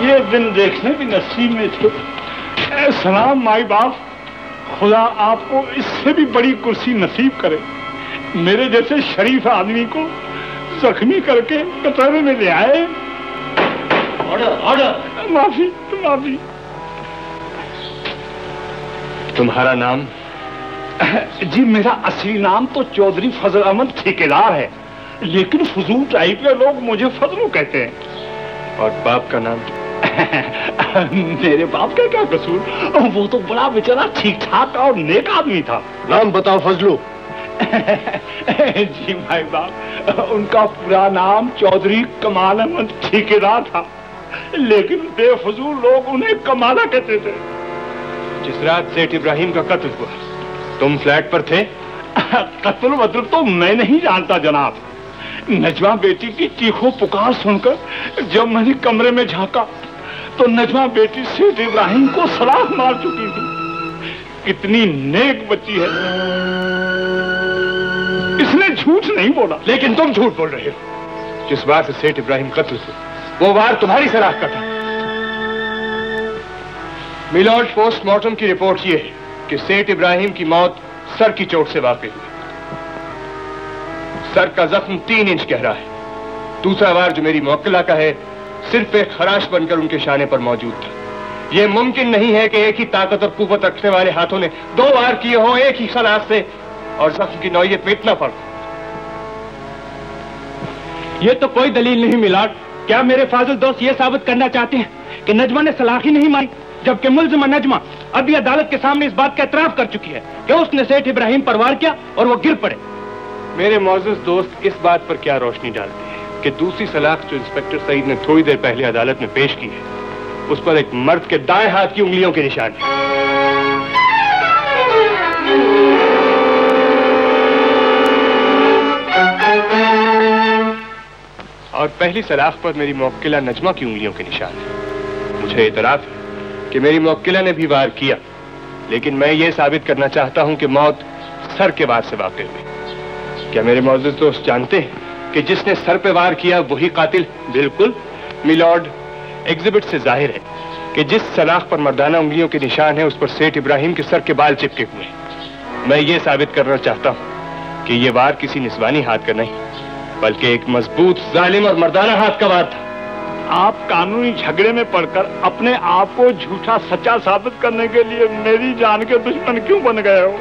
ये दिन देखने भी नसीब में थे। ए, सलाम माई बाप खुदा आपको इससे भी बड़ी कुर्सी नसीब करे। मेरे जैसे शरीफ आदमी को जख्मी करके कटोरे में ले आए। ऑर्डर ऑर्डर माफ़ी माफ़ी। तुम्हारा नाम? जी मेरा असली नाम तो चौधरी फजल अहमद ठेकेदार है। लेकिन फजूल टाइप के लोग मुझे फजलू कहते हैं। और बाप का नाम? मेरे बाप का क्या कसूर? वो तो बड़ा बेचारा ठीक ठाक और नेक आदमी था। नाम बताओ फजलू। जी भाई बाप उनका पूरा नाम चौधरी कमाल अहमद ठेकेदार था। लेकिन बेफजूल लोग उन्हें कमाला कहते थे। जिस रात सेठ इब्राहिम का कत्ल हुआ तुम फ्लैट पर थे? कत्ल वत्ल तो मैं नहीं जानता जनाब। नजमा बेटी की चीखों पुकार सुनकर जब मैंने कमरे में झांका तो नजमा बेटी सेठ इब्राहिम को सलाह मार चुकी थी। कितनी नेक बच्ची है। इसने झूठ नहीं बोला। लेकिन तुम झूठ बोल रहे हो। जिस बार से सेठ इब्राहिम कत्ल हुए वो वार तुम्हारी सलाह का था मिलॉर्ड पोस्टमार्टम की रिपोर्ट ये है। कि सेठ इब्राहिम की मौत सर की चोट से वाकई हुई। सर का जख्म तीन इंच गहरा है। दूसरा वार जो मेरी मोक्ला का है, सिर्फ़ एक खराश बनकर उनके शाने पर मौजूद था। यह मुमकिन नहीं है कि एक ही ताकत और कुवत रखने वाले हाथों ने दो वार किए हो एक ही खलास से और जख्म की नौयत में इतना फ़र्क यह तो कोई दलील नहीं मिला क्या मेरे फाजिल दोस्त ये साबित करना चाहते हैं कि नजमा ने सलाखी नहीं मारी जबकि मुलजमा नजमा अभी अदालत के सामने इस बात का एतराफ कर चुकी है कि उसने सेठ इब्राहिम पर वार किया और वो गिर पड़े। मेरे मौजूद दोस्त इस बात पर क्या रोशनी डालते हैं कि दूसरी सलाख जो इंस्पेक्टर सईद ने थोड़ी देर पहले अदालत में पेश की है, उस पर एक मर्द के दाएँ हाथ की उंगलियों के निशान है। और पहली सलाख पर मेरी मौक्किला नजमा की उंगलियों के निशान है। मुझे इतराफ है। कि मेरी मौक्किला ने भी वार किया। लेकिन मैं ये साबित करना चाहता हूँ कि मौत सर के वार से वाकई हुई। क्या मेरे मौजूद दोस्त जानते हैं कि जिसने सर पे वार किया वही कातिल बिल्कुल मिलॉर्ड एग्जिबिट से ज़ाहिर है कि जिस सलाख पर मर्दाना उंगलियों के निशान है उस पर सेठ इब्राहिम के सर के बाल चिपके हुए हैं। मैं ये साबित करना चाहता हूँ कि ये वार किसी निस्वानी हाथ का नहीं, बल्कि एक मज़बूत जालिम और मर्दाना हाथ का वार था। आप कानूनी झगड़े में पड़कर अपने आप को झूठा सच्चा साबित करने के लिए मेरी जान के दुश्मन क्यों बन गए हो?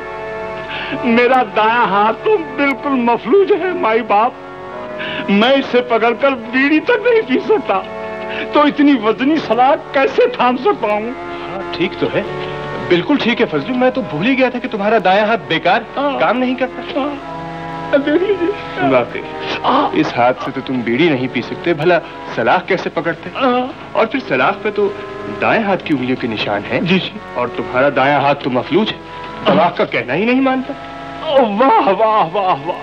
मेरा दाया हाथ तो बिल्कुल मफलूज है माई बाप। मैं इसे पकड़कर बीड़ी तक नहीं पी सकता। तो इतनी वजनी सलाह कैसे थाम सकता हूँ? हाँ, ठीक तो है। बिल्कुल ठीक है फजलू। मैं तो भूल ही गया था कि तुम्हारा दाया हाथ बेकार काम नहीं करता। लीजिए वाकई इस हाथ से तो तुम बीड़ी नहीं पी सकते भला सलाख कैसे पकड़ते? और फिर सलाख पे तो दाएँ हाथ की उंगलियों के निशान है। जी जी। और तुम्हारा दाया हाथ तो मफलूज है। तलाक का कहना ही नहीं मानता। वाह वाह वाह वाह।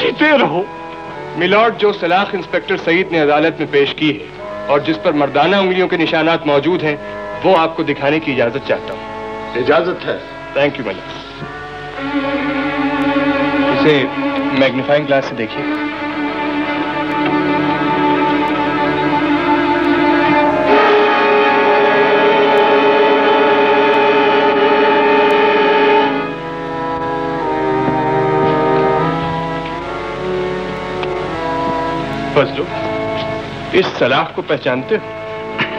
जीते रहो। मिलॉर्ड जो सलाख इंस्पेक्टर सईद ने अदालत में पेश की है और जिस पर मर्दाना उंगलियों के निशानात मौजूद हैं वो आपको दिखाने की इजाज़त चाहता हूँ। इजाज़त है। थैंक यू मलिक इसे मैग्नीफाइंग ग्लास से देखिए। फजलो इस सलाख को पहचानते हो?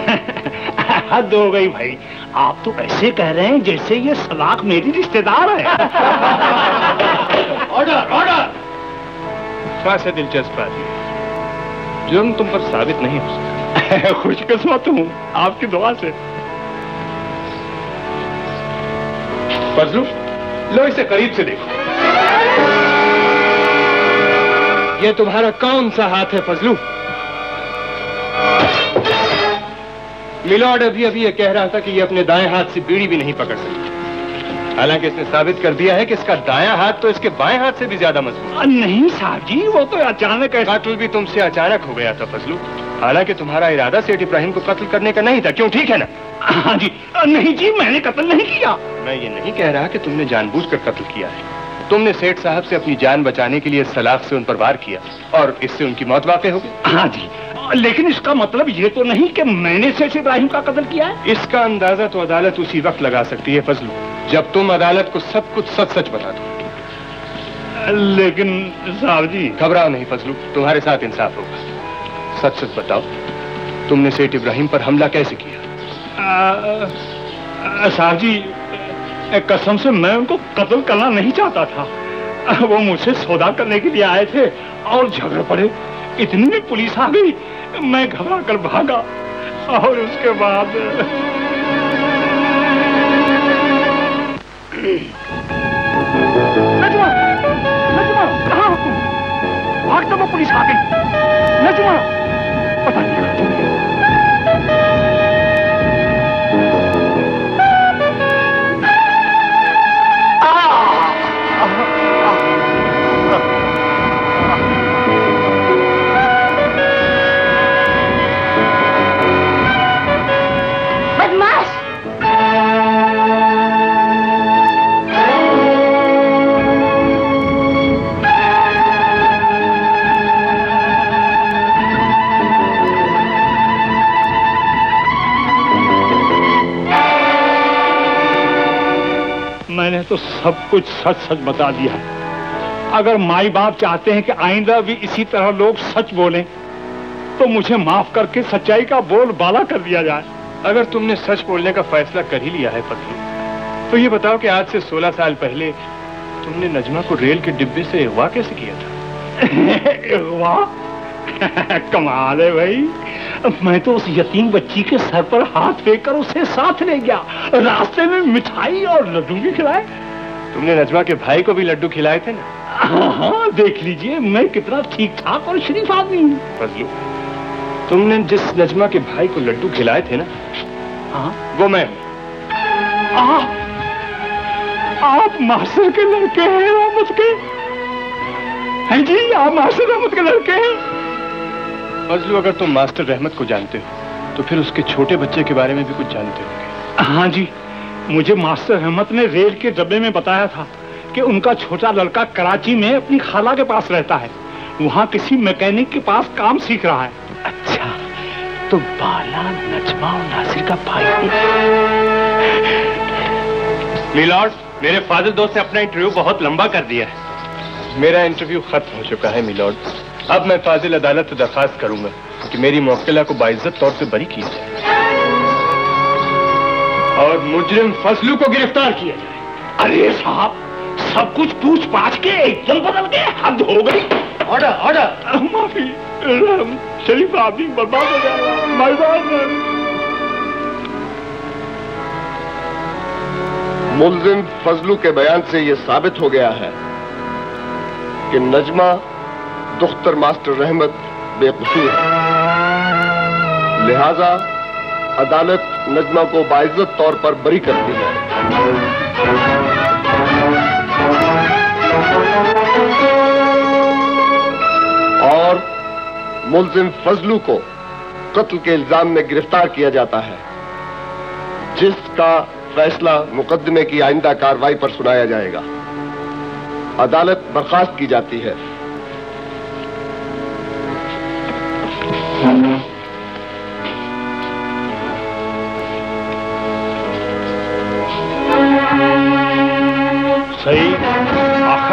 हद हो गई भाई। आप तो ऐसे कह रहे हैं जैसे ये सलाख मेरी रिश्तेदार है। ऑर्डर ऑर्डर खास दिलचस्प बात। जुर्म तुम पर साबित नहीं हो सकता। खुशकिस्मत हूँ, आपकी दुआ से। फजलू, लो इसे करीब से देखो। ये तुम्हारा कौन सा हाथ है, फजलू? मिलॉर्ड अभी अभी ये कह रहा था कि ये अपने दाएँ हाथ से बीड़ी भी नहीं पकड़ सकती। हालाँकि इसने साबित कर दिया है कि इसका दाया हाथ तो इसके बाएँ हाथ से भी ज़्यादा मज़बूत नहीं साहब जी वो तो अचानक कातल भी तुमसे अचानक हो गया था फजलू। हालाँकि तुम्हारा इरादा सेठ इब्राहिम को कत्ल करने का नहीं था क्यों? ठीक है ना? हाँ जी। नहीं जी मैंने कत्ल नहीं किया। मैं ये नहीं कह रहा कि तुमने जानबूझकर कत्ल किया है। तुमने सेठ साहब से अपनी जान बचाने के लिए सलाख से उन पर वार किया और इससे उनकी मौत वाकई हो गई। हाँ जी। लेकिन इसका मतलब ये तो नहीं कि मैंने सेठ इब्राहिम का कत्ल किया है। इसका अंदाज़ा तो अदालत उसी वक्त लगा सकती है फजलू जब तुम अदालत को सब कुछ सच सच बता दो लेकिन साहब जी। घबराओ नहीं फजलू तुम्हारे साथ इंसाफ होगा। सच सच बताओ तुमने सेठ इब्राहिम पर हमला कैसे किया? साहब जी कसम से मैं उनको कत्ल करना नहीं चाहता था। वो मुझसे सौदा करने के लिए आए थे और झगड़ पड़े। इतनी में पुलिस आ गई, मैं घबरा कर भागा और उसके बाद नजमा नजमा, कहाँ हो तुम? भाग तो वो पुलिस आ गई। नजमा, पता नहीं। मैंने तो सब कुछ सच सच बता दिया। अगर माई बाप चाहते हैं कि आइंदा भी इसी तरह लोग सच बोलें तो मुझे माफ़ करके सच्चाई का बोल बाला कर दिया जाए। अगर तुमने सच बोलने का फैसला कर ही लिया है फजलू तो ये बताओ कि आज से 16 साल पहले तुमने नजमा को रेल के डिब्बे से अगवा कैसे किया था? कमाल है भाई। मैं तो उस यतीम बच्ची के सर पर हाथ फेंक कर उसे साथ ले गया। रास्ते में मिठाई और लड्डू भी खिलाए। तुमने नजमा के भाई को भी लड्डू खिलाए थे ना? हाँ हाँ देख लीजिए मैं कितना ठीक ठाक और शरीफ आदमी हूँ। फजलू तुमने जिस नजमा के भाई को लड्डू खिलाए थे ना हाँ। वो मैं हूँ। आप मास्टर के लड़के हैं रहमत के। हैं जी आप मास्टर रहमत के लड़के हैं। फजलू अगर तुम मास्टर रहमत को जानते हो तो फिर उसके छोटे बच्चे के बारे में भी कुछ जानते होंगे। हाँ जी मुझे मास्टर रहमत ने रेल के डब्बे में बताया था कि उनका छोटा लड़का कराची में अपनी खाला के पास रहता है। वहाँ किसी मैकेनिक के पास काम सीख रहा है। अच्छा तो बाला नजमा और नासिर का भाई मिलॉर्ड मेरे फादर दोस्त ने अपना इंटरव्यू बहुत लंबा कर दिया है। मेरा इंटरव्यू खत्म हो चुका है मिलॉर्ड। अब मैं फाजिल अदालत से दरखास्त करूँगा कि मेरी मौकला को बाइज्जत तौर से बरी किया जाए। और मुजरिम फसलू को गिरफ़्तार किया जाए। अरे साहब सब कुछ पूछ पाछ के एकदम बदल गए हद हो गई। ऑर्डर ऑर्डर माफ़ी शरीफ आदमी बर्बाद हो जाएगा। मुलजिम फजलू के बयान से यह साबित हो गया है कि नजमा दुख्तर मास्टर रहमत बेकसूर। है लिहाजा अदालत नजमा को बाइज्जत तौर पर बरी करती है। और मुलजिम फजलू को कत्ल के इल्ज़ाम में गिरफ़्तार किया जाता है, जिसका फैसला मुकदमे की आइंदा कार्रवाई पर सुनाया जाएगा। अदालत बर्खास्त की जाती है।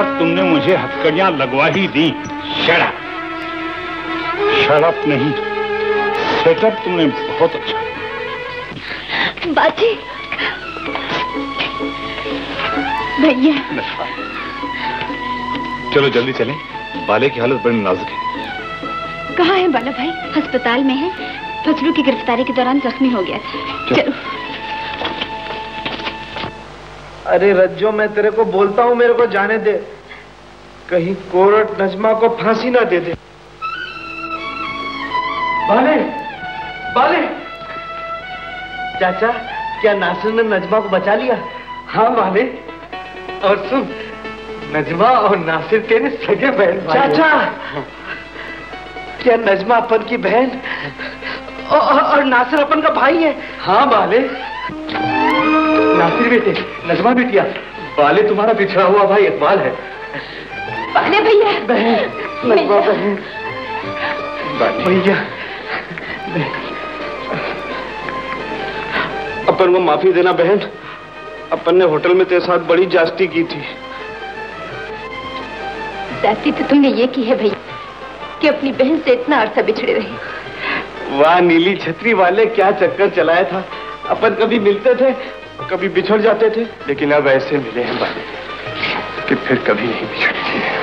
आखिर तुमने मुझे हथकड़ियाँ लगवा ही दी। शराब शराब नहीं। सेटअप तुमने बहुत अच्छा बाजी भैया। चलो जल्दी चलें। बाले की हालत बड़ी नाजुक है। कहाँ है बाला भाई? अस्पताल में है। फसलू की गिरफ्तारी के दौरान जख्मी हो गया। था चलो। अरे रज्जो मैं तेरे को बोलता हूँ मेरे को जाने दे। कहीं कोर्ट नजमा को फांसी ना दे दे। बाले बाले। चाचा क्या नासिर ने नजमा को बचा लिया? हाँ बाले। और सुन नजमा और नासिर तेरे सगे बहन चाचा क्या नजमा अपन की बहन? और, और नासिर अपन का भाई है? हाँ बाले। नासिर बेटे नजमा बेटिया बाले तुम्हारा पिछड़ा हुआ भाई इकबाल है। बाले भैया। बहन नजमा बहन। भैया। अपन को माफ़ी देना बहन अपन ने होटल में तेरे साथ बड़ी जास्ती की थी। जाती तो तुमने ये की है भैया कि अपनी बहन से इतना अरसा बिछड़े रहे। वाह नीली छतरी वाले क्या चक्कर चलाया था। अपन कभी मिलते थे कभी बिछड़ जाते थे, लेकिन अब ऐसे मिले हैं बाले कि फिर कभी नहीं बिछड़ेंगे